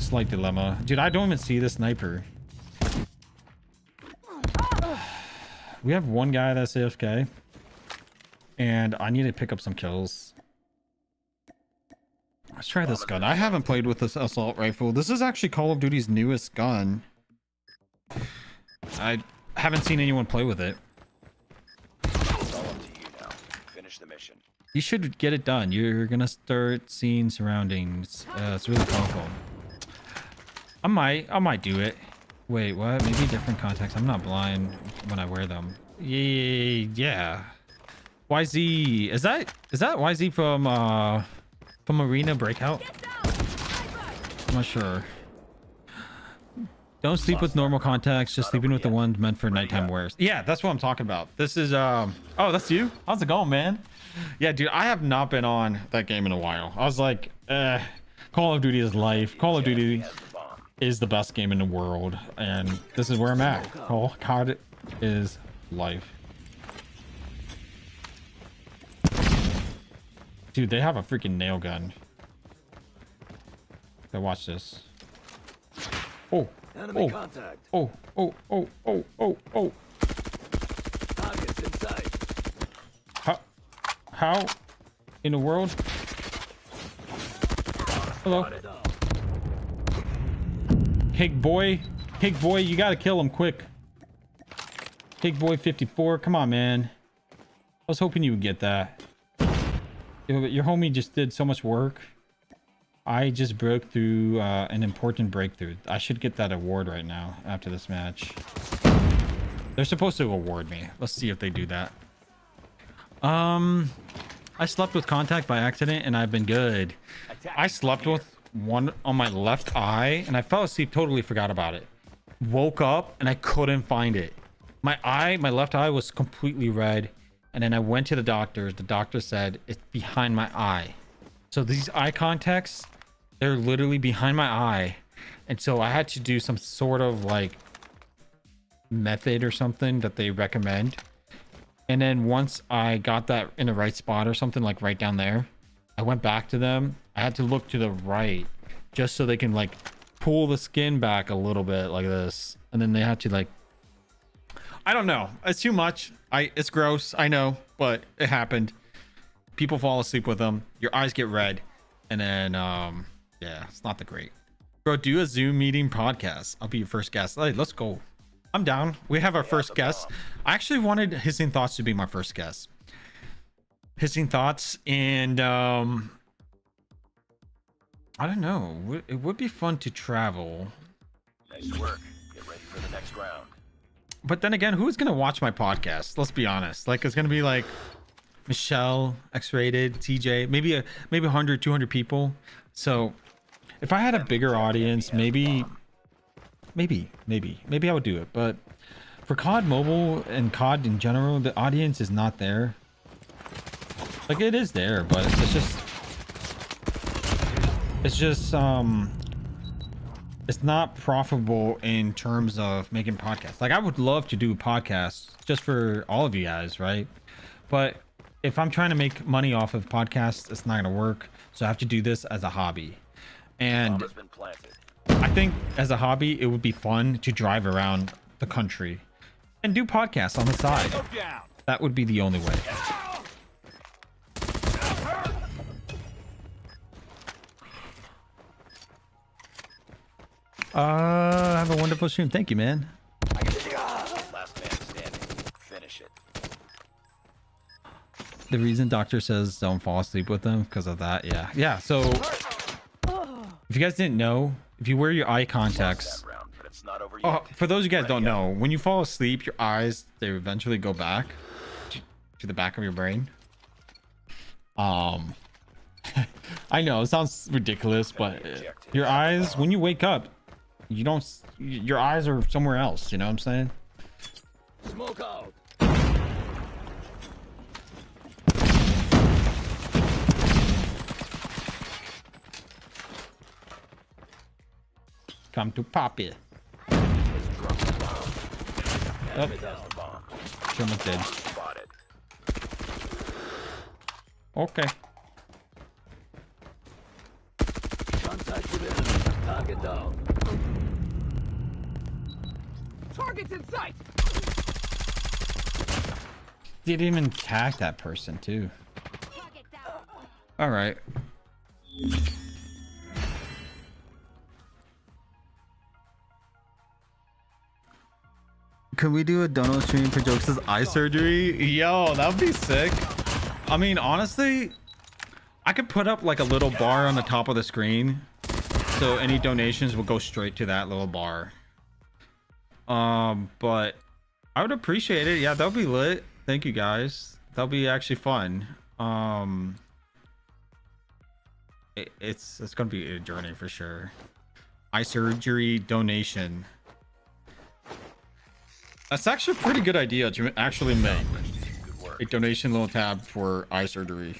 slight dilemma. Dude, I don't even see the sniper. We have one guy that's AFK. And I need to pick up some kills. Let's try this gun. I haven't played with this assault rifle. This is actually Call of Duty's newest gun. I haven't seen anyone play with it. It's all up to you now. Finish the mission. You should get it done. You're gonna start seeing surroundings. Uh, it's really powerful. I might, I might do it. Wait, what? Maybe different context. I'm not blind when I wear them. Yeah, yeah. YZ, is that is that YZ from uh from Arena Breakout? I'm not sure. Don't sleep with normal contacts, just sleeping with the ones meant for nighttime wears. Yeah, that's what I'm talking about. This is um oh that's you? How's it going, man? Yeah, dude, I have not been on that game in a while. I was like, uh Call of Duty is life. Call of Duty Has the bomb. is the best game in the world, and this is where I'm at. Call COD is life. Dude, they have a freaking nail gun. Okay, watch this. Oh, Enemy oh, contact. oh, oh, oh, oh, oh, oh. Targets in sight. How, how in the world? Hello. Cake boy, cake boy, you gotta kill him quick. Cake boy 54, come on, man. I was hoping you would get that. Yo, but Your homie just did so much work. I just broke through uh, an important breakthrough. I should get that award right now after this match. They're supposed to award me. Let's see if they do that. Um, I slept with contact by accident and I've been good. I slept with one on my left eye and I fell asleep, totally forgot about it. Woke up and I couldn't find it. My eye, my left eye was completely red. And then I went to the doctor. The doctor said it's behind my eye. So these eye contacts, they're literally behind my eye. And so I had to do some sort of like method or something that they recommend. And then once I got that in the right spot or something like right down there, I went back to them. I had to look to the right just so they can like pull the skin back a little bit like this. And then they had to like I don't know. It's too much. I it's gross. I know, but it happened. People fall asleep with them. Your eyes get red. And then um yeah, it's not the great. Bro, do a Zoom meeting podcast. I'll be your first guest. Hey, let's go. I'm down. We have our first guest. I actually wanted Hissing Thoughts to be my first guest. Hissing Thoughts and um I don't know. It would be fun to travel. Nice work. Get ready for the next round. But then again, who's gonna watch my podcast? Let's be honest. Like it's gonna be like Michelle, X-rated, TJ, maybe a maybe 100, 200 people. So if I had a bigger audience, maybe maybe, maybe, maybe I would do it. But for COD Mobile and COD in general, the audience is not there. Like it is there, but it's just it's just um it's not profitable in terms of making podcasts. Like I would love to do podcasts just for all of you guys, right? But if I'm trying to make money off of podcasts, it's not gonna work. So I have to do this as a hobby. And Bomb has been planted. I think as a hobby, it would be fun to drive around the country and do podcasts on the side. That would be the only way. Uh, have a wonderful stream. Thank you, man. Last man standing. Finish it. The reason doctor says don't fall asleep with them because of that. Yeah. Yeah. So if you guys didn't know, if you wear your eye contacts, round, but it's not over oh, for those of you guys don't know, when you fall asleep, your eyes they eventually go back to, to the back of your brain. Um, I know it sounds ridiculous, but your eyes when you wake up, you don't. Your eyes are somewhere else. You know what I'm saying? Smoke out. Come to Poppy. Sherman did. Spotted. Okay. Contact with enemy. Target down. Targets in sight. Didn't even tag that person too. All right. Could we do a dono stream for Jokes' eye surgery? Yo, that would be sick. I mean, honestly, I could put up like a little bar on the top of the screen. So any donations will go straight to that little bar. Um, but I would appreciate it. Yeah, that would be lit. Thank you guys. That'll be actually fun. Um, it, it's it's gonna be a journey for sure. Eye surgery donation. That's actually a pretty good idea to actually make a donation little tab for eye surgery.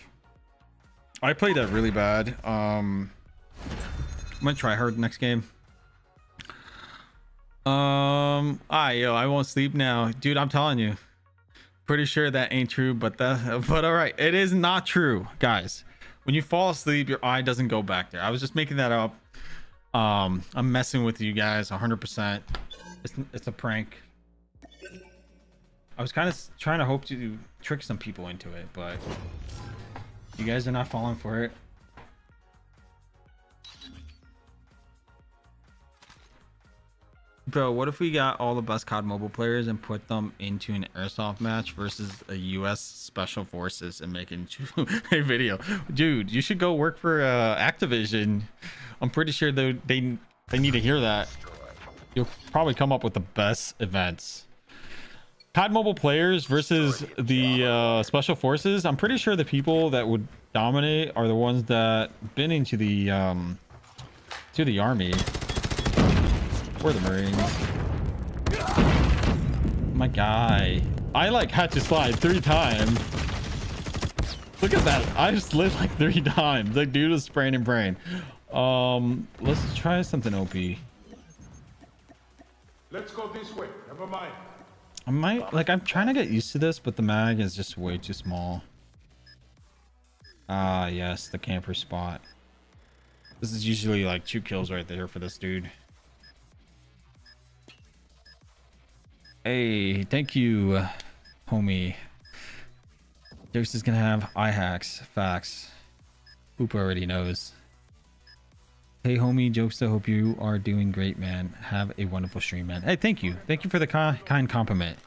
I played that really bad. Um, I'm gonna try hard next game. Um, ah, yo, I won't sleep now, dude. I'm telling you, pretty sure that ain't true, but that, but all right, it is not true, guys. When you fall asleep, your eye doesn't go back there. I was just making that up. Um, I'm messing with you guys 100%. It's it's a prank. I was kind of trying to hope to trick some people into it, but you guys are not falling for it. Bro, what if we got all the best COD mobile players and put them into an airsoft match versus a U.S. Special Forces and making a video? Dude, you should go work for uh, Activision. I'm pretty sure they they they need to hear that. You'll probably come up with the best events. COD mobile players versus the uh, Special Forces. I'm pretty sure the people that would dominate are the ones that been into the um to the army or the Marines. My guy. I like had to slide three times. Look at that. I just slid like three times. Like dude was spraying and praying. Um, let's try something OP. Let's go this way. Never mind. I might like I'm trying to get used to this, but the mag is just way too small. Ah, yes, the camper spot. This is usually like two kills right there for this dude. Hey, thank you, homie. Dose is gonna have eye hacks, facts. Boop already knows. Hey, homie, jokes. I hope you are doing great, man. Have a wonderful stream, man. Hey, thank you. Thank you for the kind compliment.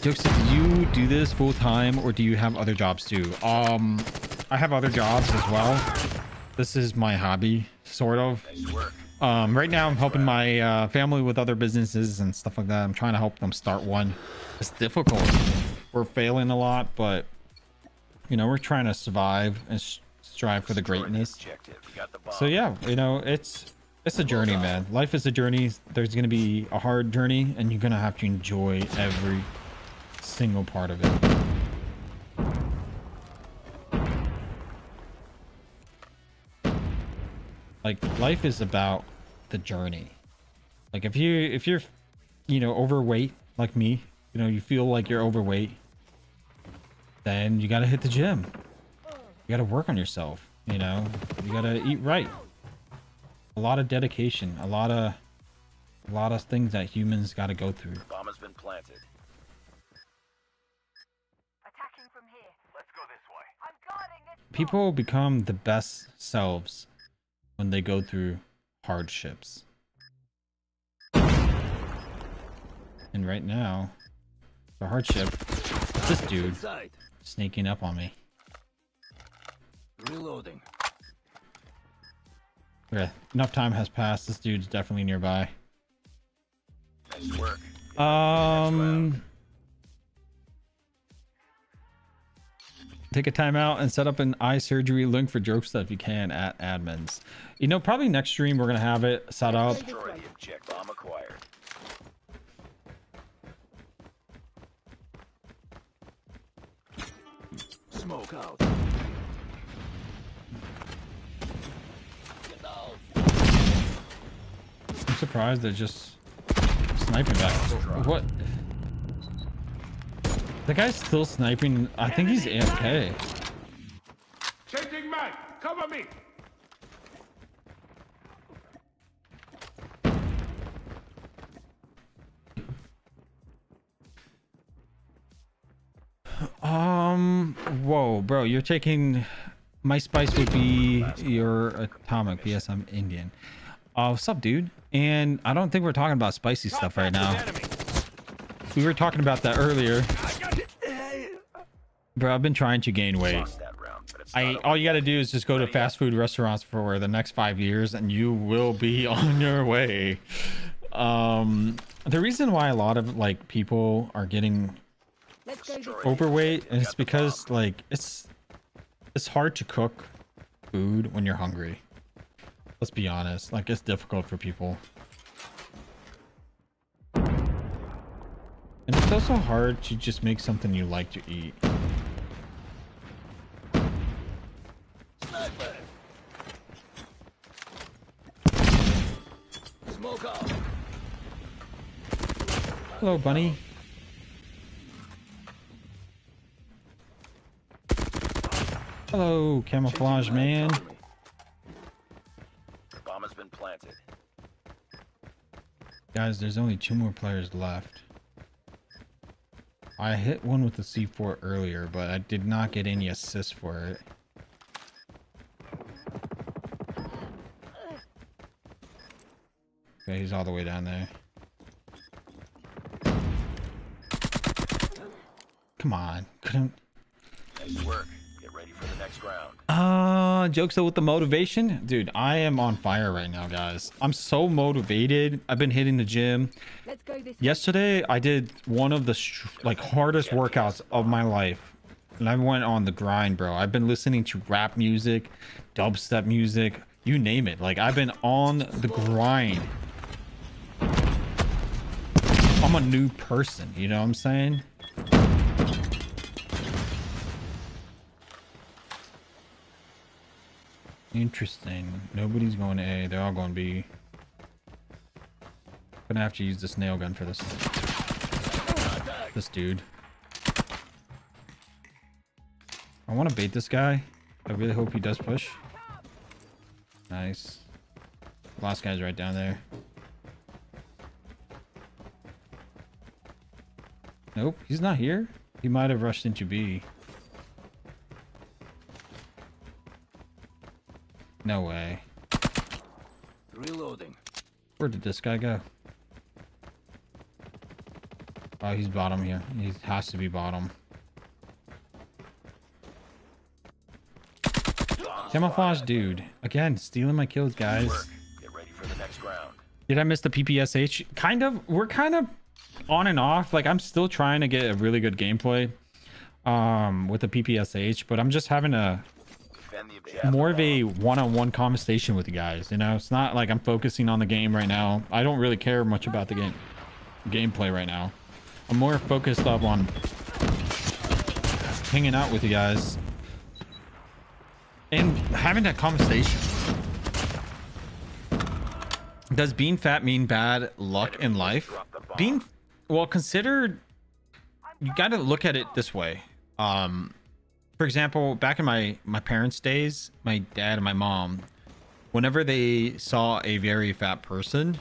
Jokes, do you do this full time or do you have other jobs too? Um, I have other jobs as well. This is my hobby, sort of. Um, right now I'm helping my uh, family with other businesses and stuff like that. I'm trying to help them start one. It's difficult. We're failing a lot, but you know we're trying to survive and strive for the greatness. objective. You got the bomb. So yeah, you know it's it's a journey, man. Life is a journey. There's gonna be a hard journey, and you're gonna have to enjoy every single part of it. Like life is about the journey. Like if you if you're you know overweight like me, you know you feel like you're overweight, then you gotta hit the gym. You gotta work on yourself, you know? You gotta eat right. A lot of dedication, a lot of... A lot of things that humans gotta go through. Bomb has been planted. Attacking from here. Let's go this way. I'm guarding it. People become the best selves when they go through hardships. And right now, the hardship, this dude sneaking up on me. Reloading. Okay, enough time has passed. This dude's definitely nearby. Nice work. Um, take a timeout and set up an eye surgery link for Jokesta if you can at admins. You know, probably next stream we're gonna have it set up. Destroy object. Bomb acquired. Smoke out. I'm surprised they're just sniping back. What? The guy's still sniping. I think he's AFK. Changing mag. Cover me. Um, whoa, bro, you're taking my spice would be your atomic. Yes, I'm Indian. Uh, what's up, dude? And I don't think we're talking about spicy stuff right now. We were talking about that earlier. Bro, I've been trying to gain weight. I all you got to do is just go to fast food restaurants for the next five years, and you will be on your way. Um, the reason why a lot of like people are getting overweight is because like it's it's hard to cook food when you're hungry. Let's be honest, like it's difficult for people. And it's also hard to just make something you like to eat. Hello, bunny. Hello, camouflage man. Planted. Guys, there's only two more players left. I hit one with the C4 earlier, but I did not get any assists for it. Okay, he's all the way down there. Come on. Couldn't Nice work. Get ready for the next round. uh jokes with the motivation dude i am on fire right now guys. I'm so motivated. I've been hitting the gym. Let's go this yesterday i did one of the like hardest workouts of my life. And i went on the grind bro. I've been listening to rap music dubstep music you name it. Like i've been on the grind. I'm a new person you know what i'm saying Interesting. Nobody's going to A. They're all going B. Gonna have to use this nail gun for this. This dude. I want to bait this guy. I really hope he does push. Nice. Last guy's right down there. Nope, he's not here. He might have rushed into B. No way. Reloading. Where did this guy go? Oh, he's bottom here. He has to be bottom. Camouflage dude. Again, stealing my kills, guys. Get ready for the next round. Did I miss the PPSH? Kind of. We're kind of on and off. Like I'm still trying to get a really good gameplay um with the PPSH, but I'm just having a Defend the objective. More of a one-on-one conversation with you guys. You know, it's not like I'm focusing on the game right now. I don't really care much about the game gameplay right now. I'm more focused up on hanging out with you guys and having that conversation. Does being fat mean bad luck in life? Being well, consider you got to look at it this way. Um, for example, back in my my parents' days, my dad and my mom, whenever they saw a very fat person,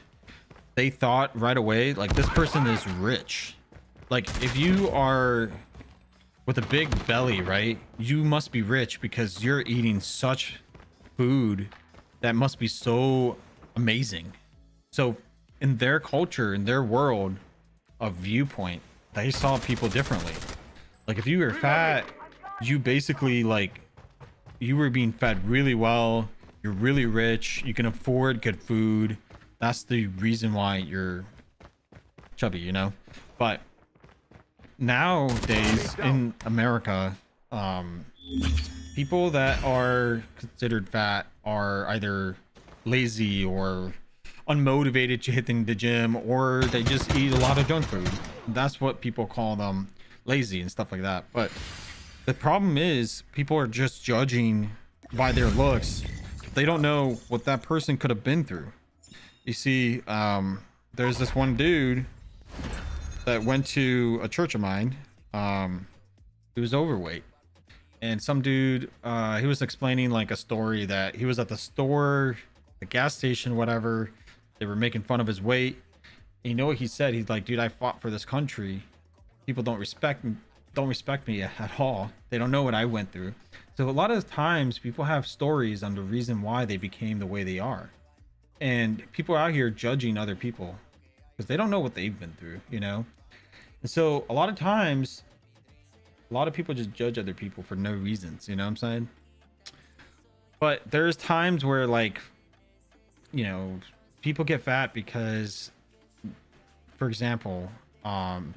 they thought right away like this person is rich. Like if you are with a big belly, right? You must be rich because you're eating such food that must be so amazing. So in their culture, in their world, a viewpoint. They saw people differently. Like if you were fat, you basically like you were being fed really well. You're really rich. You can afford good food. That's the reason why you're chubby, you know. But nowadays in America, um, people that are considered fat are either lazy or unmotivated to hitting the gym or they just eat a lot of junk food that's what people call them lazy and stuff like that but the problem is people are just judging by their looks. They don't know what that person could have been through. You see um there's this one dude that went to a church of mine. Um he was overweight. And some dude uh he was explaining like a story that he was at the store the gas station whatever. They were making fun of his weight. And you know what he said? He's like dude i fought for this country. People don't respect don't respect me at all. They don't know what i went through. So a lot of times people have stories on the reason why they became the way they are. And people are out here judging other people because they don't know what they've been through you know? And so a lot of times a lot of people just judge other people for no reasons you know what i'm saying? But there's times where like you know people get fat because for example um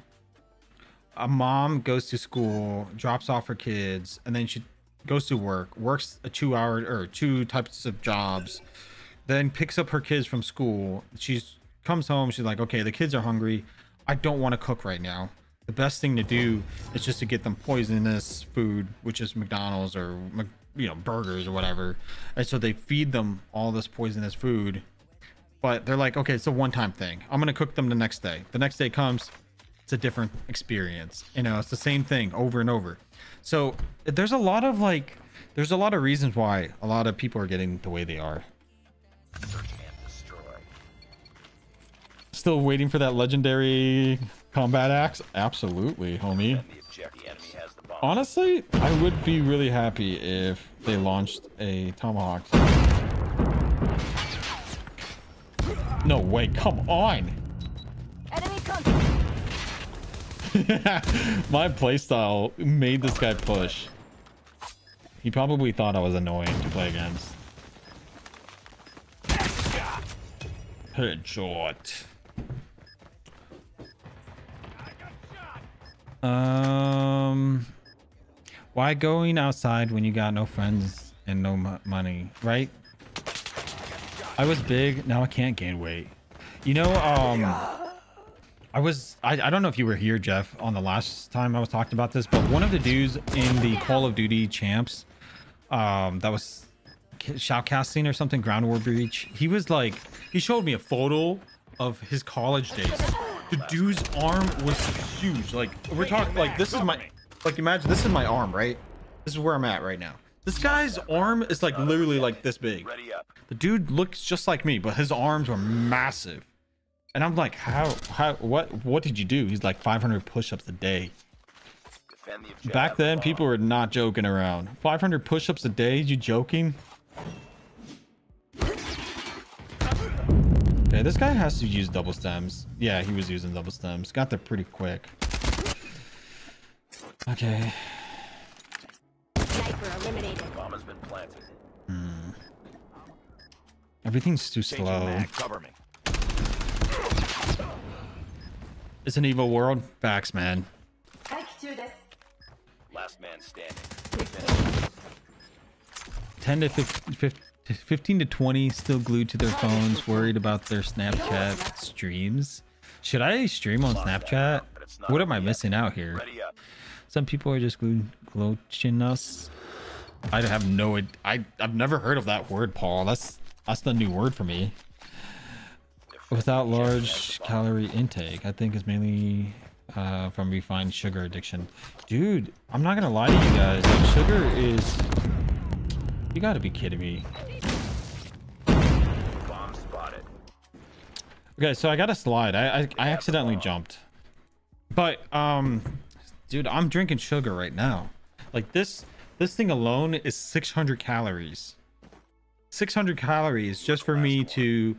a mom goes to school drops off her kids and then she goes to work works a two hour or two types of jobs then picks up her kids from school. She's comes home she's like okay the kids are hungry. I don't want to cook right now. The best thing to do is just to get them poisonous food which is mcdonald's or you know burgers or whatever. And so they feed them all this poisonous food. But they're like okay it's a one-time thing. I'm gonna cook them the next day. The next day comes it's a different experience you know it's the same thing over and over. So there's a lot of like there's a lot of reasons why a lot of people are getting the way they are. Still waiting for that legendary combat axe? Absolutely homie. Honestly i would be really happy if they launched a tomahawk. No way come on My playstyle made this guy push. He probably thought I was annoying to play against. Headshot. Um, why going outside when you got no friends and no mo- money, right? I was big, now I can't gain weight. You know, um, I was I, I don't know if you were here, Jeff, on the last time I was talking about this, but one of the dudes in the Call of Duty champs, um, that was shoutcasting or something, ground war breach. He was like, he showed me a photo of his college days. The dude's arm was huge. Like we're talking, like this is my, like imagine this is my arm, right? This is where I'm at right now. This guy's arm is like literally like this big. The dude looks just like me, but his arms were massive. And I'm like, how, how, what, what did you do? He's like 500 push-ups a day. The. Back then, people uh, were not joking around. 500 push-ups a day? You joking? Okay, this guy has to use double stims. Yeah, he was using double stims. Got there pretty quick. Okay. Sniper eliminated. Bomb has been planted. Hmm. Everything's too slow. Cover me. It's an evil world. Facts, man. Last man standing. 10 to 15, 15 to 20 still glued to their phones worried about their snapchat streams. Should i stream on snapchat? What am i missing out here? Some people are just glued gloaching us. I have no i i've never heard of that word paul. That's that's the new word for me without large calorie intake i think it's mainly uh, from refined sugar addiction. Dude i'm not gonna lie to you guys. Sugar is you gotta be kidding me. Bomb spotted. okay so i got a slide. I i, I accidentally jumped. But um dude i'm drinking sugar right now. Like this this thing alone is 600 calories. 600 calories just for me to.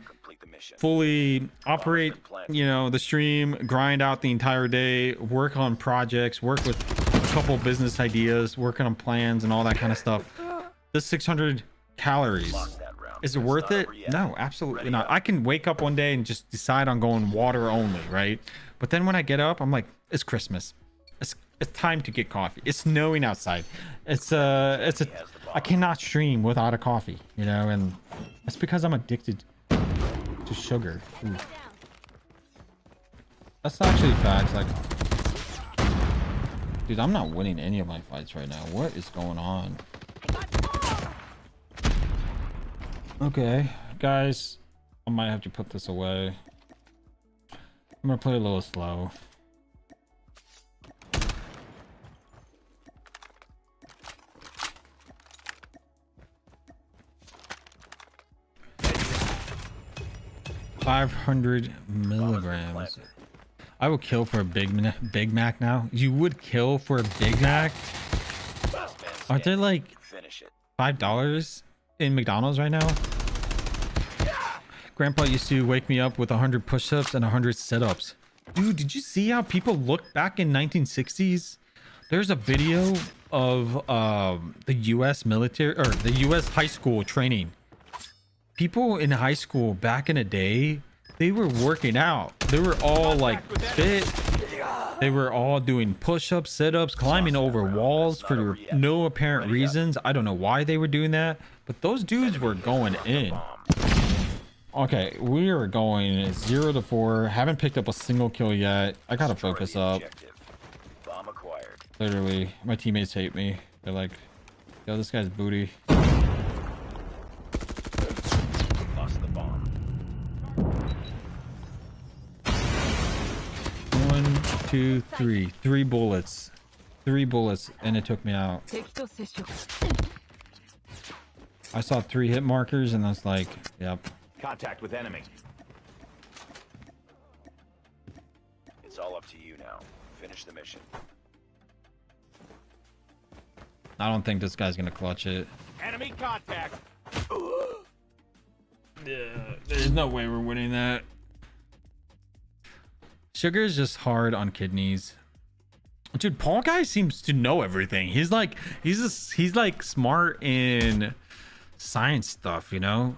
Fully operate, you know, the stream, grind out the entire day, work on projects, work with a couple business ideas, working on plans and all that kind of stuff. This 600 calories. Lost that round. Is it worth it? No, absolutely not. I can wake up one day and just decide on going water only, right? But then when I get up, I'm like, it's Christmas. It's it's time to get coffee. It's snowing outside. It's uh it's a I cannot stream without a coffee, you know, and it's because I'm addicted to sugar. Ooh. That's actually facts. Like, dude, I'm not winning any of my fights right now. What is going on? Okay, guys, I might have to put this away. I'm gonna play a little slow. Five hundred milligrams. I will kill for a Big Big Mac now. You would kill for a Big Mac? Aren't there like five dollars in McDonald's right now? Grandpa used to wake me up with hundred push-ups and hundred sit-ups. Dude, did you see how people looked back in 1960s? There's a video of um, the U.S. military or the U.S. high school training. People in high school back in the day, they were working out. They were all like fit. They were all doing push-ups, sit-ups, climbing over walls for no apparent reasons. I don't know why they were doing that, but those dudes were going in. Okay, we are going zero to four. Haven't picked up a single kill yet. I gotta focus up. Literally, my teammates hate me. They're like, "Yo, this guy's booty." two, three. Three bullets. Three bullets, and it took me out. I saw three hit markers, and I was like, yep. Contact with enemy. It's all up to you now. Finish the mission. I don't think this guy's gonna clutch it. Enemy contact. yeah, there's no way we're winning that. Sugar is just hard on kidneys. Dude, Paul guy seems to know everything. He's like he's just he's like smart in science stuff, you know,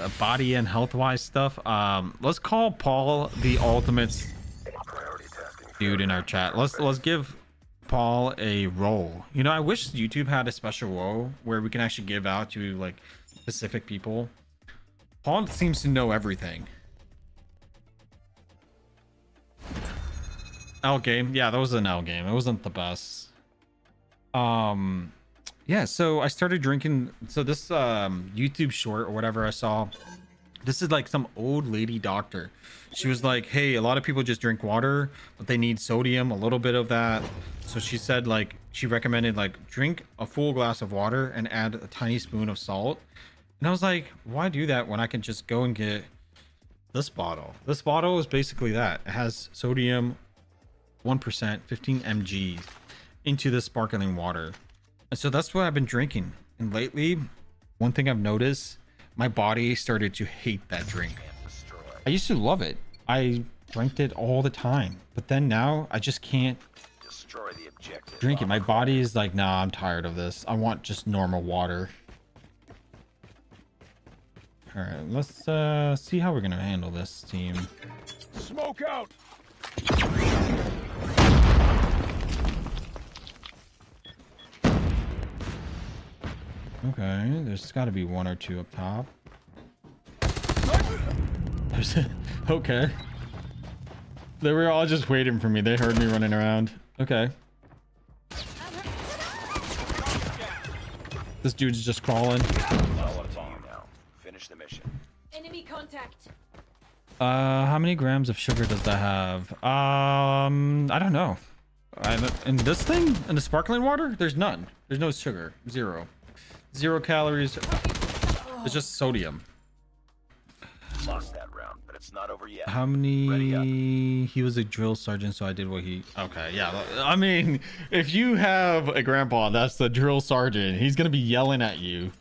Uh, body and health wise stuff. Um, let's call Paul the ultimate dude in our chat. Let's let's give Paul a role. You know, I wish YouTube had a special role where we can actually give out to like specific people. Paul seems to know everything. L game. Yeah, that was an L game. It wasn't the best. Um yeah, so I started drinking so this um YouTube short or whatever I saw. This is like some old lady doctor. She was like, "Hey, a lot of people just drink water, but they need sodium, a little bit of that." So she said like she recommended like drink a full glass of water and add a tiny spoon of salt. And I was like, why do that when I can just go and get this bottle? This bottle is basically that. It has sodium 1%, 15 mg into the sparkling water. And so that's what I've been drinking. And lately, one thing I've noticed, my body started to hate that drink. I used to love it. I drank it all the time. But then now I just can't Destroy the objective. drink it. My body is like, nah, I'm tired of this. I want just normal water. All right, let's uh see how we're gonna handle this team. Smoke out. Okay, there's got to be one or two up top. There's okay. They were all just waiting for me. They heard me running around. Okay. This dude's just crawling. Uh, how many grams of sugar does that have? Um, I don't know. I, in this thing, in the sparkling water, there's none. There's no sugar. Zero. Zero calories. It's just sodium. Lost that round, but it's not over yet. How many? He was a drill sergeant, so I did what he. Okay, yeah. I mean, if you have a grandpa that's the drill sergeant, he's gonna be yelling at you.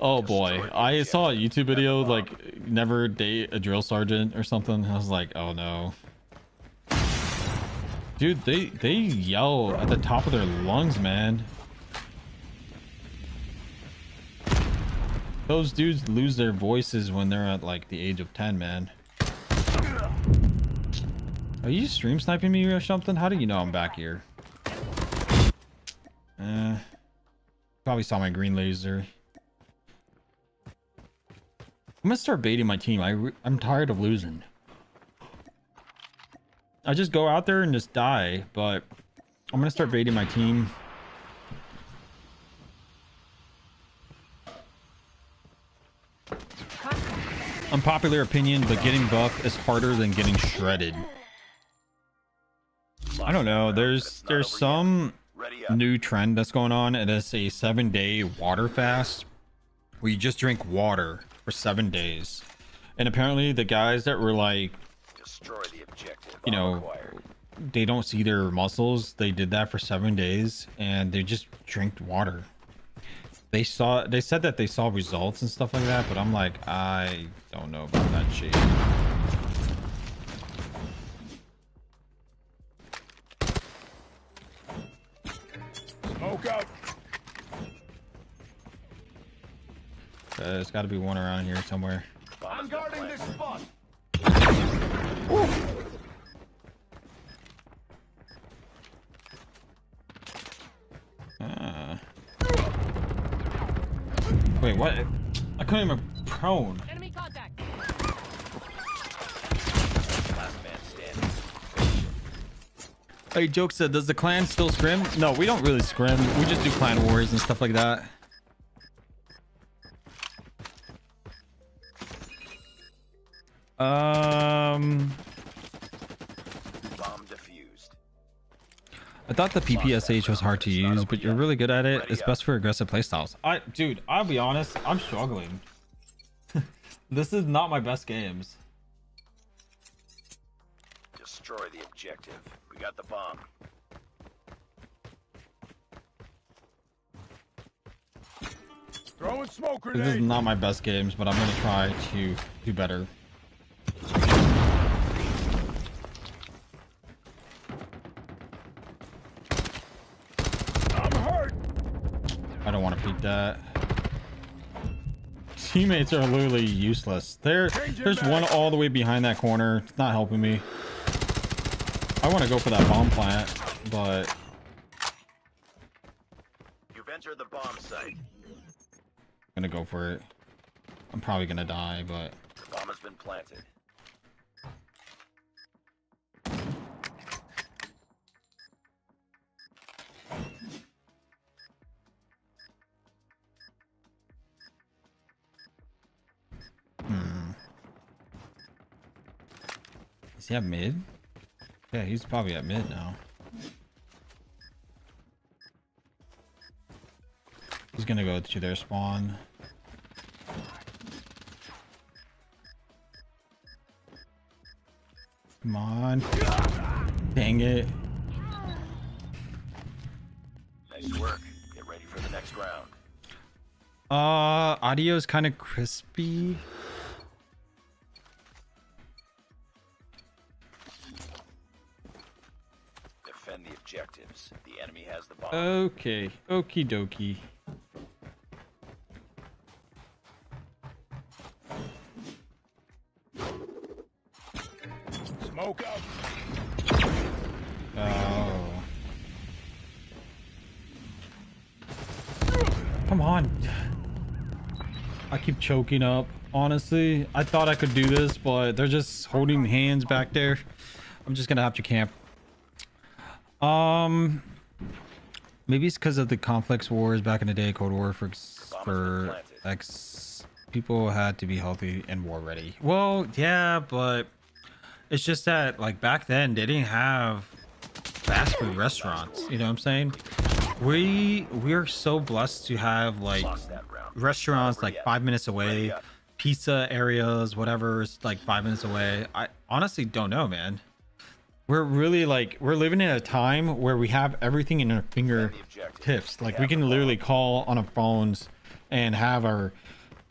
Oh boy, I saw a YouTube video like never date a drill sergeant or something. I was like, oh no. Dude, they they yell at the top of their lungs, man. Those dudes lose their voices when they're at like the age of 10, man. Are you stream sniping me or something? How do you know I'm back here? Uh, probably saw my green laser. I'm gonna start baiting my team. I I'm tired of losing. I just go out there and just die, but I'm gonna start baiting my team. Unpopular opinion, but getting buff is harder than getting shredded. I don't know. There's there's some new trend that's going on. It is a seven day water fast where you just drink water for seven days. And apparently the guys that were like, Destroy the objective. you know, Acquired. they don't see their muscles. They did that for seven days and they just drank water. They saw, they said that they saw results and stuff like that, but I'm like, I don't know about that shit. Smoke out. Uh, there's got to be one around here somewhere. I'm guarding this planted. spot. Uh. Wait, what? I couldn't even prone. Enemy contact. Last man standing. Hey, Jokesta, does the clan still scrim? No, we don't really scrim. We just do clan wars and stuff like that. Um, Bomb defused. I thought the PPSH was hard to use, but you're really good at it. It's best for aggressive playstyles. I, dude, I'll be honest, I'm struggling. this is not my best games. Destroy the objective. We got the bomb. Throwing smoke This is not my best games, but I'm gonna try to do better. I don't want to peek that. Teammates are literally useless. There, there's one all the way behind that corner. It's not helping me. I want to go for that bomb plant, but You've entered the bomb site. I'm gonna go for it. I'm probably gonna die, but The bomb has been planted. Hmm. Is he at mid? Yeah, he's probably at mid now. He's gonna go to their spawn. Come on. Dang it. Nice work. Get ready for the next round. Uh, audio is kind of crispy. Objectives. The enemy has the bomb. Okay, okie dokie. Smoke up. Oh. Come on. I keep choking up. Honestly, I thought I could do this, but they're just holding hands back there. I'm just gonna have to camp. Um, maybe it's because of the complex wars back in the day, Cold War for for X. People had to be healthy and war ready. Well, yeah, but it's just that like back then they didn't have fast food restaurants. You know what I'm saying? We we're so blessed to have like restaurants like five minutes away, pizza areas, whatever is like five minutes away. I honestly don't know, man. We're really like we're living in a time where we have everything in our Defend the objective. fingertips. Like we can literally call on our phones and have our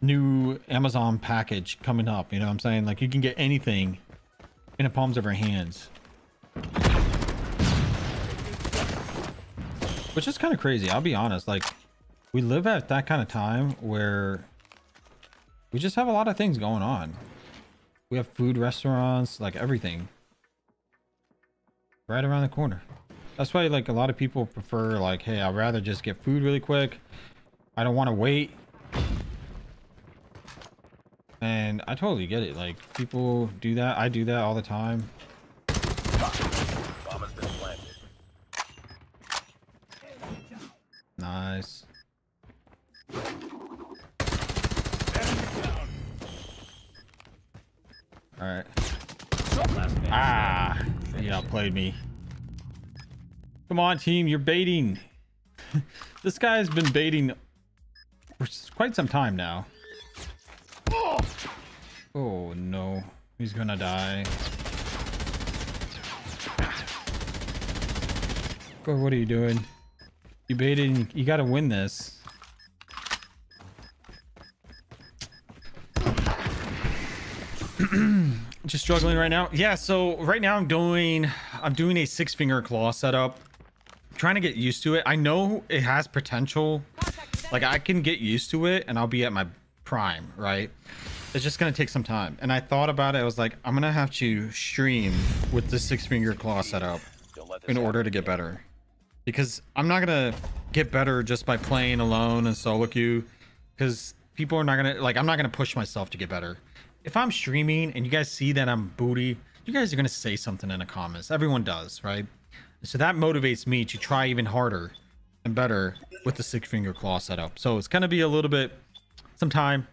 new Amazon package coming up. You know what I'm saying? Like you can get anything in the palms of our hands. Which is kind of crazy. I'll be honest. Like we live at that kind of time where we just have a lot of things going on. We have food restaurants, like everything right around the corner. That's why like a lot of people prefer like, hey, I'd rather just get food really quick. I don't want to wait. And I totally get it. Like people do that. I do that all the time. Nice. All right. Ah, he outplayed me. Come on, team, you're baiting. this guy's been baiting for quite some time now. Oh no, he's gonna die. Bro, what are you doing? You baited. You gotta win this. Just struggling right now. Yeah so right now i'm doing i'm doing a six finger claw setup. Trying to get used to it. I know it has potential. Like i can get used to it and i'll be at my prime right? It's just gonna take some time. And i thought about it. I was like i'm gonna have to stream with the six finger claw setup Don't let this in order to get better. Because i'm not gonna get better just by playing alone and solo queue. Because people are not gonna like i'm not gonna push myself to get better if i'm streaming and you guys see that i'm booty you guys are gonna say something in the comments. Everyone does right? So that motivates me to try even harder and better with the six finger claw setup. So it's gonna be a little bit some time.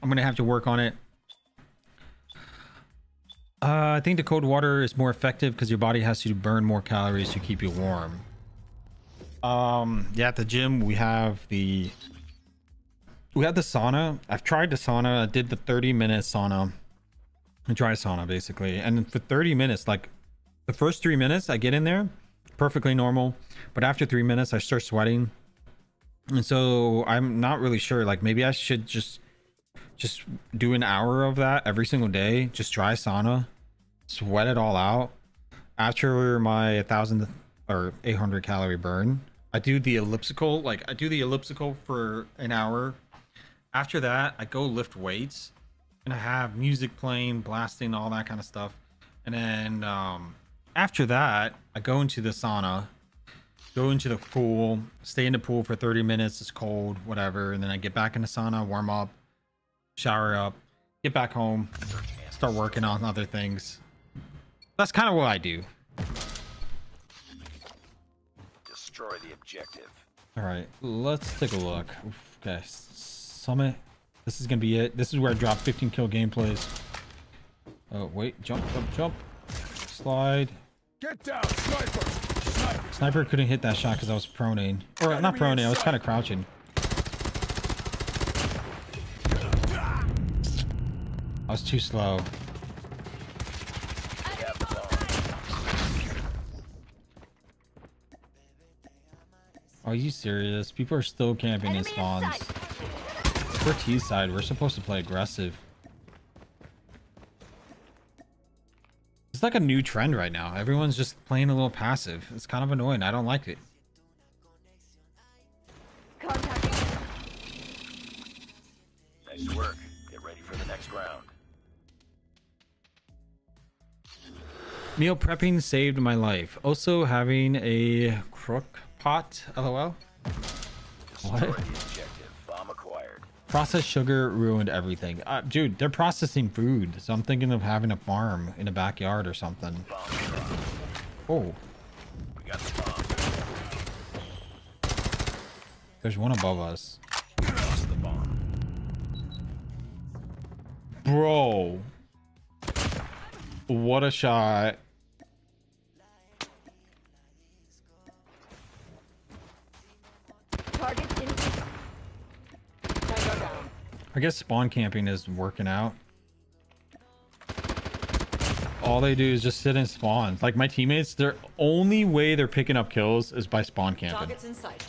I'm gonna have to work on it. Uh, I think the cold water is more effective because your body has to burn more calories to keep you warm. Um, yeah, at the gym we have the we had the sauna. I've tried the sauna. I did the 30 minute sauna, a dry sauna basically, and for 30 minutes, like the first three minutes, I get in there perfectly normal, but after three minutes, I start sweating, and so I'm not really sure. Like maybe I should just just do an hour of that every single day. Just dry sauna. Sweat it all out. After my 1000 or 800 calorie burn i do the elliptical like i do the elliptical for an hour after that i go lift weights and i have music playing blasting all that kind of stuff and then um after that i go into the sauna go into the pool stay in the pool for 30 minutes it's cold whatever and then i get back in the sauna warm up shower up, get back home, start working on other things. That's kind of what I do. Destroy the objective. All right, let's take a look. Oof, okay, summit. This is gonna be it. This is where I drop 15 kill gameplays. Oh wait, jump, jump, jump, slide. Get down, sniper! Sniper! Sniper couldn't hit that shot because I was proning, or not proning. I was kind of crouching. I was too slow. Are you serious? People are still camping in Enemy in spawns. We're T side. We're supposed to play aggressive. It's like a new trend right now. Everyone's just playing a little passive. It's kind of annoying. I don't like it. Nice work. Get ready for the next round. Meal prepping saved my life. Also having a crock pot. LOL. What? Processed sugar ruined everything. Uh, dude, they're processing food. So I'm thinking of having a farm in a backyard or something. Oh, there's one above us. Bro. What a shot. I guess spawn camping is working out. All they do is just sit and spawn. Like my teammates, their only way they're picking up kills is by spawn camping. Targets in sight.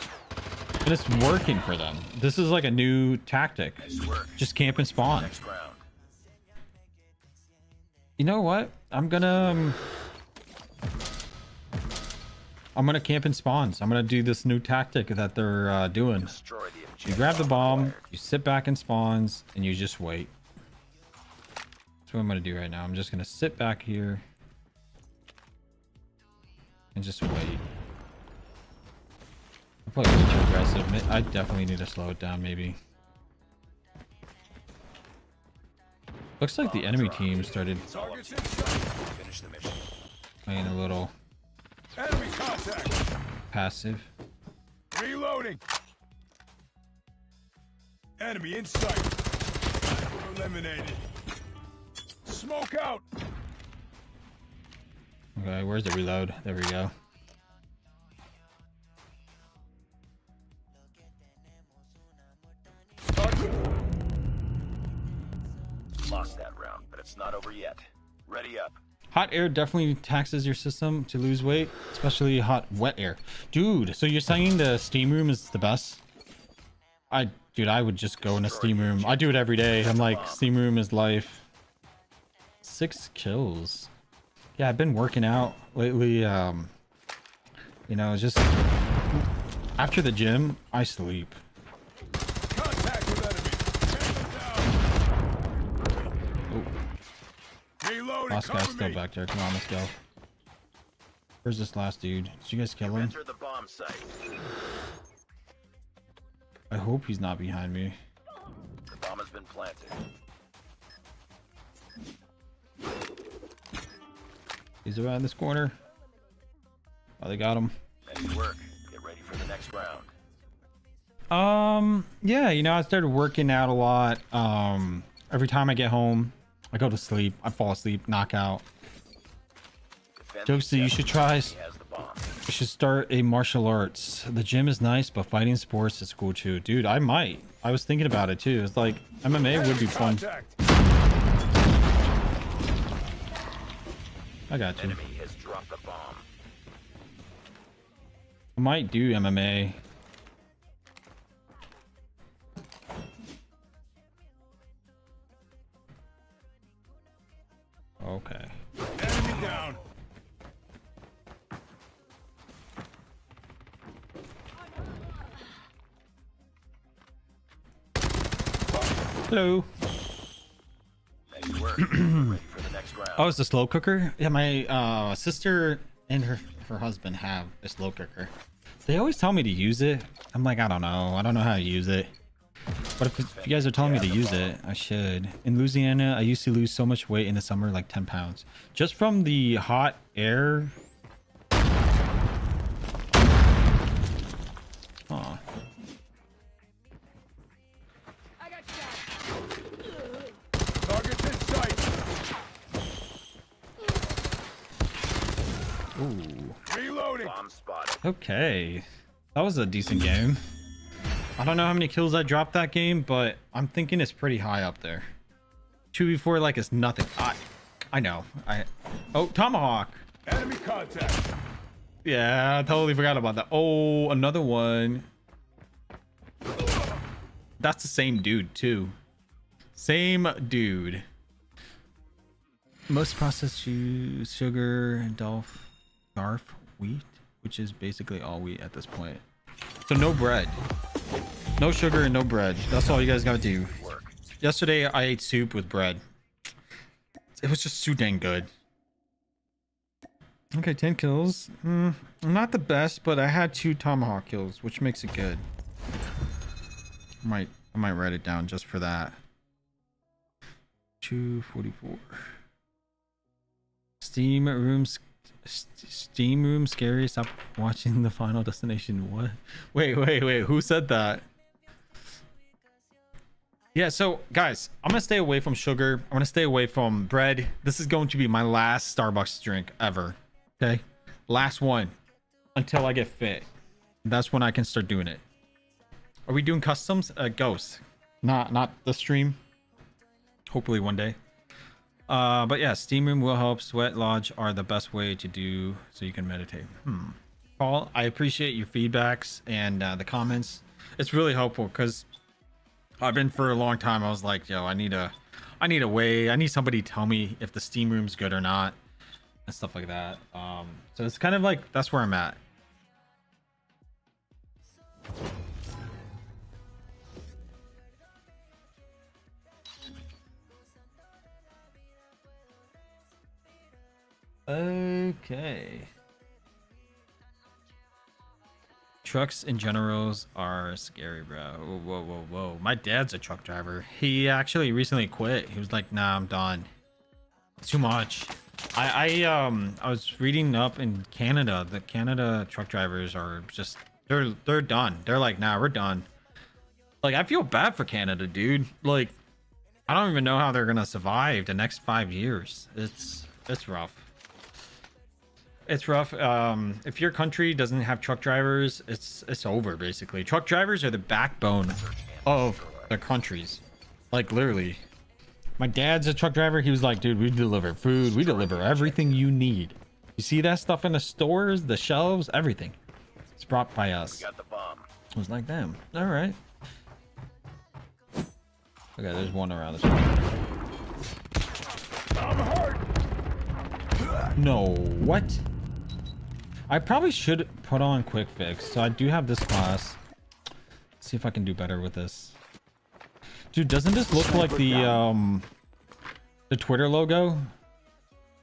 And it's working for them. This is like a new tactic. Nice just camp and spawn. You know what? I'm gonna um, I'm gonna camp and spawns. I'm gonna do this new tactic that they're uh, doing. Destroy the You grab the bomb, you sit back in spawns, and you just wait. That's what I'm gonna do right now. I'm just gonna sit back here and just wait. I'm probably way too aggressive. I definitely need to slow it down, maybe. Looks like the enemy team started Targets in sight. Finish the mission. playing a little passive. Reloading. Enemy in sight. Eliminated. Smoke out. Okay, where's the reload? There we go. Lost that round, but it's not over yet. Ready up. Hot air definitely taxes your system to lose weight, especially hot wet air. Dude, so you're saying the steam room is the best? I dude, I would just go in a steam room. I do it every day. I'm like steam room is life. 6 kills. Yeah, I've been working out lately um you know, just after the gym, I sleep. Contact with enemy. Take them down. Oh, last guy's still back there. Come on, let's go. Where's this last dude? Did you guys kill him? I hope he's not behind me. The bomb has been planted. He's around this corner. Oh, they got him. Nice work. Get ready for the next round. Um, yeah, you know, I started working out a lot. Um, every time I get home, I go to sleep. I fall asleep, knock out. Defend Jokesta you should try. He has the bomb. I should start a martial arts. The gym is nice, but fighting sports is cool too. Dude, I might. I was thinking about it too. It's like MMA would be fun. I got you. Enemy has dropped the bomb. I might do MMA. Okay. Round. Oh, it's a slow cooker? Yeah, my uh, sister and her her husband have a slow cooker. They always tell me to use it. I'm like, I don't know. I don't know how to use it. But if, if you guys are telling me to use it, I should. In Louisiana, I used to lose so much weight in the summer, like 10 pounds. Just from the hot air. Bomb spotted. Okay. That was a decent game. I don't know how many kills I dropped that game, but I'm thinking it's pretty high up there. 2v4 like it's nothing. I I know. I Oh, Tomahawk. Enemy contact. Yeah, I totally forgot about that. Oh, another one. That's the same dude, too. Same dude. Most processed shoes, sugar, and dolph, garf, wheat, which is basically all wheat at this point. So no bread. No sugar and no bread. That's all you guys gotta do. Yesterday I ate soup with bread. It was just too dang good. Okay, 10 kills. Mm, not the best, but I had two tomahawk kills, which makes it good. I might I might write it down just for that. 244. Steam rooms St- Steam room scary. Stop watching the final destination. What? Wait, wait, wait. Who said that? Yeah, so guys, I'm gonna stay away from sugar. I'm gonna stay away from bread. This is going to be my last Starbucks drink ever. Okay, last one until I get fit. That's when I can start doing it. Are we doing customs? Uh, ghost, not not the stream. Hopefully one day. Uh, but yeah, steam room will help. Sweat lodge are the best way to do so you can meditate. Hmm. Paul, I appreciate your feedbacks and uh, the comments. it's really helpful because I've been for a long time. I was like, yo, I need a, I need a way. I need somebody to tell me if the steam room's good or not, and stuff like that. Um, so it's kind of like that's where I'm at. Okay. Trucks in generals are scary, bro. Whoa, whoa, whoa, whoa. My dad's a truck driver. He actually recently quit. He was like, "Nah, I'm done. It's too much." I, I um I was reading up in Canada. The Canada truck drivers are just they're they're done. They're like, "Nah, we're done." Like I feel bad for Canada, dude. Like I don't even know how they're gonna survive the next five years. It's it's rough. It's rough. Um, if your country doesn't have truck drivers, it's it's over basically. Truck drivers are the backbone of the countries. Like literally. My dad's a truck driver. He was like, dude, we deliver food. We deliver everything you need. You see that stuff in the stores, the shelves, everything. It's brought by us. Got the bomb. I was like, damn. All right. Okay, there's one around this way. No, what? I probably should put on quick fix. So I do have this class. Let's see if I can do better with this. Dude, doesn't this look like the um the Twitter logo?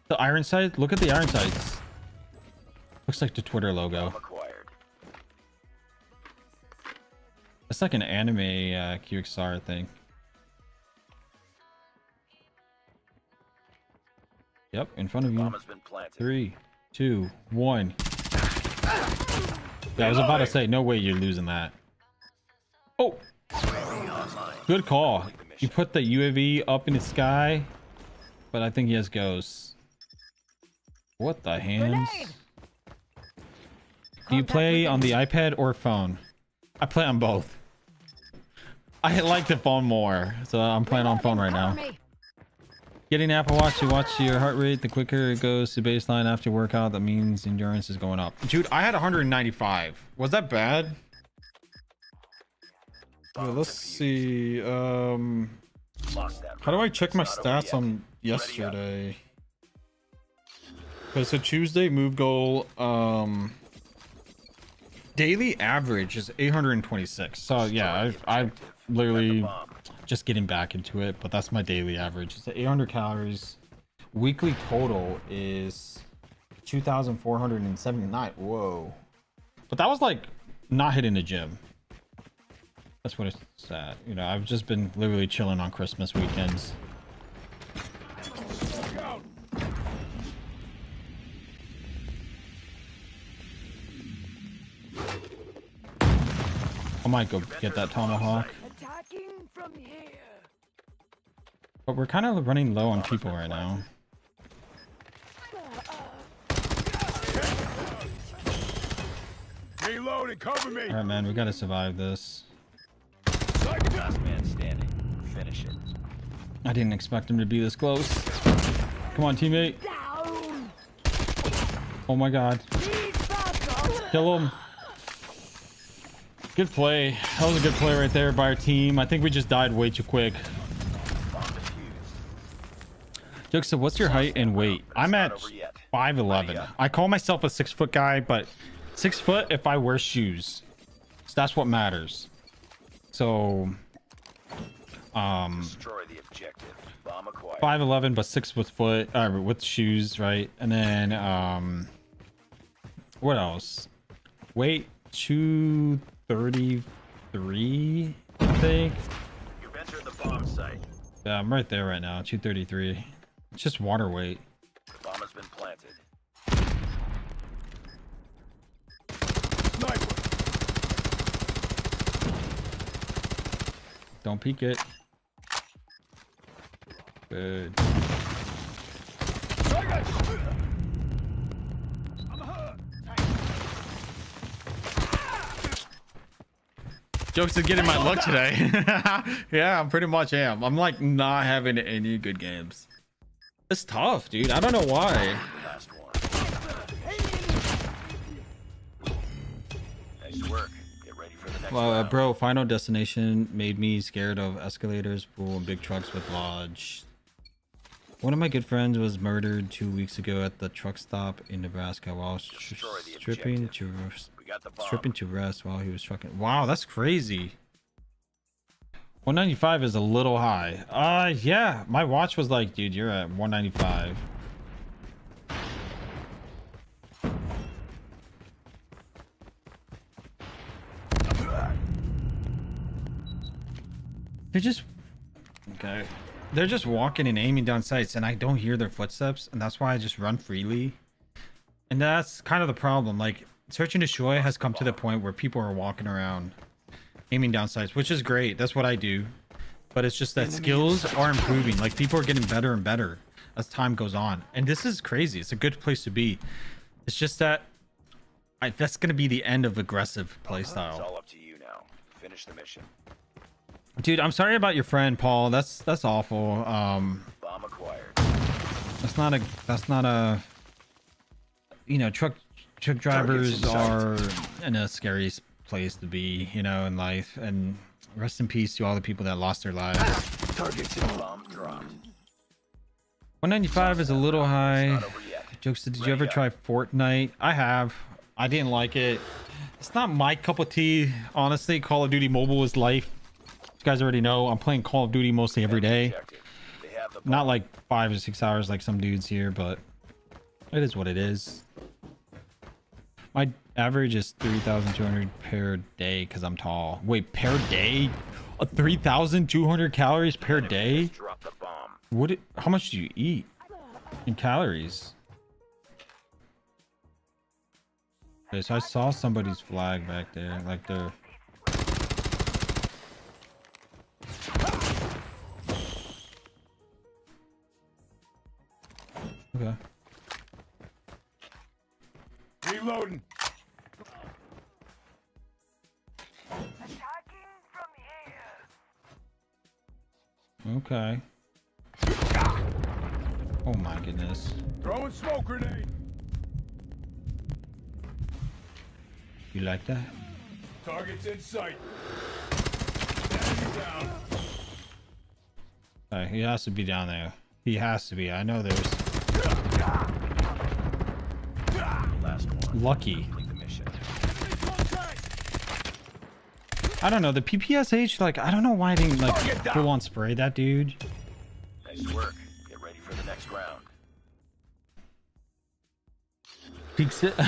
The iron sight? Look at the iron sights. Looks like the Twitter logo. It's like an anime uh, QXR thing. Yep, in front of you. Bomb has been planted. Three, two, one. Yeah, I was about to say, no way you're losing that. Oh, good call. You put the UAV up in the sky, but I think he has ghosts. What the hands? Do you play on the iPad or phone? I play on both. I like the phone more, so I'm playing on phone right now. Cover me. Getting Apple Watch to watch your heart rate. The quicker it goes to baseline after workout, that means endurance is going up. Dude, I had 195. Was that bad? Yeah, let's see. Um, how do I check my It's not over stats on yesterday? Okay, so Tuesday move goal. Um, daily average is 826. So yeah, I I literally the bomb. Just getting back into it, but that's my daily average. It's 800 calories. Weekly total is 2,479. Whoa. But that was like not hitting the gym. That's what it's at. You know, I've just been literally chilling on Christmas weekends. I might go get that tomahawk. Attacking from here. But we're kind of running low on people right now. Reload and cover me. All right, man, we gotta survive this. Last man standing. Finish it. I didn't expect him to be this close. Come on, teammate. Oh my god. Kill him. Good play. That was a good play right there by our team. I think we just died way too quick. Defused. Jokes, what's your height and weight? I'm at over yet. 5'11. I call myself a six foot guy, but six foot if I wear shoes. So that's what matters. So, um, Destroy the objective. Bomb acquired. 5'11 but six with foot uh, with shoes right and then um what else weight 233 i think You've entered the bomb site. yeah i'm right there right now 233 it's just water weight The bomb has been planted. Sniper. don't peek it good jokes is getting my luck today yeah i'm pretty much am i'm like not having any good games it's tough dude i don't know why Last one. Nice work. Get ready for the next next Well, uh, bro, Final Destination made me scared of escalators, pool, and big trucks with lodge. One of my good friends was murdered two weeks ago at the truck stop in Nebraska while sh- Destroy the stripping to objective. rest, We got the bomb. stripping to rest while he was trucking. Wow, that's crazy. 195 is a little high. Uh, yeah, my watch was like, dude, you're at 195. They're just okay. They're just walking and aiming down sights, and I don't hear their footsteps, and that's why I just run freely. And that's kind of the problem. Like search and destroy has come to the point where people are walking around, aiming down sights, which is great. That's what I do. But it's just that skills are improving. Like people are getting better and better as time goes on, and this is crazy. It's a good place to be. It's just that I, that's gonna be the end of aggressive It's playstyle. all up to you now. Finish the mission. Dude, I'm sorry about your friend Paul. That's that's awful. Um, Bomb acquired. that's not a that's not a you know truck truck drivers are in a scary place to be you know in life and rest in peace to all the people that lost their lives. Targets in bomb dropped. 195 is a little high Not over yet. jokes did you ever try fortnite? I have. I didn't like it. It's not my cup of tea honestly. Call of duty mobile is life. You guys already know i'm playing call of duty mostly every day. Objective. They have the not like five or six hours like some dudes here, but it is what it is. My average is 3,200 per day because I'm tall. Wait, per day? A 3,200 calories per day? Drop the bomb. What? it- How much do you eat in calories? Okay, so I saw somebody's flag back there, like they're. Okay. Reloading. Attacking from here. Okay. Oh my goodness. Throwing smoke grenade. You like that? Targets in sight. Enemy down. Uh, he has to be down there. He has to be. I know there's Last one. Lucky. Complete the mission. I don't know. The PPSH, like, I don't know why I didn't like Target down. full on spray that dude. Nice work. Get ready for the next round. Peeks it.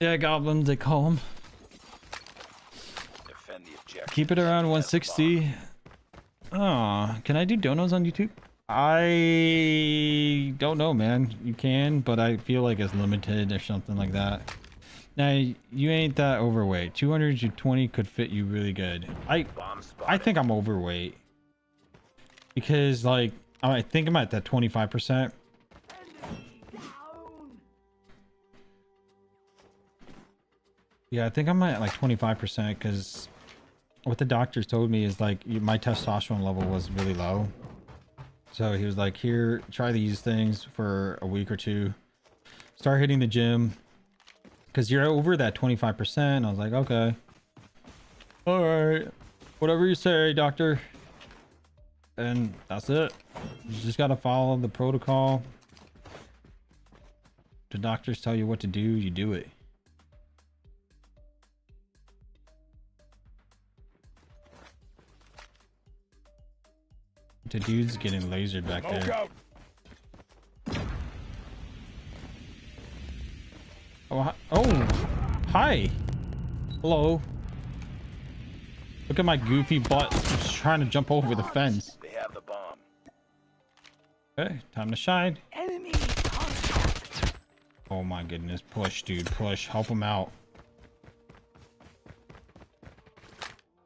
yeah, goblins, they call them. Defend the objective. Keep it around Defend the bomb. 160. Oh, can I do donos on YouTube? I don't know, man. You can, but I feel like it's limited or something like that. Now, you ain't that overweight. 200 220 could fit you really good. I I think I'm overweight. Because, like, I think I'm at that 25%. Yeah, I think I'm at like 25% because what the doctors told me is like my testosterone level was really low. So he was like, here, try these things for a week or two. Start hitting the gym because you're over that 25%. I was like, okay. All right. Whatever you say, doctor. And that's it. You just got to follow the protocol. The doctors tell you what to do, you do it. The dude's getting lasered back Smoke there. out. Oh, hi- oh, hi. Hello. Look at my goofy butt just trying to jump over the fence. They have the bomb. Okay, time to shine. Enemy contact. Oh my goodness, push, dude, push. Help him out.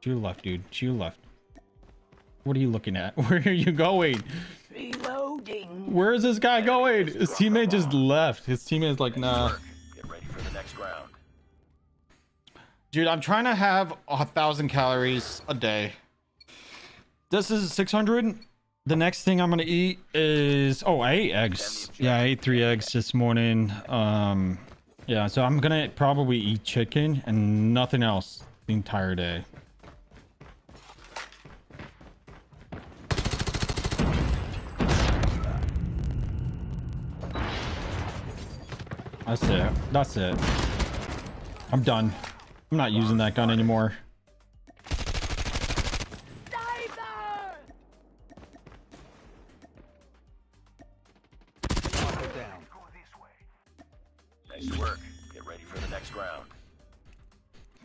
To your left, dude. To your left. What are you looking at? Where are you going? Reloading. Where is this guy going? His teammate just left. His teammate is like, nah. Get ready for the next round. Dude, I'm trying to have a thousand calories a day. This is 600. The next thing I'm gonna eat is oh, I ate eggs. Yeah, I ate three eggs this morning. Um, Yeah, so I'm gonna probably eat chicken and nothing else the entire day. That's it. That's it. I'm done. I'm not using that gun anymore.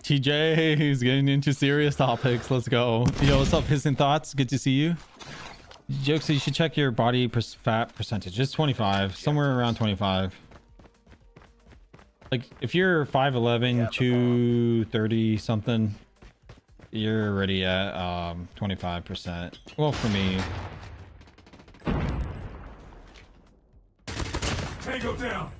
TJ is getting into serious topics. Let's go. Yo, what's up, Hissing Thoughts? Good to see you. Jokes, you should check your body fat percentage. It's 25, somewhere around 25. Like, if you're 5'11, 230 something, you're already at um 25%. Well, for me, Tango down.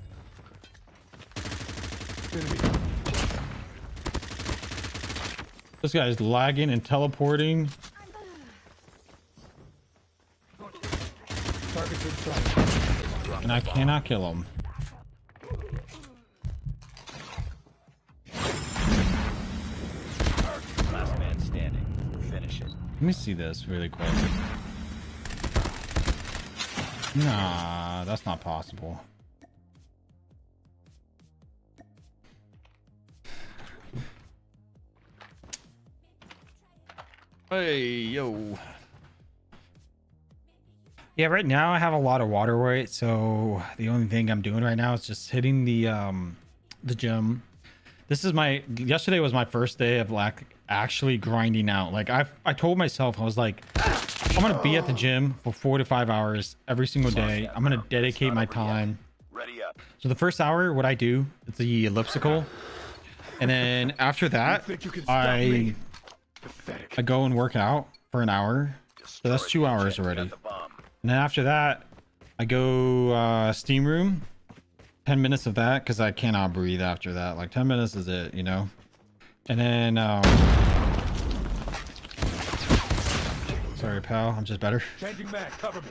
this guy's lagging and teleporting. Target's in sight. And I cannot kill him. Let me see this really quick. Nah, that's not possible. Hey, yo. Yeah, right now I have a lot of water weight, so the only thing I'm doing right now is just hitting the um the gym. This is my yesterday was my first day of like actually grinding out. Like I I told myself I was like I'm to be at the gym for 4 to 5 hours every single day. I'm to dedicate my time. Ready up. So the first hour what I do it's the elliptical. And then after that I. I go and work out for an hour. So that's 2 hours already. And then after that, I go uh, steam room. 10 minutes of that because I cannot breathe after that. Like 10 minutes is it, you know? And then, um, sorry, pal, I'm just better. Changing mag. Cover me.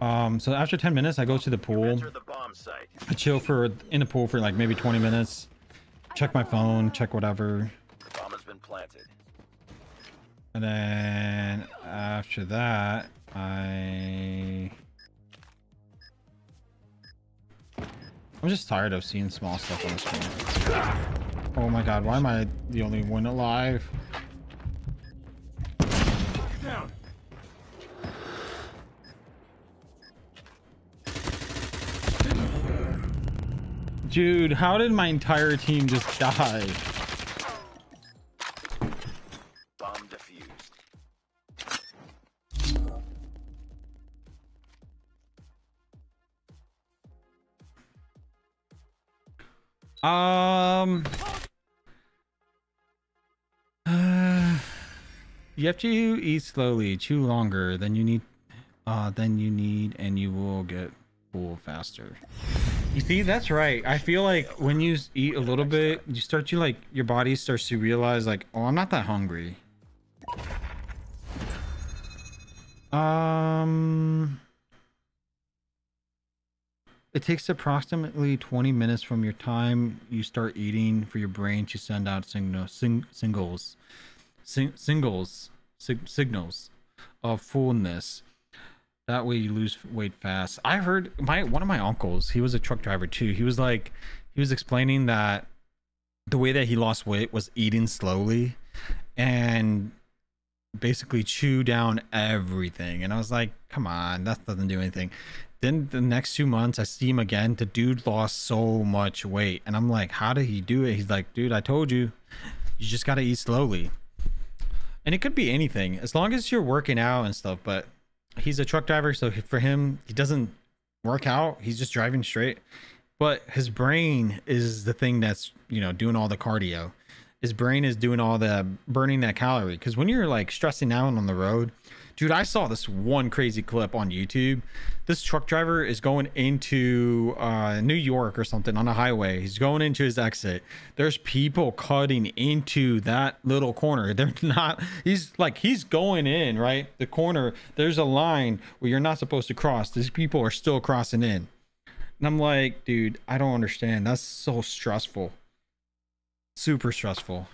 Um, so after 10 minutes, I go to the pool. The bomb site. I chill for in the pool for like maybe 20 minutes. Check my phone, check whatever. The bomb has been planted. And then after that, I. I'm just tired of seeing small stuff on the screen. Oh my god, why am I the only one alive? Down. Dude, how did my entire team just die? Bomb defused. Um. You have to eat slowly, chew longer than you need. Uh, than you need, and you will get full faster. You see, that's right. I feel like when you eat a little bit, you start to like your body starts to realize like, oh, I'm not that hungry. Um. It takes approximately 20 minutes from your time you start eating for your brain to send out signal, sing, singles, sing, singles, sig, signals of fullness. That way you lose weight fast. I heard my one of my uncles, he was a truck driver too. He was like, he was explaining that the way that he lost weight was eating slowly and basically chew down everything. And I was like, come on, that doesn't do anything. Then the next two months, I see him again. The dude lost so much weight. And I'm like, how did he do it? He's like, dude, I told you, you just got to eat slowly. And it could be anything as long as you're working out and stuff. But he's a truck driver. So for him, he doesn't work out, he's just driving straight. But his brain is the thing that's, you know, doing all the cardio his brain is doing all the burning that calorie because when you're like stressing out on the road dude i saw this one crazy clip on youtube. This truck driver is going into uh, new york or something on a highway. He's going into his exit. There's people cutting into that little corner. They're not he's like he's going in right? The corner there's a line where you're not supposed to cross. These people are still crossing in. And I'm like, dude, I don't understand. That's so stressful. Super stressful.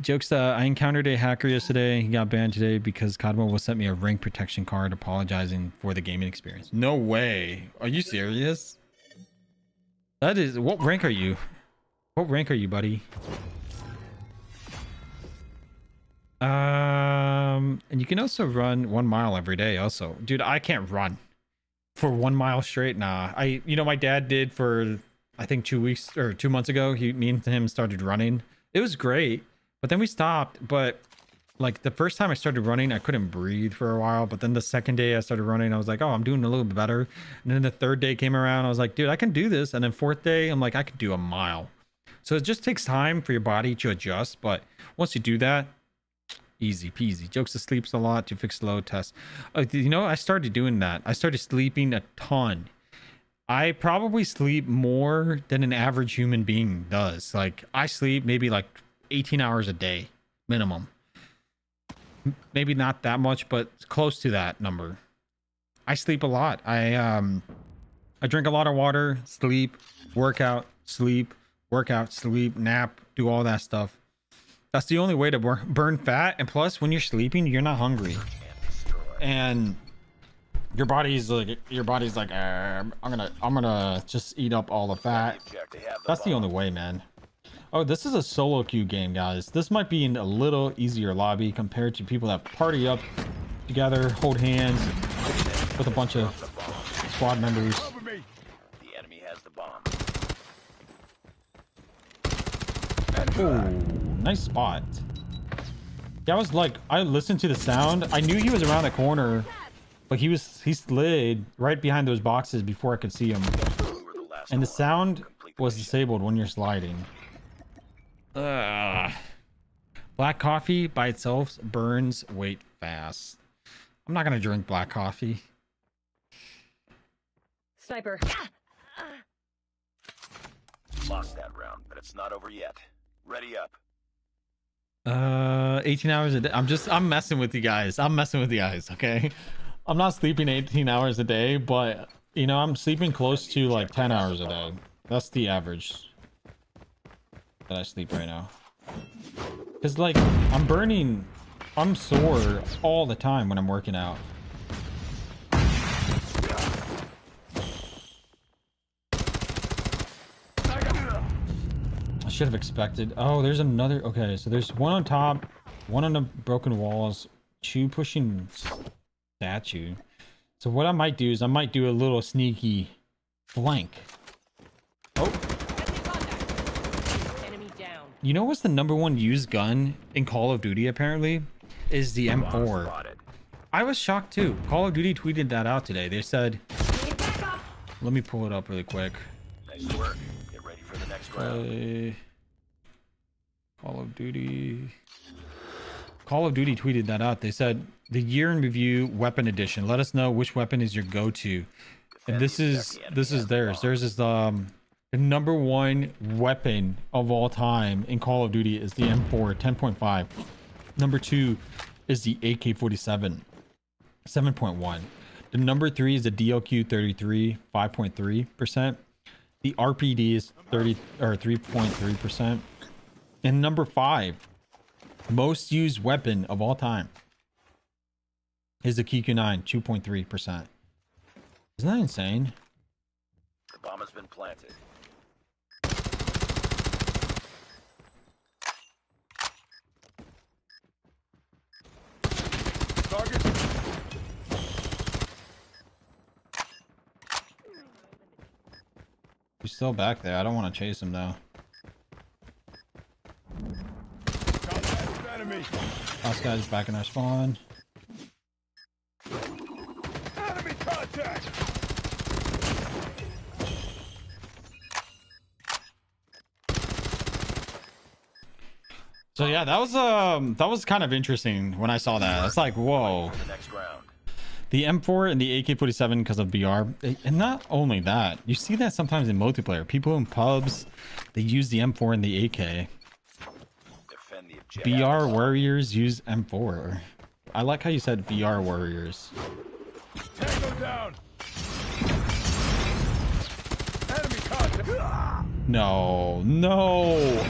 Jokesta I encountered a hacker yesterday. He got banned today because COD Mobile sent me a rank protection card apologizing for the gaming experience. No way. Are you serious? That is what rank are you? What rank are you, buddy? Um, and you can also run one mile every day. Also, dude, I can't run for one mile straight. Nah, I, you know, my dad did for I think two weeks or two months ago. He, me and him started running. It was great, but then we stopped. But like the first time I started running, I couldn't breathe for a while. But then the second day I started running, I was like, oh, I'm doing a little bit better. And then the third day came around, I was like, dude, I can do this. And then fourth day, I'm like, I could do a mile. So it just takes time for your body to adjust. But once you do that, easy peasy. Jokesta sleeps a lot to fix load test. Uh, you know, I started doing that. I started sleeping a ton. I probably sleep more than an average human being does. Like I sleep maybe like 18 hours a day minimum. Maybe not that much, but close to that number. I sleep a lot. I um I drink a lot of water, sleep, workout, sleep, workout, sleep, nap, do all that stuff. That's the only way to bur- burn fat. And plus, when you're sleeping, you're not hungry, and your body's like your body's like "Uh, I'm gonna I'm gonna just eat up all the fat. That's the only way, man. Oh, this is a solo queue game, guys. This might be in a little easier lobby compared to people that party up together, hold hands with a bunch of squad members. The enemy has the bomb. Ooh, nice spot. That was like I listened to the sound. I knew he was around the corner, but he was he slid right behind those boxes before I could see him. We're the last And the sound was disabled when you're sliding. Ugh. Black coffee by itself burns weight fast. I'm not gonna drink black coffee. Sniper. Lost that round, but it's not over yet. Ready up. Uh, 18 hours a day. I'm just, I'm messing with you guys. I'm messing with you guys. Okay. I'm not sleeping 18 hours a day, but you know, I'm sleeping close to like 10 hours a day. That's the average that I sleep right now. Cause like I'm burning, I'm sore all the time when I'm working out. I should have expected. Oh, there's another. Okay, so there's one on top, one on the broken walls, two pushing statue. So what I might do is I might do a little sneaky flank. Down. Oh. You know what's the number one used gun in Call of Duty apparently? Is the M4. I was shocked too. Call of Duty tweeted that out today. They said, let me pull it up really quick. Nice work. Get ready for the next round. Call of Duty. Call of Duty tweeted that out. They said the year in review weapon edition. Let us know which weapon is your go-to. And this is this is theirs. Theirs is the um, the number one weapon of all time in Call of Duty is the M4 10.5. Number two is the AK-47 7.1. The number three is the DLQ 33 5.3 percent. The RPD is 30 or 3.3 percent. And number five, most used weapon of all time, is the QQ9 2.3 percent. Isn't that insane? The bomb has been planted. Target. He's still back there. I don't want to chase him though. Contact. Last guy's back in our spawn. Enemy contact. So yeah, that was um that was kind of interesting when I saw that. It's like whoa. The M4 and the AK-47 because of BR. Eh, and not only that, you see that sometimes in multiplayer. People in pubs, they use the M4 and the AK. BR warriors use M4. I like how you said BR warriors. No, no.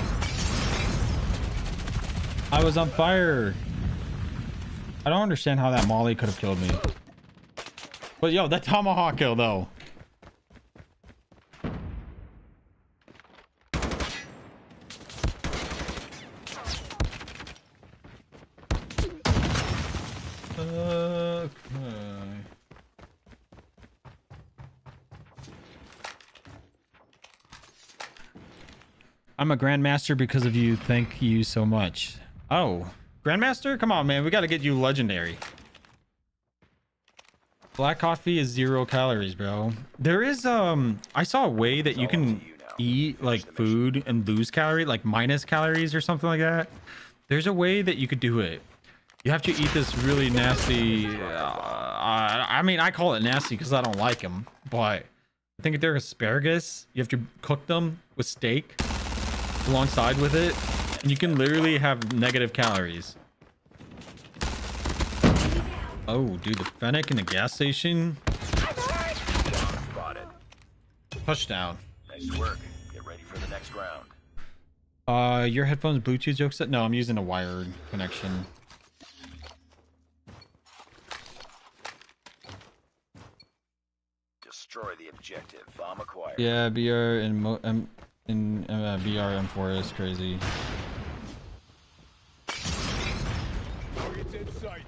I was on fire. I don't understand how that molly could have killed me. But yo, that tomahawk kill though. Okay. I'm a grandmaster because of you. Thank you so much. Oh, grandmaster? Come on, man. We got to get you legendary. Black coffee is zero calories, bro. There is um I saw a way that you can eat like food and lose calorie, like minus calories or something like that. There's a way that you could do it. You have to eat this really nasty. Uh, I mean, I call it nasty because I don't like them, but I think if they're asparagus. You have to cook them with steak alongside with it, and you can literally have negative calories. Oh, dude, the Fennec in the gas station. Spotted. Touchdown. Nice work. Get ready for the next round. Uh, your headphones Bluetooth Jokesta? No, I'm using a wired connection. Destroy the objective. Bomb acquired. Yeah, BR and Mo um, in uh, BR M4 is crazy. Target's in sight.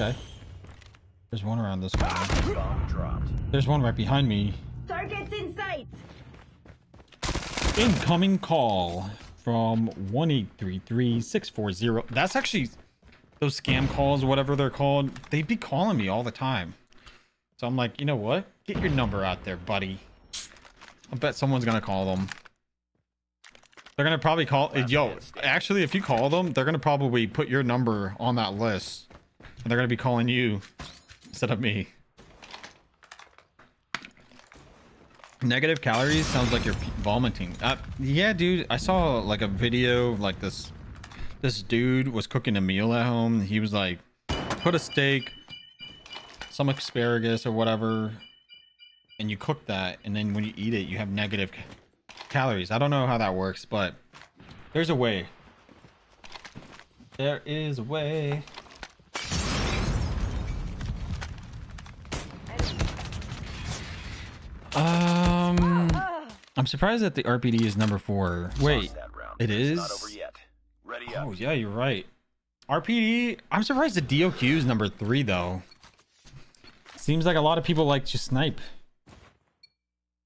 Okay. There's one around this corner. Bomb dropped. There's one right behind me. Target's in sight. Incoming call from 1-833-640. That's actually those scam calls, whatever they're called. They'd be calling me all the time. So I'm like, you know what? Get your number out there, buddy. I bet someone's gonna call them. They're gonna probably call. Yo, actually, if you call them, they're gonna probably put your number on that list, and they're gonna be calling you instead of me. Negative calories sounds like you're vomiting. Uh, yeah, dude. I saw like a video like this. This dude was cooking a meal at home. He was like, put a steak, some asparagus or whatever, and you cook that, and then when you eat it, you have negative ca- calories. I don't know how that works, but there's a way. There is a way. I'm surprised that the RPD is number four. Wait, Lost that round. it It's is? not over yet. Ready up. Oh yeah, you're right. RPD. I'm surprised the DLQ is number three though. Seems like a lot of people like to snipe.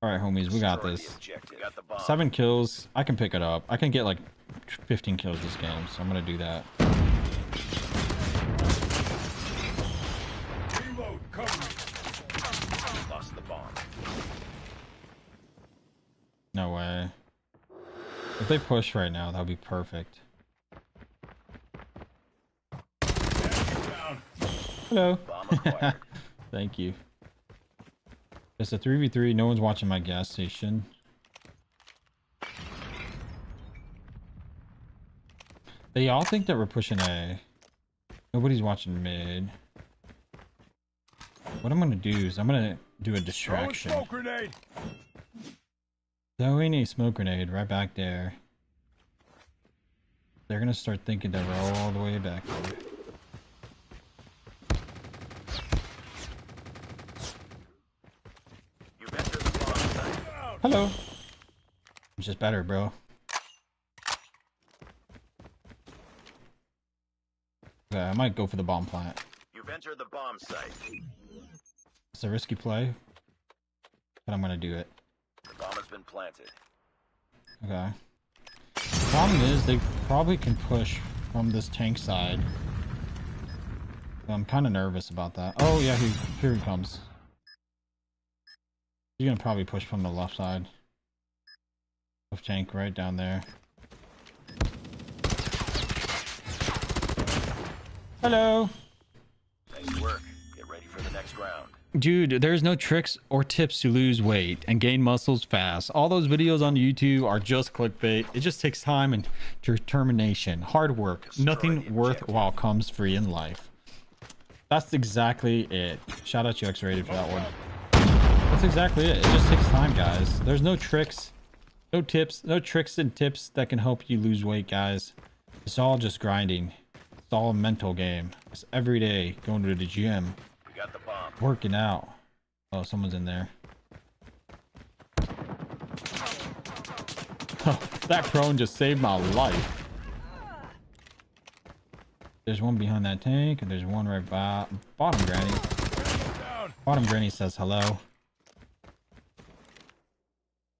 All right, homies, we got this. The objective. Got the bomb. Seven kills. I can pick it up. I can get like 15 kills this game, so I'm gonna do that. Reload. Cover me. Lost the bomb. No way. If they push right now, that'll be perfect. Hello. Thank you. It's a 3v3. No one's watching my gas station. They all think that we're pushing A. Nobody's watching mid. What I'm gonna do is I'm gonna do a distraction. Throwing a smoke grenade right back there. They're gonna start thinking that we're all the way back there. You've entered the. Hello. It's just better, bro. Okay, I might go for the bomb plant. You've entered the bomb site. It's a risky play, but I'm gonna do it. The bomb has been planted. Okay. The problem is they probably can push from this tank side. I'm kind of nervous about that. Oh yeah, he, here he comes. He's gonna probably push from the left side of tank right down there. Hello. Nice work. Get ready for the next round. Dude, there's no tricks or tips to lose weight and gain muscles fast. All those videos on YouTube are just clickbait. It just takes time and determination, hard work. Nothing worthwhile comes free in life. That's exactly it. Shout out to X Rated for that one. That's exactly it. It just takes time, guys. There's no tricks, no tips, no tricks and tips that can help you lose weight, guys. It's all just grinding. It's all a mental game. It's every day going to the gym, got the bomb. working out. Oh, someone's in there. that prone just saved my life. There's one behind that tank, and there's one right by bottom granny. Bottom granny says hello.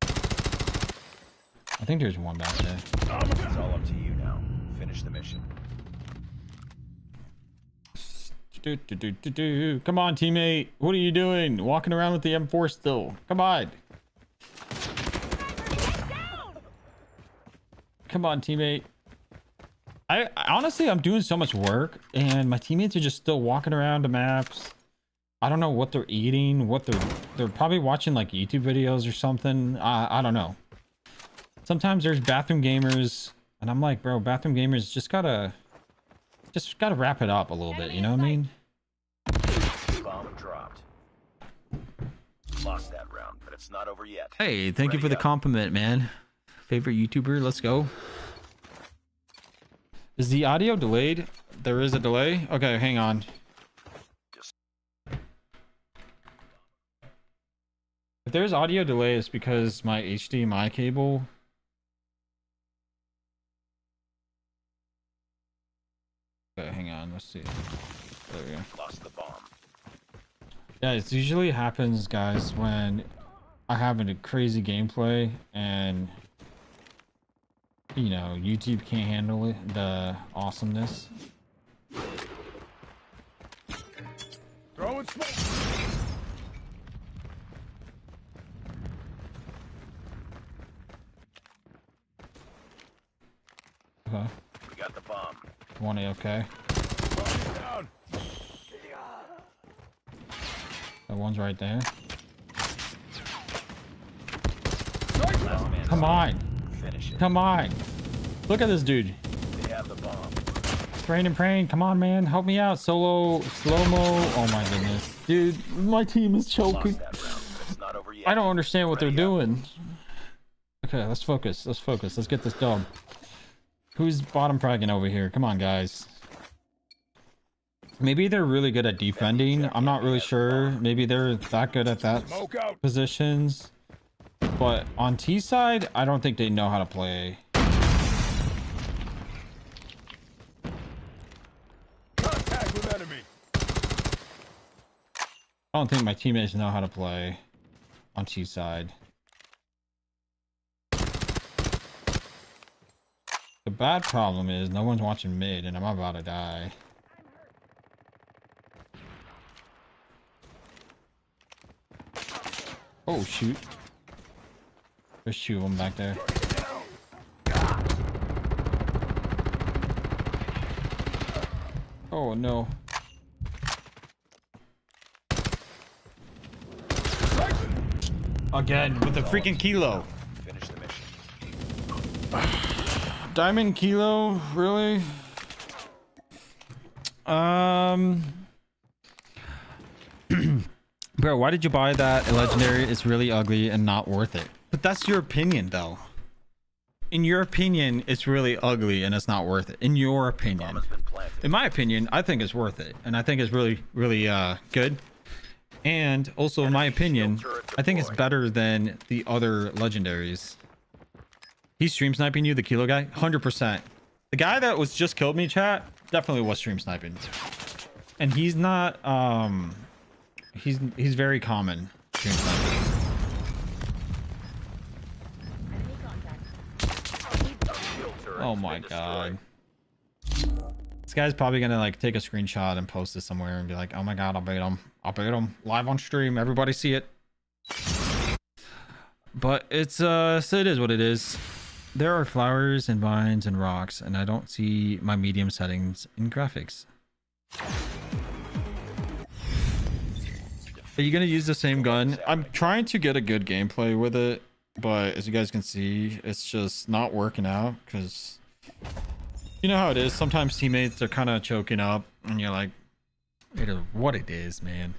I think there's one back there. It's all up to you now. Finish the mission. Do, do, do, do, do. Come on, teammate. What are you doing? Walking around with the M4 still. Come on. Come on, teammate. I, I honestly, I'm doing so much work, and my teammates are just still walking around the maps. I don't know what they're eating, what they're they're probably watching like YouTube videos or something. I I don't know. Sometimes there's bathroom gamers, and I'm like, bro, bathroom gamers just gotta just gotta wrap it up a little bit. You know what I mean? Bomb dropped. Lost that round, but it's not over yet. Hey, thank you for the up. compliment, man. Favorite YouTuber, let's go. Is the audio delayed? There is a delay? Okay, hang on. If there's audio delay, it's because my HDMI cable. Okay, hang on, let's see. There we go. Lost the bomb. Yeah, it usually happens, guys, when I have a crazy gameplay and you know YouTube can't handle it, the awesomeness. Throwing smoke. Okay, We got the bomb. One AFK. Bomb down. That one's right there. Come on, come on. Look at this dude. Praying and praying. Come on, man. Help me out. Solo, slow mo. Oh my goodness. Dude, my team is choking. I don't understand what they're doing. Okay, let's focus. Let's focus. Let's get this done. Who's bottom fragging over here? Come on, guys. Maybe they're really good at defending. I'm not really sure. Maybe they're that good at that positions. But on T side, I don't think they know how to play. Contact with enemy. I don't think my teammates know how to play on T side. The bad problem is no one's watching mid and I'm about to die. Oh shoot. There's two of them back there. Oh no. Again with the freaking kilo. Finish the mission. Diamond kilo, really? Um, bro, why did you buy that legendary? It's really ugly and not worth it. But that's your opinion, though. In your opinion, it's really ugly and it's not worth it. In your opinion, Bomb has been planted. in my opinion, I think it's worth it, and I think it's really, really uh good. And also, in my opinion, I think it's better than the other legendaries. He's stream sniping you, the kilo guy, hundred percent. The guy that was just killed me, chat, definitely was stream sniping. And he's not, um, he's he's very common stream sniping. Oh my god. This guy's probably gonna like take a screenshot and post it somewhere and be like, "Oh my god, I'll beat him! I'll beat him live on stream. Everybody see it." But it's uh, so it is what it is. There are flowers and vines and rocks, and I don't see my medium settings in graphics. Are you gonna use the same gun? I'm trying to get a good gameplay with it, but as you guys can see, it's just not working out because you know how it is. Sometimes teammates are kind of choking up, and you're like, "It is what it is, man."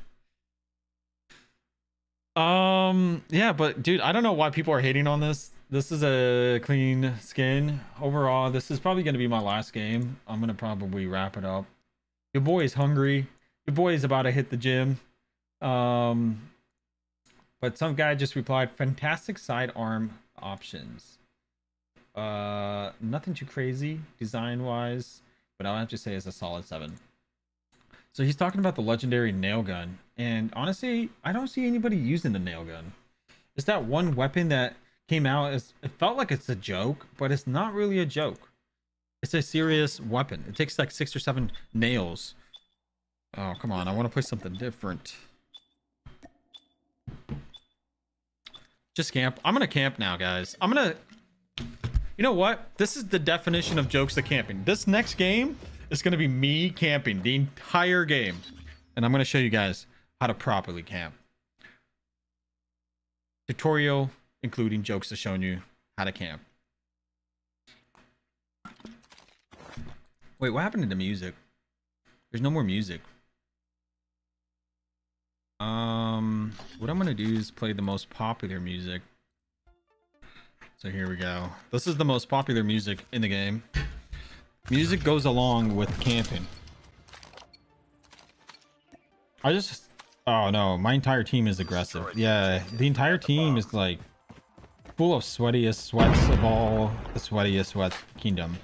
Um, yeah, but dude, I don't know why people are hating on this. This is a clean skin overall. This is probably gonna be my last game. I'm gonna probably wrap it up. Your boy is hungry. Your boy is about to hit the gym. Um, but some guy just replied, "Fantastic sidearm options." Uh, nothing too crazy design wise, but I'll have to say it's a solid seven. So he's talking about the legendary nail gun, and honestly, I don't see anybody using the nail gun. It's that one weapon that came out as it felt like it's a joke, but it's not really a joke. It's a serious weapon. It takes like six or seven nails. Oh, come on. I want to play something different. Just camp. I'm going to camp now, guys. I'm going to... You know what? This is the definition of Jokesta camping. This next game is going to be me camping the entire game. And I'm going to show you guys how to properly camp. Tutorial, including Jokesta show you how to camp. Wait, what happened to the music? There's no more music. Um, what I'm gonna do is play the most popular music. So here we go. This is the most popular music in the game. Music goes along with camping. I just, oh no, my entire team is aggressive. Yeah, the entire team is like full of sweatiest sweats of all the sweatiest sweat kingdom.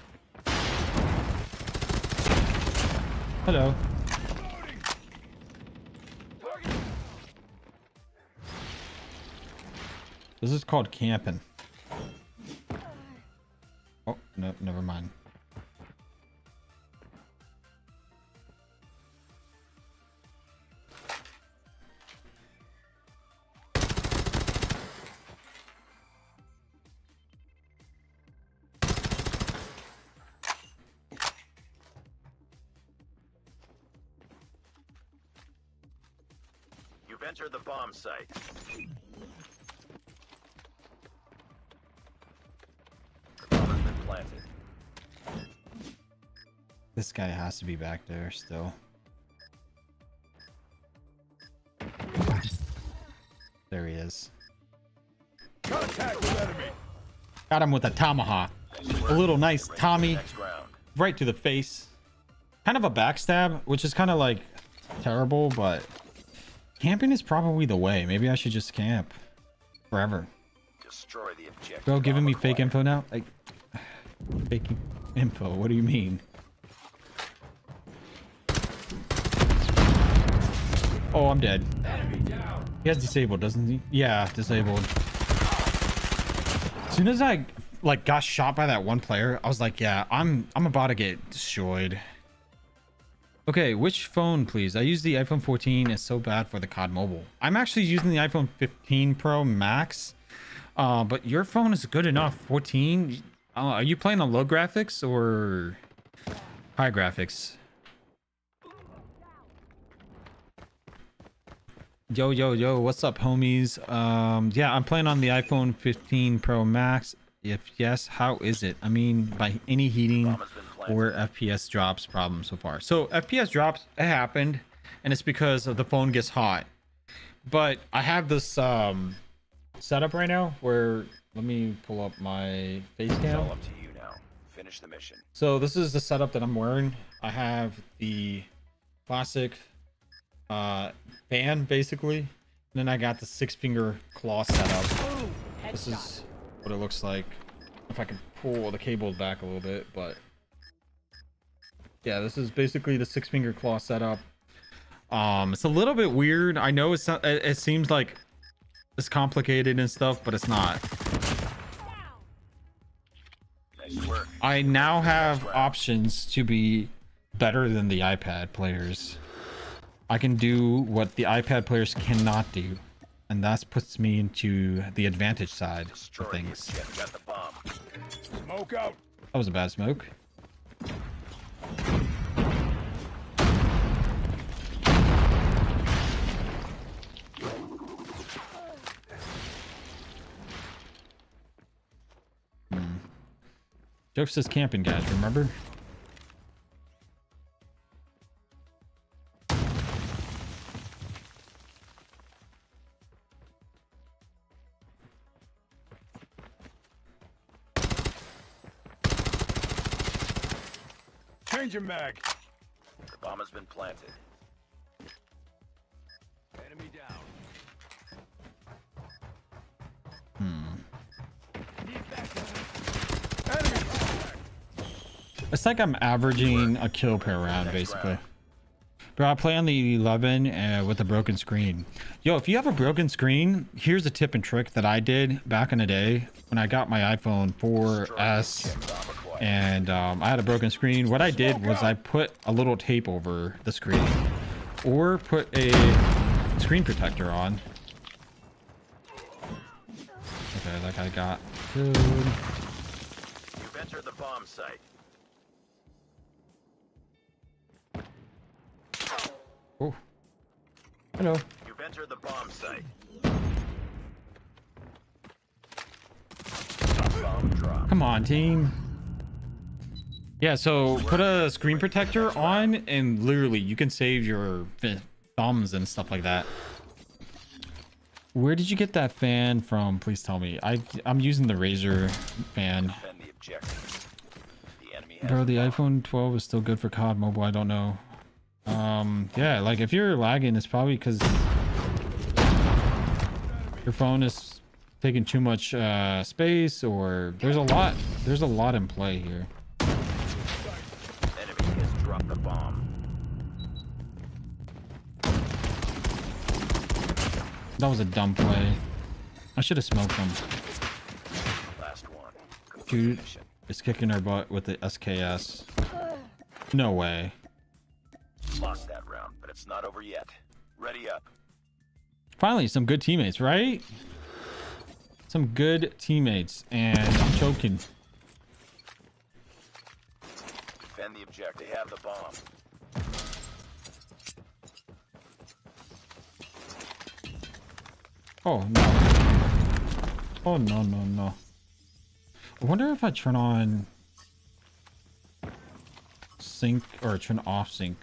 Hello. This is called camping. Oh, no, never mind. Entered the bomb site. Bomb has been planted. This guy has to be back there still. There he is. Contact with enemy. Got him with a tomahawk. A little nice Tommy right to the face. Kind of a backstab, which is kind of like terrible, but camping is probably the way. Maybe I should just camp forever. Destroy the objective. Bro, giving Bomb me fake info now? Like, fake info? What do you mean? Oh, I'm dead. He has disabled, doesn't he? Yeah, disabled. As soon as I like got shot by that one player, I was like, yeah, I'm I'm about to get destroyed. Okay, which phone, please? I use the iPhone 14. It's so bad for the COD Mobile. I'm actually using the iPhone 15 Pro Max. Uh, but your phone is good enough. 14. Uh, are you playing on low graphics or high graphics? Yo, yo, yo, what's up, homies? Um, yeah, I'm playing on the iPhone 15 Pro Max. If yes, how is it? I mean, by any heating Bomb has been planted. or FPS drops problem so far. So FPS drops it happened, and it's because of the phone gets hot. But I have this um setup right now where let me pull up my face It's all cam. up to you now. Finish the mission. So this is the setup that I'm wearing. I have the classic uh band basically. And then I got the six finger claw setup. This is what it looks like. If I can pull the cable back a little bit, but yeah, this is basically the six finger claw setup. Um, it's a little bit weird. I know it's not, it, it seems like it's complicated and stuff, but it's not. Nice. I now have options to be better than the iPad players. I can do what the iPad players cannot do, and that puts me into the advantage side Destroy of things. Got the bomb. Smoke out. That was a bad smoke. Jokes says camping, guys, remember? Change your mag. The bomb has been planted. Enemy down. Enemy It's like I'm averaging a kill per round, basically. Bro, I play on the 11 uh, with a broken screen. Yo, if you have a broken screen, here's a tip and trick that I did back in the day when I got my iPhone 4S Bomb acquired. And um, I had a broken screen. What I did was I put a little tape over the screen or put a screen protector on. Okay, like I got good. You've entered the bomb site. Oh. Hello. You've entered the bomb site. Bomb drop. Come on, team. Yeah, so put a screen protector on and literally you can save your thumbs and stuff like that. Where did you get that fan from? Please tell me. I I'm using the Razer fan. Bro, the iPhone 12 is still good for COD mobile. I don't know. Um, yeah, like if you're lagging, it's probably because your phone is taking too much uh, space, or there's a lot. There's a lot in play here. Enemy has dropped the bomb. That was a dumb play. I should have smoked them. Last one. Dude, it's kicking our butt with the SKS. No way. Lost that round, but it's not over yet. Ready up. Finally, some good teammates, right? Some good teammates, and I'm choking. Defend the objective. They have the bomb. Oh no. Oh no no no. I wonder if I turn on sync or turn off sync.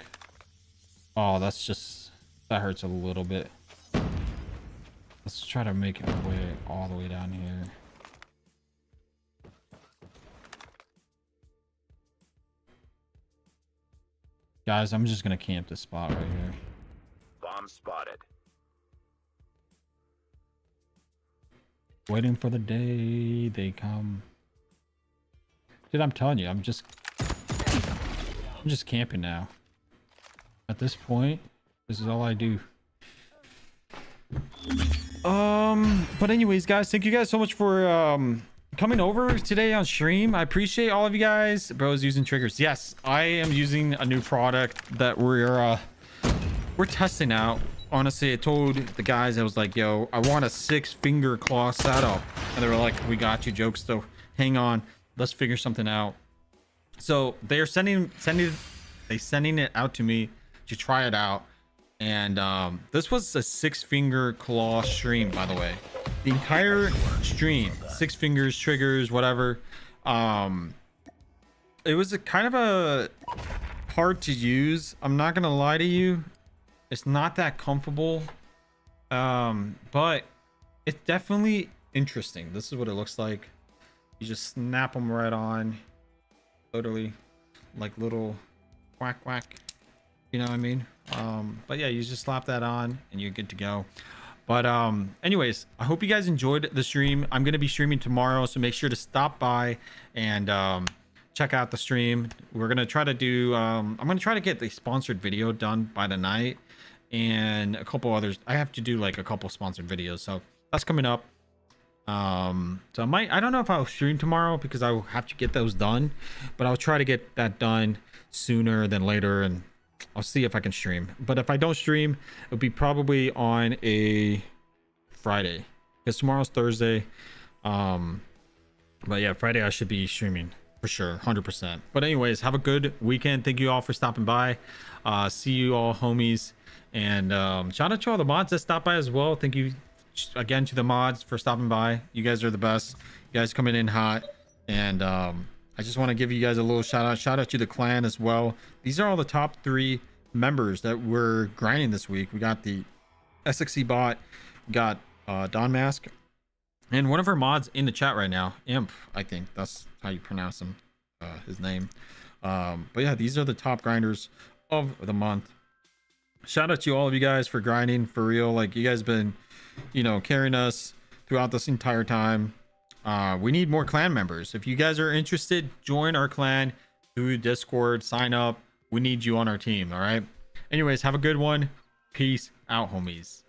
Oh, that's just that hurts a little bit. Let's try to make it way all the way down here. Guys, I'm just gonna camp this spot right here. Bomb spotted. Waiting for the day they come. Dude, I'm telling you, I'm just I'm just camping now. At this point, this is all I do. Um, but anyways, guys, thank you guys so much for um coming over today on stream. I appreciate all of you guys. Bros using triggers. Yes, I am using a new product that we're uh we're testing out. Honestly, I told the guys I was like, "Yo, I want a six finger claw setup," and they were like, "We got you, jokes." So hang on, let's figure something out. So they are sending sending they sending it out to me to try it out, and um, this was a six finger claw stream, by the way. The entire stream, six fingers, triggers, whatever. Um, it was a kind of a hard to use. I'm not gonna lie to you it's not that comfortable um but it's definitely interesting. This is what it looks like. You just snap them right on. Totally like little quack quack. You know what i mean? Um but yeah you just slap that on and you're good to go. But um anyways i hope you guys enjoyed the stream. I'm gonna be streaming tomorrow so make sure to stop by and um check out the stream. We're gonna try to do um i'm gonna try to get the sponsored video done by the night and a couple others. I have to do like a couple sponsored videos so that's coming up. Um so i might i don't know if i'll stream tomorrow because i will have to get those done but i'll try to get that done sooner than later and i'll see if i can stream. But if i don't stream it'll be probably on a friday because tomorrow's thursday. Um but yeah friday i should be streaming for sure 100% but anyways have a good weekend. Thank you all for stopping by. Uh see you all homies and um shout out to all the mods that stopped by as well thank you again to the mods for stopping by you guys are the best you guys coming in hot and um I just want to give you guys a little shout out. Shout out to the clan as well. These are all the top three members that we're grinding this week. We got the SXC bot, got uh, Don Mask, and one of our mods in the chat right now, Imp, I think that's how you pronounce him, uh, his name. Um, but yeah, these are the top grinders of the month. Shout out to all of you guys for grinding for real. Like you guys been, you know, carrying us throughout this entire time. Uh, we need more clan members. If you guys are interested, join our clan through Discord, sign up. We need you on our team. All right. Anyways, have a good one. Peace out, homies.